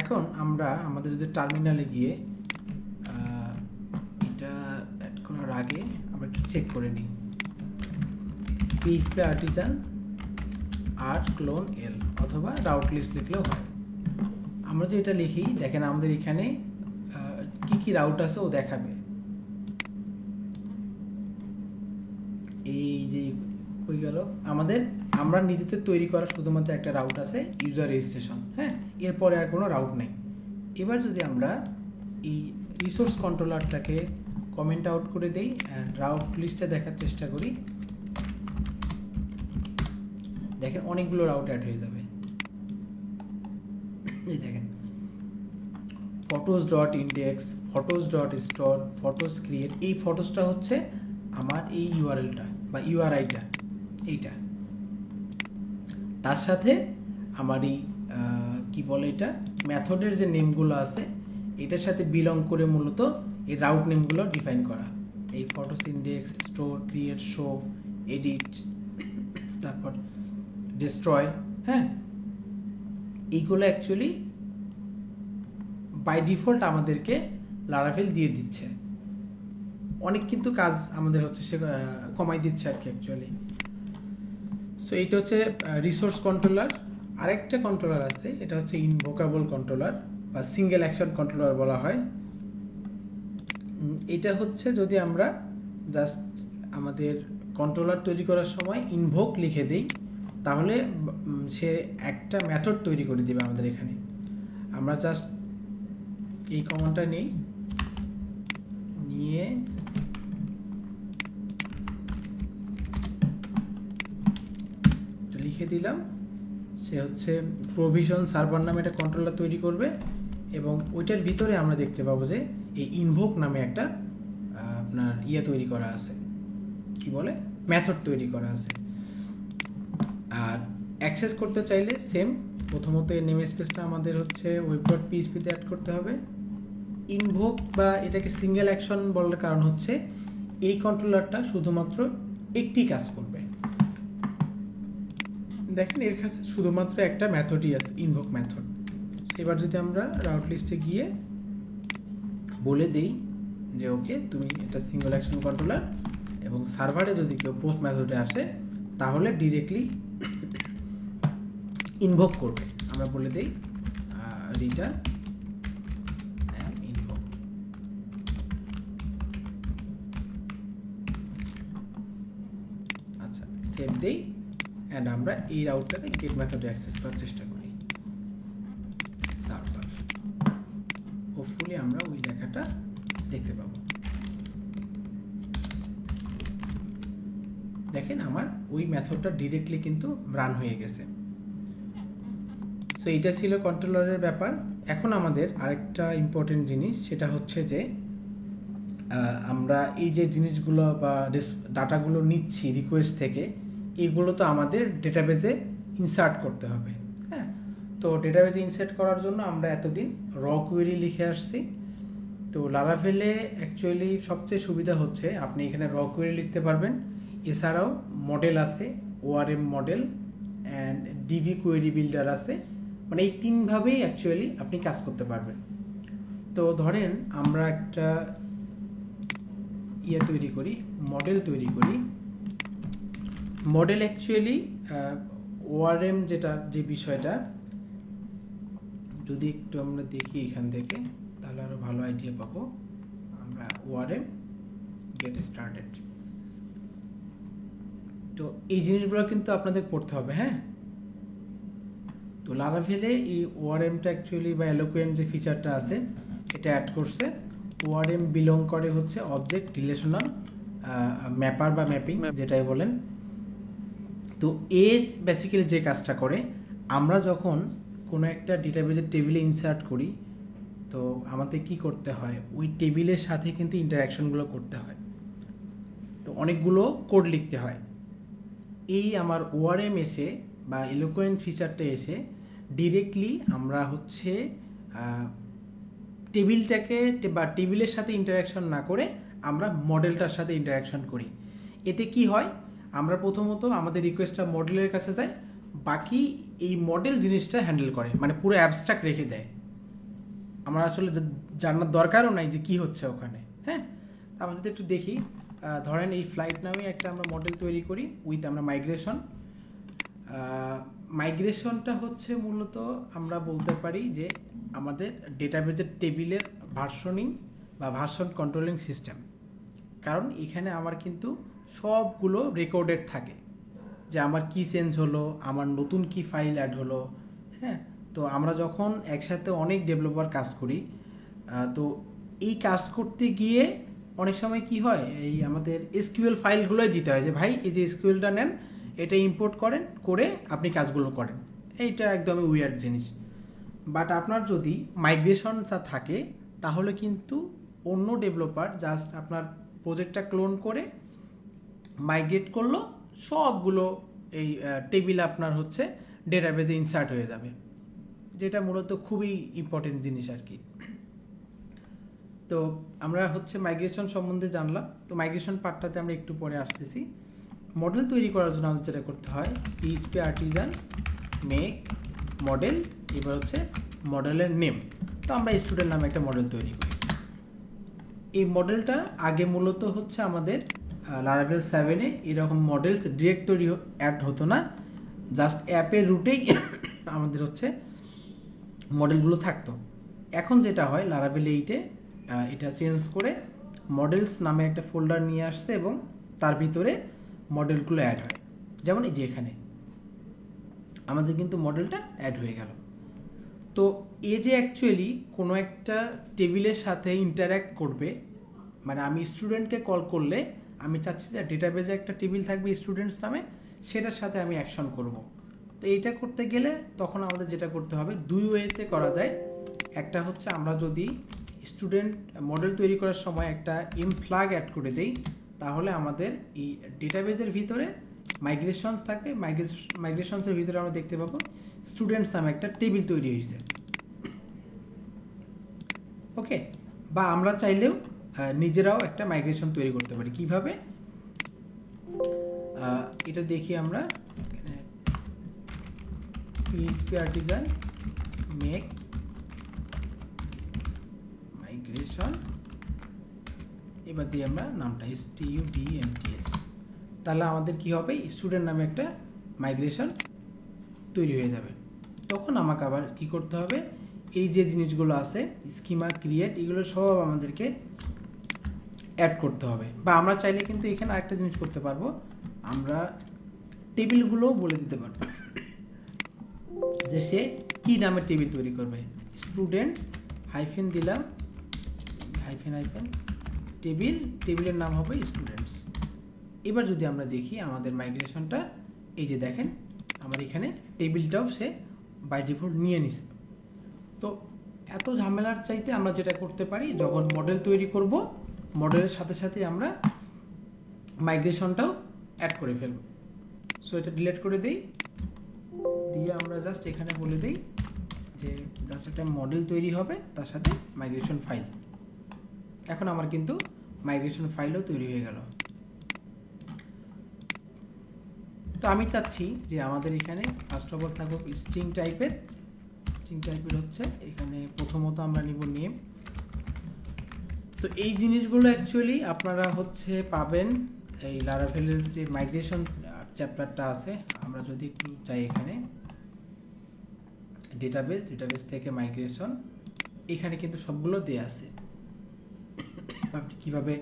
এখন আমরা আমাদের যদি টার্মিনালে গিয়ে এটা অ্যাড করার আগে আমরা একটু চেক করে নিই। PHP artisan art colon L অথবা রাউট লিস্ট লিখলেও হয়। আমরা যে এটা লিখি, দেখেন আমাদের এখানে কি কি রাউট আছে ও দেখাবে। এই যে কই গেল? আমাদের, আমরা নিজেদের তৈরি করা শুধুমাত্র একটা রাউট আছে ইউজার রেজিস্ট্রেশন হ্যাঁ? এরপরে আর কোনো রাউট নেই। এবার যদি আমরা এই রিসোর্স কন্ট্রোলারটাকে কমেন্ট আউট করে দেই রাউট লিস্টে দেখার চেষ্টা করি দেখেন অনেকগুলো রাউট অ্যাড হয়ে যাবে। এই দেখেন। Photos dot index photos dot store photos create এই ফটোসটা হচ্ছে আমার এই ইউআরএলটা বা ইউআরআইটা এইটা। তার সাথে আমার এই কি বলে এটা? মেথডের যে নেমগুলো আছে, এটার সাথে বিলং করে মূলত এই রাউট নেমগুলো ডিফাইন করা। এই photos index store create show edit তারপর ডিস্ট্রয় হ্যাঁ? এইগুলো অ্যাকচুয়ালি বাই ডিফল্ট আমাদেরকে লারাভেল দিয়ে দিচ্ছে। অনেক কিন্তু কাজ আমাদের হচ্ছে সে কমাই দিচ্ছে আর কি অ্যাকচুয়ালি সো এইটা হচ্ছে রিসোর্স কন্ট্রোলার আরেকটা কন্ট্রোলার আছে, এটা হচ্ছে ইনভোকাবল কন্ট্রোলার বা সিঙ্গেল অ্যাকশন কন্ট্রোলার বলা হয়। এটা হচ্ছে যদি আমরা জাস্ট আমাদের কন্ট্রোলার তৈরি করার সময় ইনভোক লিখে দিই। তাহলে সে একটা মেথড তৈরি করে দেবে আমাদের এখানে। আমরা জাস্ট এই কমান্ডটা নেই। নিয়ে লিখে দিলাম। সে হচ্ছে প্রভিশন সার্ভার নামে একটা কন্ট্রোলার তৈরি করবে এবং ওইটার ভিতরে আমরা দেখতে পাবো যে এই ইনভোক নামে একটা আপনার ইয়ে তৈরি করা আছে। কি বলে? মেথড তৈরি করা আছে। আর অ্যাক্সেস করতে চাইলে সেম প্রথমত এই নেম স্পেসটা আমাদের হচ্ছে ওয়েব ডট পিএইচপিতে অ্যাড করতে হবে। ইনভোক বা এটাকে সিঙ্গেল অ্যাকশন বলার কারণ হচ্ছে এই কন্ট্রোলারটা শুধুমাত্র একটি কাজ করবে। দেখেন এর কাছে শুধুমাত্র একটা ম্যাথডই আছে ইনভোক ম্যাথড এবার যদি আমরা রাউট লিস্টে গিয়ে বলে দেই যে ওকে তুমি এটা সিঙ্গেল অ্যাকশন কন্ট্রোলার এবং সার্ভারে যদি কেউ পোস্ট ম্যাথডে আসে, তাহলে ডিরেক্টলি ইনভোক করবে। আমরা বলে দিই রিটার্ন ইনভোক সেভ দেই অ্যান্ড আমরা এই রাউটটাতে গেট মেথডে অ্যাক্সেস করার চেষ্টা করি। সার্ভার হোপফুলি আমরা ওই লেখাটা দেখতে পাবো। দেখেন আমার ওই মেথডটা ডিরেক্টলি কিন্তু রান হয়ে গেছে। সো এটা ছিল কন্ট্রোলারের ব্যাপার। এখন আমাদের আরেকটা ইম্পর্টেন্ট জিনিস, সেটা হচ্ছে যে আমরা এই যে জিনিসগুলো বা ডাটাগুলো নিচ্ছি রিকোয়েস্ট থেকে, এগুলো তো আমাদের ডেটাবেজে ইনসার্ট করতে হবে। হ্যাঁ? তো ডেটাবেজে ইনসার্ট করার জন্য আমরা এতদিন র কোয়েরি লিখে আসছি। তো লারাভেলে অ্যাকচুয়ালি সবচেয়ে সুবিধা হচ্ছে, আপনি এখানে র কোয়েরি লিখতে পারবেন। এছাড়াও মডেল আছে ORM model and DB query builder আছে। মানে এই তিনভাবেই অ্যাকচুয়ালি আপনি কাজ করতে পারবেন। তো ধরেন আমরা একটা ইয়ে তৈরি করি মডেল তৈরি করি। মডেল অ্যাকচুয়ালি ওআরএম যেটা, যে বিষয়টা, যদি একটু আমরা দেখি এখান থেকে, তাহলে আরও ভালো আইডিয়া পাবো। আমরা ওআরএম গেট স্টার্টেড তো এই জিনিসগুলো কিন্তু আপনাদের পড়তে হবে হ্যাঁ? তো লারাভেলে এই ওআরএমটা অ্যাকচুয়ালি বা এলোকুয়েন্ট যে ফিচারটা আছে এটা অ্যাড করছে। ওআরএম বিলং করে হচ্ছে অবজেক্ট রিলেশনাল ম্যাপার বা ম্যাপিং যেটাই বলেন। তো এ বেসিক্যালি যে কাজটা করে আমরা যখন কোনো একটা ডেটাবেজের টেবিলে ইনসার্ট করি তো আমাদের কি করতে হয়? ওই টেবিলের সাথে কিন্তু ইন্টারাকশনগুলো করতে হয়। তো অনেকগুলো কোড লিখতে হয়। এই আমার ওআরএম এসে বা এলোকোয়েন্ট ফিচারটা এসে ডিরেক্টলি আমরা হচ্ছে টেবিলটাকে বা টেবিলের সাথে ইন্টারাকশন না করে আমরা মডেলটার সাথে ইন্টারাকশন করি। এতে কি হয়? আমরা প্রথমত আমাদের রিকোয়েস্টটা মডেলের কাছে যায় বাকি এই মডেল জিনিসটা হ্যান্ডেল করে মানে পুরো অ্যাবস্ট্রাক্ট রেখে দেয়। আমার আসলে জানার দরকারও নাই যে কি হচ্ছে ওখানে হ্যাঁ? আমরা যদি একটু দেখি ধরেন এই ফ্লাইট নামে একটা আমরা মডেল তৈরি করি উইথ আমরা মাইগ্রেশন মাইগ্রেশনটা হচ্ছে মূলত আমরা বলতে পারি যে আমাদের ডেটাবেজের টেবিলের ভার্সনিং বা ভার্সন কন্ট্রোলিং সিস্টেম কারণ এখানে আমার কিন্তু সবগুলো রেকর্ডেড থাকে। যে আমার কি চেঞ্জ হলো, আমার নতুন কি ফাইল অ্যাড হলো হ্যাঁ? তো আমরা যখন একসাথে অনেক ডেভেলপার কাজ করি তো এই কাজ করতে গিয়ে অনেক সময় কি হয়, এই আমাদের এসকিউএল ফাইলগুলোই দিতে হয় যে, ভাই, এই যে এসকিউএলটা নেন এটা ইম্পোর্ট করেন, করে আপনি কাজগুলো করেন। এইটা একদমই উইয়ার্ড জিনিস। বাট আপনার যদি মাইগ্রেশনটা থাকে, তাহলে কিন্তু অন্য ডেভেলপার জাস্ট আপনার প্রজেক্টটা ক্লোন করে মাইগ্রেট করল, সবগুলো এই টেবিল আপনার হচ্ছে ডেটাবেজে ইনসার্ট হয়ে যাবে। যেটা মূলত খুবই ইম্পর্টেন্ট জিনিস আর কি। তো আমরা হচ্ছে মাইগ্রেশন সম্বন্ধে জানলাম। তো মাইগ্রেশন পার্টটাতে আমরা একটু পরে আসতেছি। মডেল তৈরি করার জন্য আমাদের যেটা করতে হয় পিএইচপি আর্টিজান মেক মডেল এবার হচ্ছে মডেলের নেম তো আমরা স্টুডেন্ট নামে একটা মডেল তৈরি করি। এই মডেলটা আগে মূলত হচ্ছে আমাদের লারাভেল সেভেনে এরকম মডেলস ডিরেক্ট তৈরি অ্যাড হতো না। জাস্ট অ্যাপের রুটেই আমাদের হচ্ছে মডেলগুলো থাকতো। এখন যেটা হয় লারাভেল এইটে এটা চেঞ্জ করে মডেলস নামে একটা ফোল্ডার নিয়ে আসছে এবং তার ভিতরে মডেলগুলো অ্যাড হয়। যেমন এই যে এখানে। আমাদের কিন্তু মডেলটা অ্যাড হয়ে গেল। তো এ যে অ্যাকচুয়ালি কোনো একটা টেবিলের সাথে ইন্টার্যাক্ট করবে মানে আমি স্টুডেন্টকে কল করলে আমি চাচ্ছি যে ডেটাবেজে একটা টেবিল থাকবে স্টুডেন্টস নামে, সেটার সাথে আমি অ্যাকশন করব। তো এইটা করতে গেলে তখন আমাদের যেটা করতে হবে, দুই ওয়েতে করা যায়। একটা হচ্ছে আমরা যদি স্টুডেন্ট মডেল তৈরি করার সময় একটা এম ফ্ল্যাগ অ্যাড করে দেই তাহলে আমাদের এই ডেটাবেজের ভিতরে মাইগ্রেশনস থাকবে মাইগ্রেশনসের ভিতরে আমরা দেখতে পাবো স্টুডেন্টস নামে একটা টেবিল তৈরি হয়েছে। ওকে বা আমরা চাইলেও নিজেরাও একটা মাইগ্রেশন তৈরি করতে পারি। কীভাবে? এটা দেখি আমরা। পিএইচপি আর্টিজান মেক মাইগ্রেশন এবার দিয়ে আমরা নামটা S T U D M T S তাহলে আমাদের কি হবে? স্টুডেন্ট নামে একটা মাইগ্রেশন তৈরি হয়ে যাবে। তখন আমাকে আবার কি করতে হবে? এই যে জিনিসগুলো আছে স্কিমা ক্রিয়েট এগুলো সব আমাদেরকে অ্যাড করতে হবে। বা আমরা চাইলে কিন্তু এখানে আরেকটা জিনিস করতে পারব। আমরা টেবিলগুলোও বলে দিতে পারব। যে সে কী নামে টেবিল তৈরি করবে? স্টুডেন্টস হাইফেন দিলাম হাইফেন হাইফেন টেবিল, টেবিলের নাম হবে স্টুডেন্টস এবার যদি আমরা দেখি আমাদের মাইগ্রেশনটা এই যে দেখেন, আমার এখানে টেবিলটাও সে বাই ডিফল্ট নিয়ে নিছে। তো এত ঝামেলার চাইতে আমরা যেটা করতে পারি, যখন মডেল তৈরি করব মডেলের সাথে সাথে আমরা মাইগ্রেশনটাও অ্যাড করে ফেলব। সো এটা ডিলিট করে দেই। দিয়ে আমরা জাস্ট এখানে বলে দেই যে জাস্ট একটা মডেল তৈরি হবে, তার সাথে মাইগ্রেশন ফাইল এখন আমার কিন্তু মাইগ্রেশন ফাইলও তৈরি হয়ে গেল। তো আমি চাচ্ছি যে আমাদের এখানে ফার্স্ট অফ অল থাকুক স্ট্রিং টাইপের স্ট্রিং টাইপের হচ্ছে এখানে প্রথমত আমরা নিব নেম তো এই জিনিসগুলো অ্যাকচুয়ালি আপনারা হচ্ছে পাবেন এই লারাভেলের যে মাইগ্রেশন চ্যাপ্টারটা আছে, আমরা যদি একটু চাই এখানে। ডেটাবেস ডেটাবেস থেকে মাইগ্রেশন এখানে কিন্তু সবগুলো দেয়া আছে। আপনি কীভাবে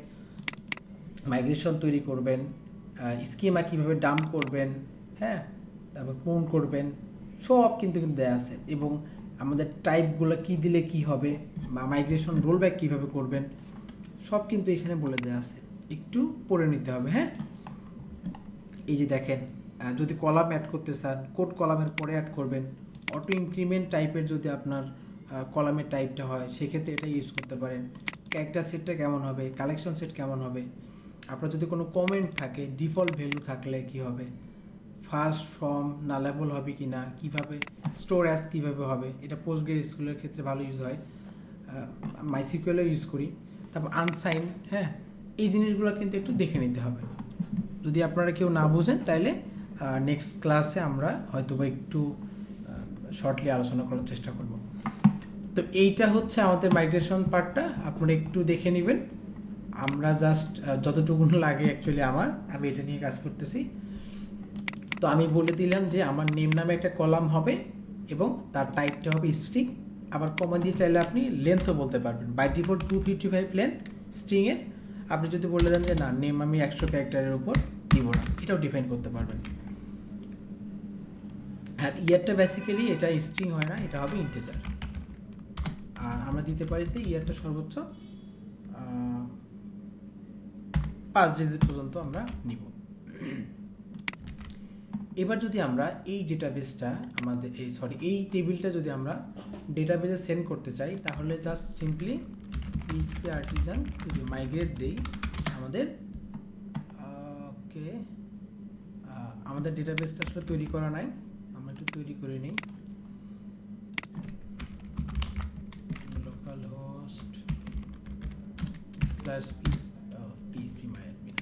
মাইগ্রেশন তৈরি করবেন স্কিমা কীভাবে ডাম্প করবেন হ্যাঁ? তারপর পূরণ করবেন, সব কিন্তু কিন্তু দেয়া আছে। এবং আমাদের টাইপগুলো কি দিলে কি হবে, বা মাইগ্রেশন রোলব্যাক কীভাবে করবেন, সব কিন্তু এখানে বলে দেওয়া আছে। একটু পড়ে নিতে হবে হ্যাঁ? এই যে দেখেন যদি কলাম অ্যাড করতে চান কোড কলামের পরে অ্যাড করবেন? অটো ইনক্রিমেন্ট টাইপের যদি আপনার কলামের টাইপটা হয়, সেক্ষেত্রে এটা ইউজ করতে পারেন। ক্যারেক্টার সেটটা কেমন হবে? কালেকশন সেট কেমন হবে? আপনার যদি কোনো কমেন্ট থাকে ডিফল্ট ভ্যালু থাকলে কি হবে? ফার্স্ট ফর্ম নালেবল হবে কি না? কীভাবে? স্টোর অ্যাস কীভাবে হবে? এটা পোস্ট গ্রেড স্কুলের ক্ষেত্রে ভালো ইউজ হয়। মাইসিকুয়েলও ইউজ করি। তারপর আনসাইন হ্যাঁ? এই জিনিসগুলো কিন্তু একটু দেখে নিতে হবে। যদি আপনারা কেউ না বোঝেন তাহলে নেক্সট ক্লাসে আমরা হয়তো বা একটু শর্টলি আলোচনা করার চেষ্টা করব। তো এইটা হচ্ছে আমাদের মাইগ্রেশন পার্টটা আপনারা একটু দেখে নেবেন। আমরা জাস্ট যতটুকু লাগে অ্যাকচুয়ালি আমার, আমি এটা নিয়ে কাজ করতেছি। তো আমি বলে দিলাম যে আমার নেম নামে একটা কলাম হবে এবং তার টাইপটা হবে স্ট্রিং আবার কমা দিয়ে চাইলে আপনি লেন্থও বলতে পারবেন। By default two fifty five length স্ট্রিংয়ের আপনি যদি বলে দেন যে না নেম আমি একশো ক্যারেক্টারের উপর দিব না, এটাও ডিফাইন করতে পারবেন। আর ইয়ারটা বেসিক্যালি এটা স্ট্রিং হয় না, এটা হবে ইন্টেজার আর আমরা দিতে পারি যে ইয়ারটা সর্বোচ্চ পাঁচ ডিজিট পর্যন্ত আমরা নিব। এবার যদি আমরা এই ডেটাবেসটা আমাদের, এই সরি এই টেবিলটা যদি আমরা ডেটাবেসে সেন্ড করতে চাই, তাহলে জাস্ট সিম্পলি পিএসপি আর্টিজান যদি মাইগ্রেট দেই, আমাদের ওকে আমাদের ডেটাবেসটা আসলে তৈরি করা নাই। আমরা একটু তৈরি করে নিই localhost slash PHP my admin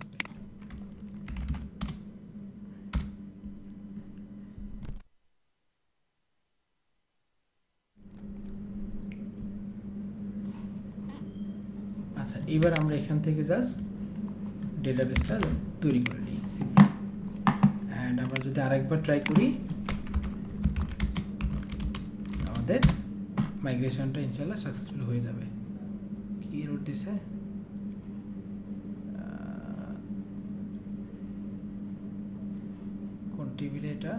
আচ্ছা এবার আমরা এখান থেকে জাস্ট ডেটাবেসটা তৈরি করে নিই সিম্পলি অ্যান্ড আমরা যদি আরেকবার ট্রাই করি আমাদের মাইগ্রেশনটা ইনশাল্লাহ সাকসেসফুল হয়ে যাবে কি এরর দিছে আহ, কোন টেবিলে এটা।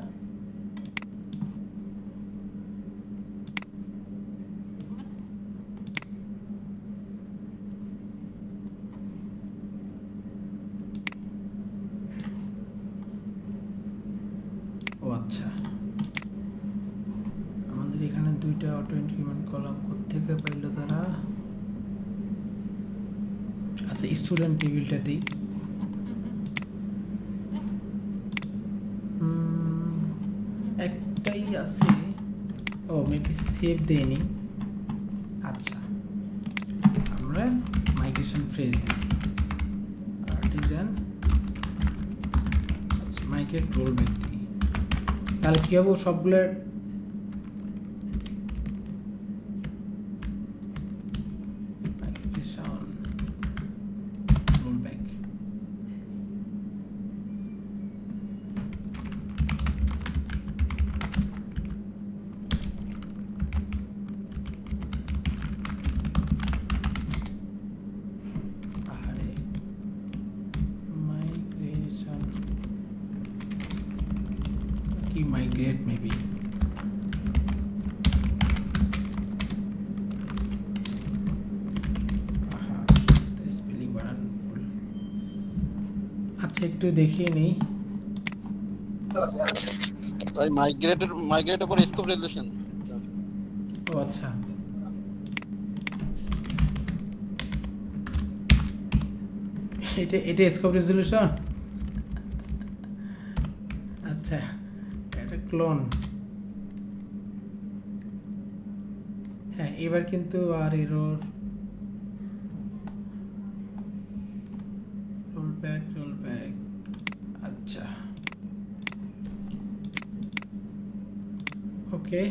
ও আচ্ছা। আমাদের এখানে দুইটা অটো তারা? আচ্ছা স্টুডেন্ট টেবিলটা দিই। আছে। ও মেবি সেভ দেয়নি আচ্ছা। আমরা মাইগ্রেশন ফ্রেজ দিই। আর্টিজান মাইকের রোল ব্যাক দিই। তাহলে কী হবে? সবগুলোর migration rollback আহারে migration কি migrate maybe স্পেলিং বানান ভুল আচ্ছা একটু দেখিয়ে নেই ভাই মাইগ্রেটের মাইগ্রেটের পর স্কোপ রেজুলেশন ও আচ্ছা। এটা এটা স্কোপ রেজলিউশন আচ্ছা এটা ক্লোন হ্যাঁ এবার কিন্তু আর error roll back roll back আচ্ছা ওকে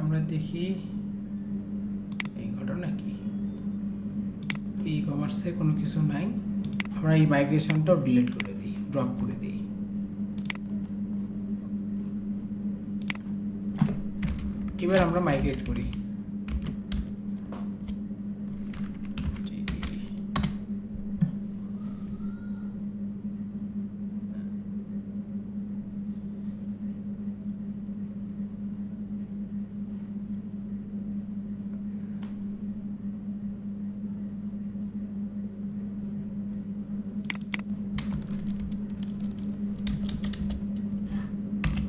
আমরা দেখি এই ঘটনা কি ই কমার্সে কোনো কিছু নাই আমরা এই মাইগ্রেশনটাও ডিলিট করে দিই ড্রপ করে দিই। এবার আমরা মাইগ্রেট করি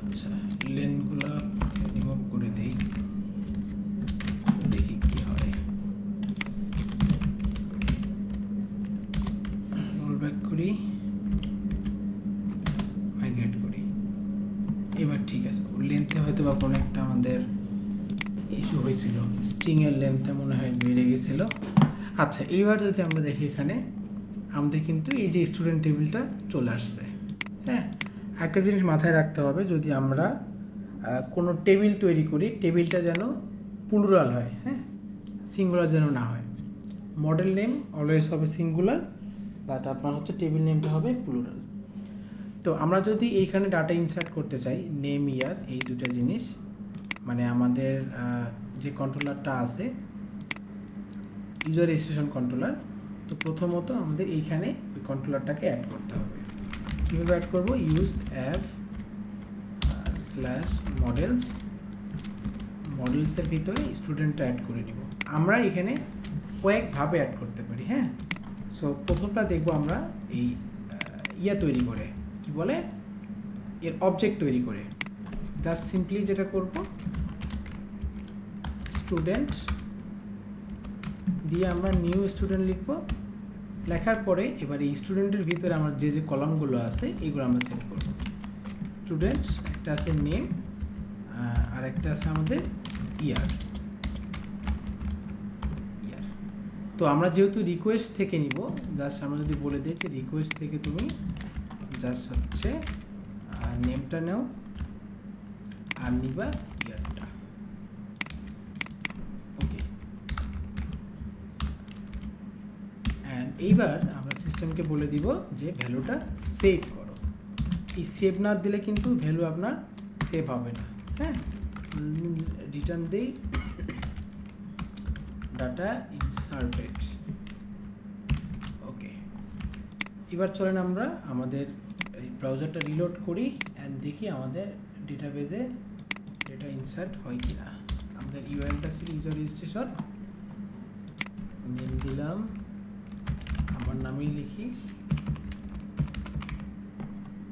আচ্ছা লেনগুলো রিমুভ করে দেই দেখি কি হয় রোল ব্যাক করি মাইগ্রেট করি এবার ঠিক আছে লেন্থে হয়তো বা কোনো একটা আমাদের ইস্যু হয়েছিল স্ট্রিংয়ের লেন্থটা মনে হয় বেড়ে গেছিল আচ্ছা এইবার যদি আমরা দেখি এখানে, আমাদের কিন্তু এই যে স্টুডেন্ট টেবিলটা চলে আসছে। হ্যাঁ? একটা জিনিস মাথায় রাখতে হবে, যদি আমরা কোনো টেবিল তৈরি করি টেবিলটা যেন প্লুরাল হয় হ্যাঁ? সিঙ্গুলার যেন না হয়। মডেল নেম অলওয়েজ হবে সিঙ্গুলার বাট আপনার হচ্ছে টেবিল নেমটা হবে প্লুরাল তো আমরা যদি এইখানে ডাটা ইনসার্ট করতে চাই নেম ইয়ার এই দুটো জিনিস মানে আমাদের যে কন্ট্রোলারটা আছে ইউজার রেজিস্ট্রেশন কন্ট্রোলার তো প্রথমত আমাদের এইখানে ওই কন্ট্রোলারটাকে অ্যাড করতে হবে। কীভাবে অ্যাড করব? ইউজ অ্যাপ স্ল্যাশ মডেলস মডেলসের ভিতরে স্টুডেন্টটা অ্যাড করে নিব। আমরা এখানে কয়েকভাবে অ্যাড করতে পারি হ্যাঁ? সো প্রথমটা দেখব আমরা এই ইয়া তৈরি করে, কি বলে? এর অবজেক্ট তৈরি করে। জাস্ট সিম্পলি যেটা করব স্টুডেন্ট দিয়ে আমরা নিউ স্টুডেন্ট লিখব। লেখার পরে এবার এই স্টুডেন্টের ভিতরে আমার যে যে কলমগুলো আছে, এগুলো আমরা সেট করব। স্টুডেন্ট একটা আছে নেম আর একটা আছে আমাদের ইয়ার ইয়ার তো আমরা যেহেতু রিকোয়েস্ট থেকে নিব জাস্ট আমরা যদি বলে দিই যে রিকোয়েস্ট থেকে তুমি জাস্ট হচ্ছে নেমটা নাও, আর নিবা ইয়ারটা ওকে অ্যান্ড এইবার আমরা সিস্টেমকে বলে দিব যে ভ্যালুটা সেভ করো। এই সেভ না দিলে কিন্তু ভ্যালু আপনার সেভ হবে না হ্যাঁ? রিটার্ন দিই ডাটা ইনসার্টেড ওকে এবার চলেন আমরা আমাদের এই ব্রাউজারটা রিলোড করি অ্যান্ড দেখি আমাদের ডেটাবেজে ডেটা ইনসার্ট হয় কি না আমাদের ইউআরএলটা ছিল ইউজার রেজিস্ট্রেশন দিলাম আমার নামেই লিখি।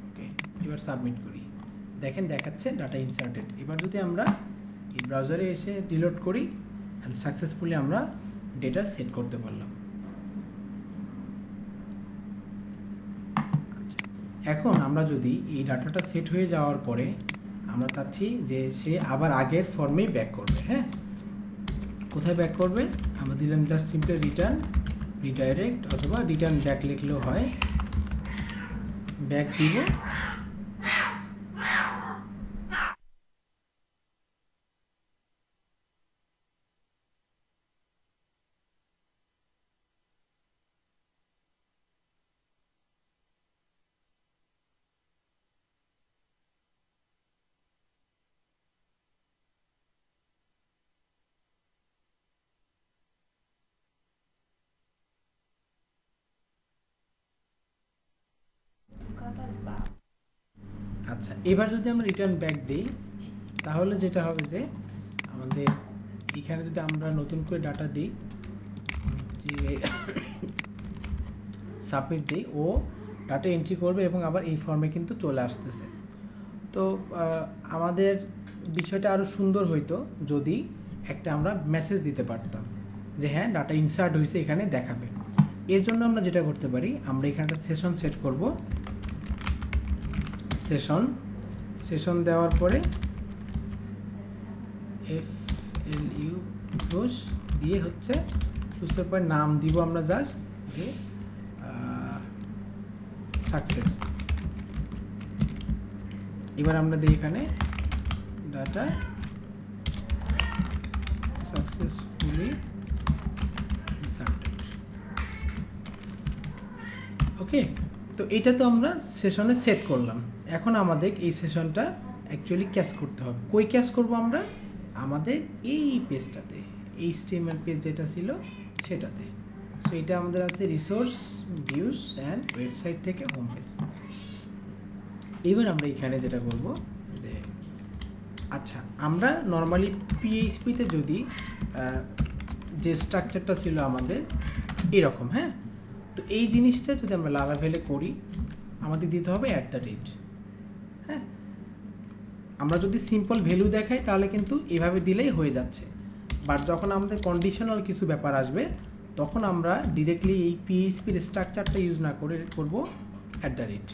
ওকে এবার সাবমিট করি। দেখেন দেখাচ্ছে ডাটা ইনসার্টেড এবার যদি আমরা এই ব্রাউজারে এসে রিলোড করি অ্যান্ড সাকসেসফুলি আমরা ডেটা সেট করতে পারলাম। আচ্ছা, এখন আমরা যদি এই ডাটাটা সেট হয়ে যাওয়ার পরে আমরা চাচ্ছি যে সে আবার আগের ফর্মেই ব্যাক করবে হ্যাঁ? কোথায় ব্যাক করবে? আমরা দিলাম জাস্ট সিম্পলি রিটার্ন রিডাইরেক্ট অথবা রিটার্ন ব্যাক লিখলেও হয়। ব্যাক দিব। আচ্ছা এবার যদি আমরা রিটার্ন ব্যাক দিই, তাহলে যেটা হবে যে আমাদের এখানে যদি আমরা নতুন করে ডাটা দিই, যে সাবমিট দিই, ও ডাটা এন্ট্রি করবে এবং আবার এই ফর্মে কিন্তু চলে আসতেছে। তো আমাদের বিষয়টা আরও সুন্দর হইতো যদি একটা আমরা মেসেজ দিতে পারতাম, যে হ্যাঁ ডাটা ইনসার্ট হয়েছে এখানে দেখাবে। এর জন্য আমরা যেটা করতে পারি, আমরা এখানে একটা সেশন সেট করব। সেশন সেশন দেওয়ার পরে এফ এল ইউ ক্লোজ দিয়ে হচ্ছে ক্লোজের পরে নাম দিব আমরা জাস্ট যে সাকসেস এবার আমরা দিই এখানে ডাটা সাকসেসফুলি ওকে তো এটা তো আমরা সেশনে সেট করলাম। এখন আমাদের এই সেশনটা অ্যাকচুয়ালি ক্যাশ করতে হবে। কই ক্যাশ করব আমরা? আমাদের এই পেজটাতে এই স্টিমের পেজ যেটা ছিল সেটাতে। সো এটা আমাদের আছে রিসোর্স ভিউজ অ্যান্ড ওয়েবসাইট থেকে হোম পেজ এবার আমরা এখানে যেটা করব, যে আচ্ছা আমরা নর্মালি পিএইচপিতে যদি যে স্ট্রাকচারটা ছিল আমাদের, এরকম হ্যাঁ? তো এই জিনিসটা যদি আমরা লারাভেলে করি, আমাদের দিতে হবে অ্যাট দ্য রেট আমরা যদি সিম্পল ভ্যালু দেখাই, তাহলে কিন্তু এভাবে দিলেই হয়ে যাচ্ছে। বাট যখন আমাদের কন্ডিশনাল কিছু ব্যাপার আসবে, তখন আমরা ডিরেক্টলি এই পিএইচপির স্ট্রাকচারটা ইউজ না করে করব অ্যাট দ্য রেট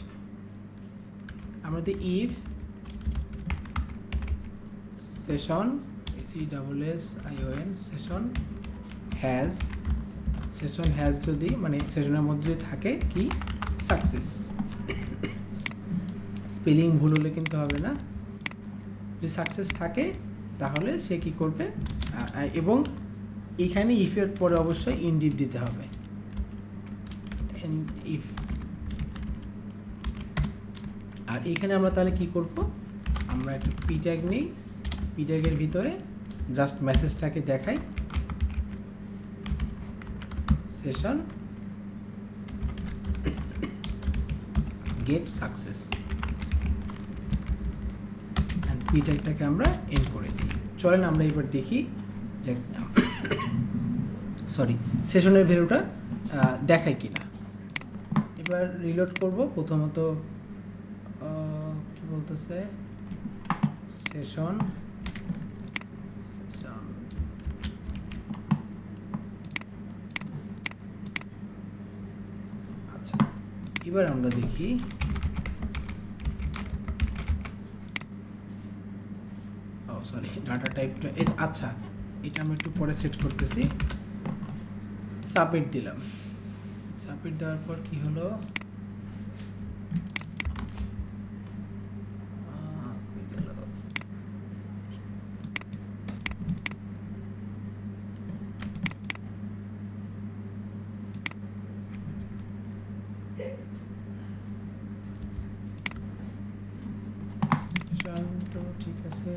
আমরা যদি if session C double S ION session has session has যদি মানে সেশনের মধ্যে যদি থাকে কি? সাকসেস স্পেলিং ভুল হলে কিন্তু হবে না। যদি সাকসেস থাকে, তাহলে সে কি করবে? এবং এখানে ইফের পরে অবশ্যই ইনডিপ দিতে হবে। ইফ আর এখানে আমরা তাহলে কি করব? আমরা একটা পি ট্যাগ নিই। পি ট্যাগের ভিতরে জাস্ট মেসেজটাকে দেখাই। সেশন গেট সাকসেস পি ট্যাগটাকে আমরা এন করে দিই। চলেন আমরা এবার দেখি যে সরি সেশনের ভ্যালুটা দেখায় কিনা। এবার রিলোড করব, প্রথমত কি বলতেছে? সেশন আচ্ছা এবার আমরা দেখি ও সরি ডাটা টাইপটা আচ্ছা এটা আমি একটু পরে সেট করতেছি। সাবমিট দিলাম। সাবমিট দেওয়ার পর কি হলো আহ, কই গেল? Session তো ঠিক আছে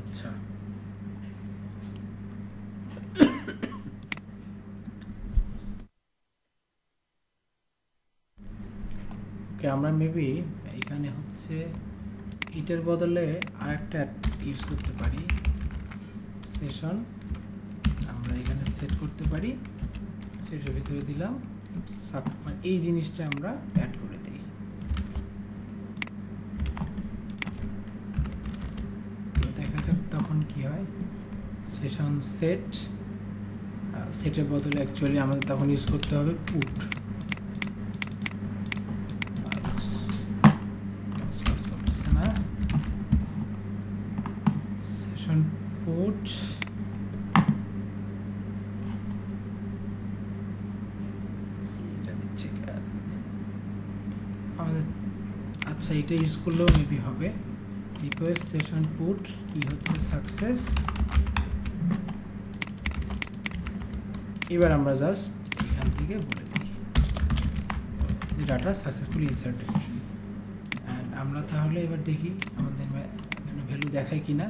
আচ্ছা ওকে আমরা মেবি এখানে হচ্ছে ইটের বদলে আরেকটা ইউজ করতে পারি। সেশন আমরা এখানে সেট করতে পারি। সেটের ভিতরে দিলাম। মানে এই জিনিসটা আমরা অ্যাড করে দিই। দেখা যাক তখন কি হয়। সেশন সেট সেটের বদলে অ্যাকচুয়ালি আমাদের তখন ইউজ করতে হবে পুট না সেশন পুট এটা দিচ্ছে কেন? আমাদের আচ্ছা এটা ইউজ করলেও মেবি হবে। রিকোয়েস্ট সেশন পুট কি হচ্ছে? সাকসেস এবার আমরা জাস্ট এখান থেকে বলে দিই যে ডাটা সাকসেসফুলি ইনসার্টেড অ্যান্ড আমরা তাহলে এবার দেখি আমাদের ভ্যালু দেখায় কি না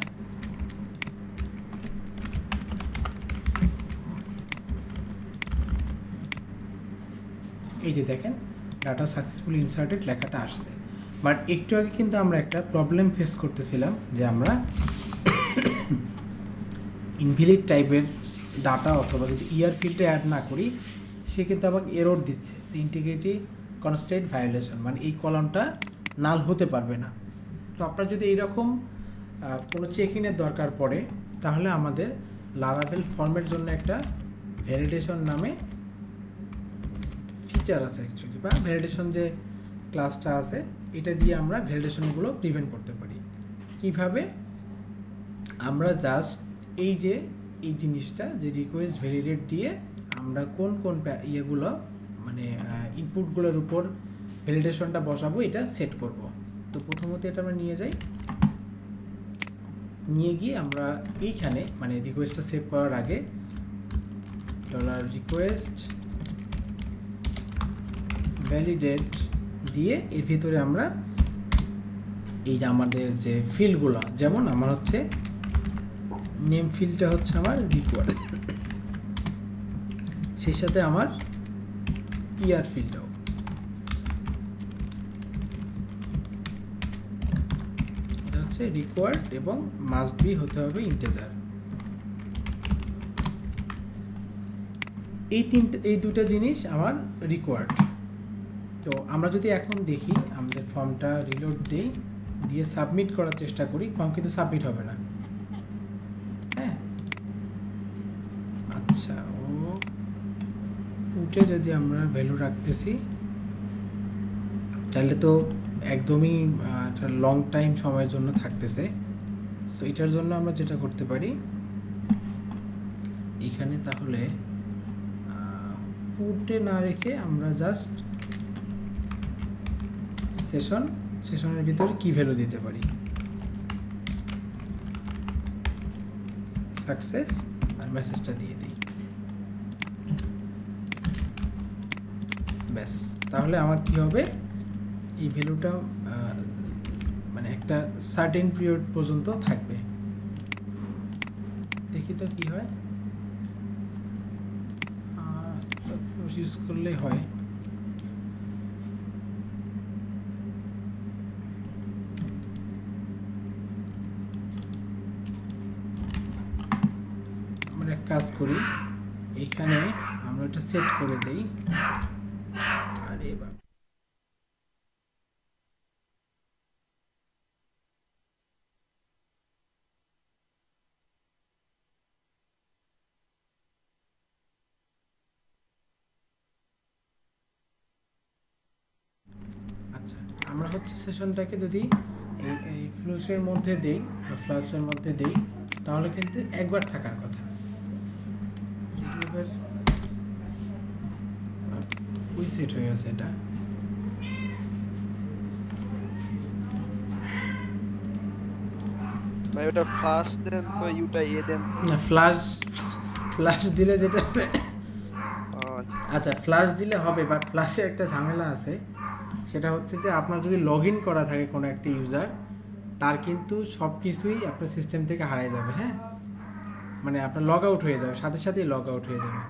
এই যে দেখেন ডাটা সাকসেসফুলি ইনসার্টেড লেখাটা আসছে। বাট একটু আগে কিন্তু আমরা একটা প্রবলেম ফেস করতেছিলাম যে আমরা ইনভিলিড টাইপের ডাটা অথবা যদি ইয়ার ফিল্ডে অ্যাড না করি, সে কিন্তু আবার এরর দিচ্ছে। ইন্টিগ্রিটি কনস্ট্যান্ট ভায়োলেশন মানে এই কলামটা নাল হতে পারবে না। তো আপনার যদি এইরকম কোনো চেক ইনের দরকার পড়ে, তাহলে আমাদের লারাভেল ফর্মের জন্য একটা ভ্যালিডেশন নামে ফিচার আছে অ্যাকচুয়ালি বা ভ্যালিডেশন যে ক্লাসটা আছে, এটা দিয়ে আমরা ভ্যালিডেশনগুলো প্রিভেন্ট করতে পারি। কীভাবে? আমরা জাস্ট এই যে, এই জিনিসটা, যে রিকোয়েস্ট ভ্যালিডেট দিয়ে আমরা কোন কোন ইয়েগুলো মানে ইনপুটগুলোর উপর ভ্যালিডেশনটা বসাবো, এটা সেট করব। তো প্রথমত এটা আমরা নিয়ে যাই। নিয়ে গিয়ে আমরা এইখানে মানে রিকোয়েস্টটা সেভ করার আগে ডলার রিকোয়েস্ট ভ্যালিডেট দিয়ে এর ভিতরে আমরা এই যে আমাদের যে ফিল্ডগুলো, যেমন আমার হচ্ছে নেম ফিল্ডটা হচ্ছে আমার রিকোয়ার্ড সেই সাথে আমার ইয়ার ফিল্ডটাও এটা হচ্ছে রিকোয়ার্ড এবং মাস্ট বি হতে হবে ইন্টেজার এই তিনটে, এই দুটো জিনিস আমার রিকোয়ার্ড তো আমরা যদি এখন দেখি, আমাদের ফর্মটা রিলোড দিই, দিয়ে সাবমিট করার চেষ্টা করি ফর্ম কিন্তু সাবমিট হবে না। হ্যাঁ? আচ্ছা ও পুটে যদি আমরা ভ্যালু রাখতেছি, তাহলে তো একদমই একটা লং টাইম সময়ের জন্য থাকতেছে। সো এটার জন্য আমরা যেটা করতে পারি, এখানে তাহলে পুটে না রেখে আমরা জাস্ট সেশন সেশনের ভিতরে কি ভ্যালু দিতে পারি? সাকসেস আর মেসেজটা দিয়ে দিই। ব্যাস, তাহলে আমার কি হবে? এই ভ্যালুটা মানে একটা সার্টেন পিরিয়ড পর্যন্ত থাকবে। দেখি তো কি হয়। ইউজ করলে হয় আমরা এক কাজ করি। এখানে আমরা এটা সেট করে দেই। আচ্ছা আমরা হচ্ছে সেশনটাকে যদি এই ফ্লুসের মধ্যে দেই বা ফ্লাসের মধ্যে দেই, তাহলে কিন্তু একবার থাকার কথা এবার ওই সেট হয়ে গেছে এটা? ভাই ওটা ফ্লাশ দেন তো ইউটা এ দেন না ফ্লাশ ফ্লাশ দিলে যেটা আচ্ছা। আচ্ছা ফ্লাশ দিলে হবে বাট ফ্লাশে একটা ঝামেলা আছে। সেটা হচ্ছে যে আপনার যদি লগ ইন করা থাকে কোনো একটা ইউজার তার কিন্তু সব কিছুই আপনার সিস্টেম থেকে হারিয়ে যাবে হ্যাঁ? মানে আপনার লগ আউট হয়ে যাবে সাথে সাথেই লগ আউট হয়ে যাবে।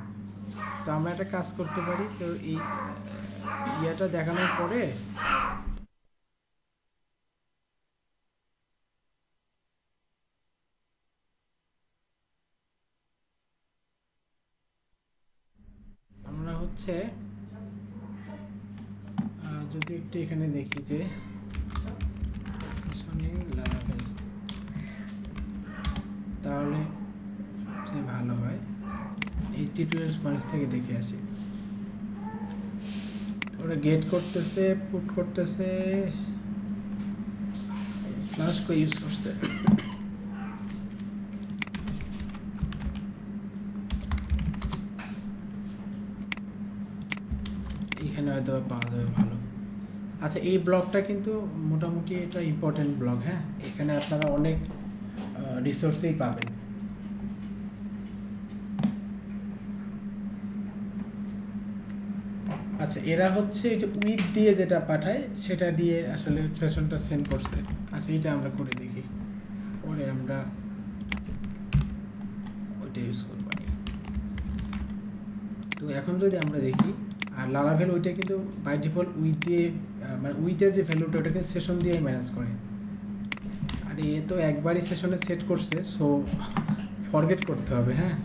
তো আমরা একটা কাজ করতে পারি। তো এই ইয়েটা দেখানোর পরে আমরা হচ্ছে যদি একটু এখানে দেখি যে তাহলে সবচেয়ে ভালো হয় এই টিউটোরিয়ালস মানুষ থেকে দেখে আসি। ওরা গেট করতেছে পুট করতেছে ফ্লাশ কো ইউজ করছে? এখানে হয়তো পাওয়া যাবে ভালো। আচ্ছা এই ব্লগটা কিন্তু মোটামুটি এটা ইম্পর্টেন্ট ব্লগ হ্যাঁ? এখানে আপনারা অনেক রিসোর্সেই পাবেন আচ্ছা এরা হচ্ছে এটা উইথ দিয়ে যেটা পাঠায়, সেটা দিয়ে আসলে সেশনটা সেন্ড করছে। আচ্ছা এটা আমরা করে দেখি। পরে আমরা ওইটা ইউজ করব তো এখন যদি আমরা দেখি, আর লারাভেল ওইটা কিন্তু বাই ডিফল্ট উইথ দিয়ে মানে উইথের যে ভ্যালুটা ওটা কিন্তু সেশন দিয়েই ম্যানেজ করে। আর এ তো একবারই সেশনে সেট করছে সো ফরগেট করতে হবে হ্যাঁ?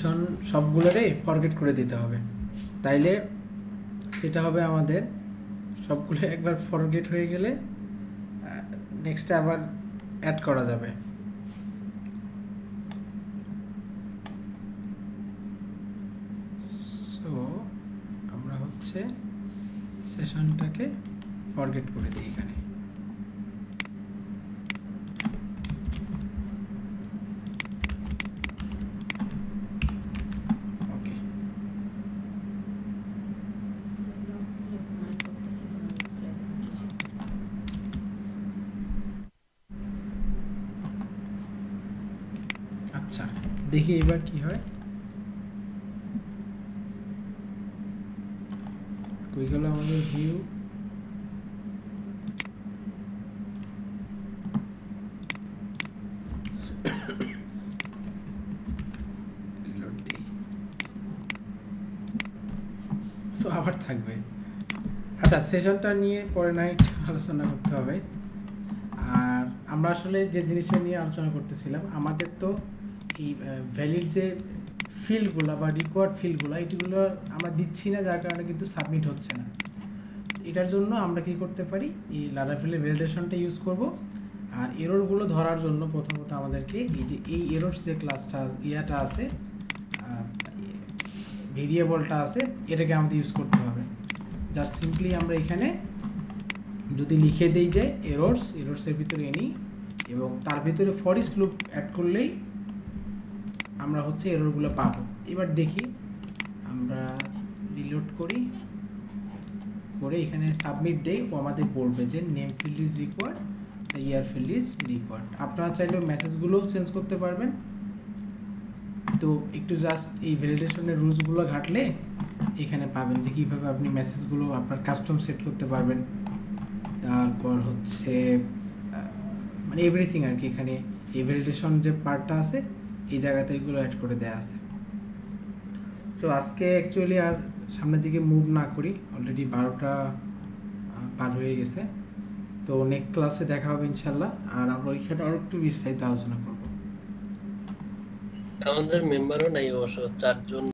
সেশন সবগুলোরই ফরগেট করে দিতে হবে। তাইলে সেটা হবে আমাদের সবগুলো একবার ফরগেট হয়ে গেলে নেক্সটে আবার অ্যাড করা যাবে। সো আমরা হচ্ছে সেশনটাকে ফরগেট করে দিই এখানে ওকে আচ্ছা দেখি এবার কি হয় কই গেল আমাদের ভিউ রিলোড দিই তো আবার থাকবে আচ্ছা সেশনটা নিয়ে পরে নাইট আলোচনা করতে হবে। আর আমরা আসলে যে জিনিসটা নিয়ে আলোচনা করতেছিলাম, আমাদের তো এই ভ্যালিড যে ফিল্ডগুলো বা রিকোয়ার্ড ফিল্ডগুলো এটিগুলো আমরা দিচ্ছি না, যার কারণে কিন্তু সাবমিট হচ্ছে না। এটার জন্য আমরা কি করতে পারি? এই লারাফিলের ভ্যালিডেশনটা ইউজ করব। আর এররগুলো ধরার জন্য প্রথমত আমাদেরকে এই যে, এই এরর যে ক্লাসটা ইয়াটা আছে ভেরিয়েবলটা আছে, এটাকে আমাদের ইউজ করতে হবে। যার সিম্পলি আমরা এখানে যদি লিখে দিই যে এরর্স এরর্সের ভিতরে এনি এবং তার ভিতরে ফরিস লুপ অ্যাড করলেই আমরা হচ্ছে এররগুলো পাবো। এবার দেখি, আমরা রিলোড করি, করে এখানে সাবমিট দেই, ও আমাদের বলবে যে name field is required year field is required আপনারা চাইলেও মেসেজগুলোও চেঞ্জ করতে পারবেন। তো একটু জাস্ট এই ভ্যালিডেশনের রুলসগুলো ঘাটলে এখানে পাবেন যে কীভাবে আপনি মেসেজগুলো আপনার কাস্টম সেট করতে পারবেন। তারপর হচ্ছে মানে এভরিথিং আর কি এখানে। এই ভ্যালিডেশন যে পার্টটা আছে, এই জায়গাতে এগুলো অ্যাড করে দেওয়া আছে। তো আজকে অ্যাকচুয়ালি আর সামনের দিকে মুভ না করি। অলরেডি বারোটা পার হয়ে গেছে। তো নেক্সট ক্লাসে দেখা হবে ইনশাল্লাহ আর আমরা ওইখানে আরও একটু বিস্তারিত আলোচনা করব। আমাদের মেম্বারও নাই অবশ্য, চারজন।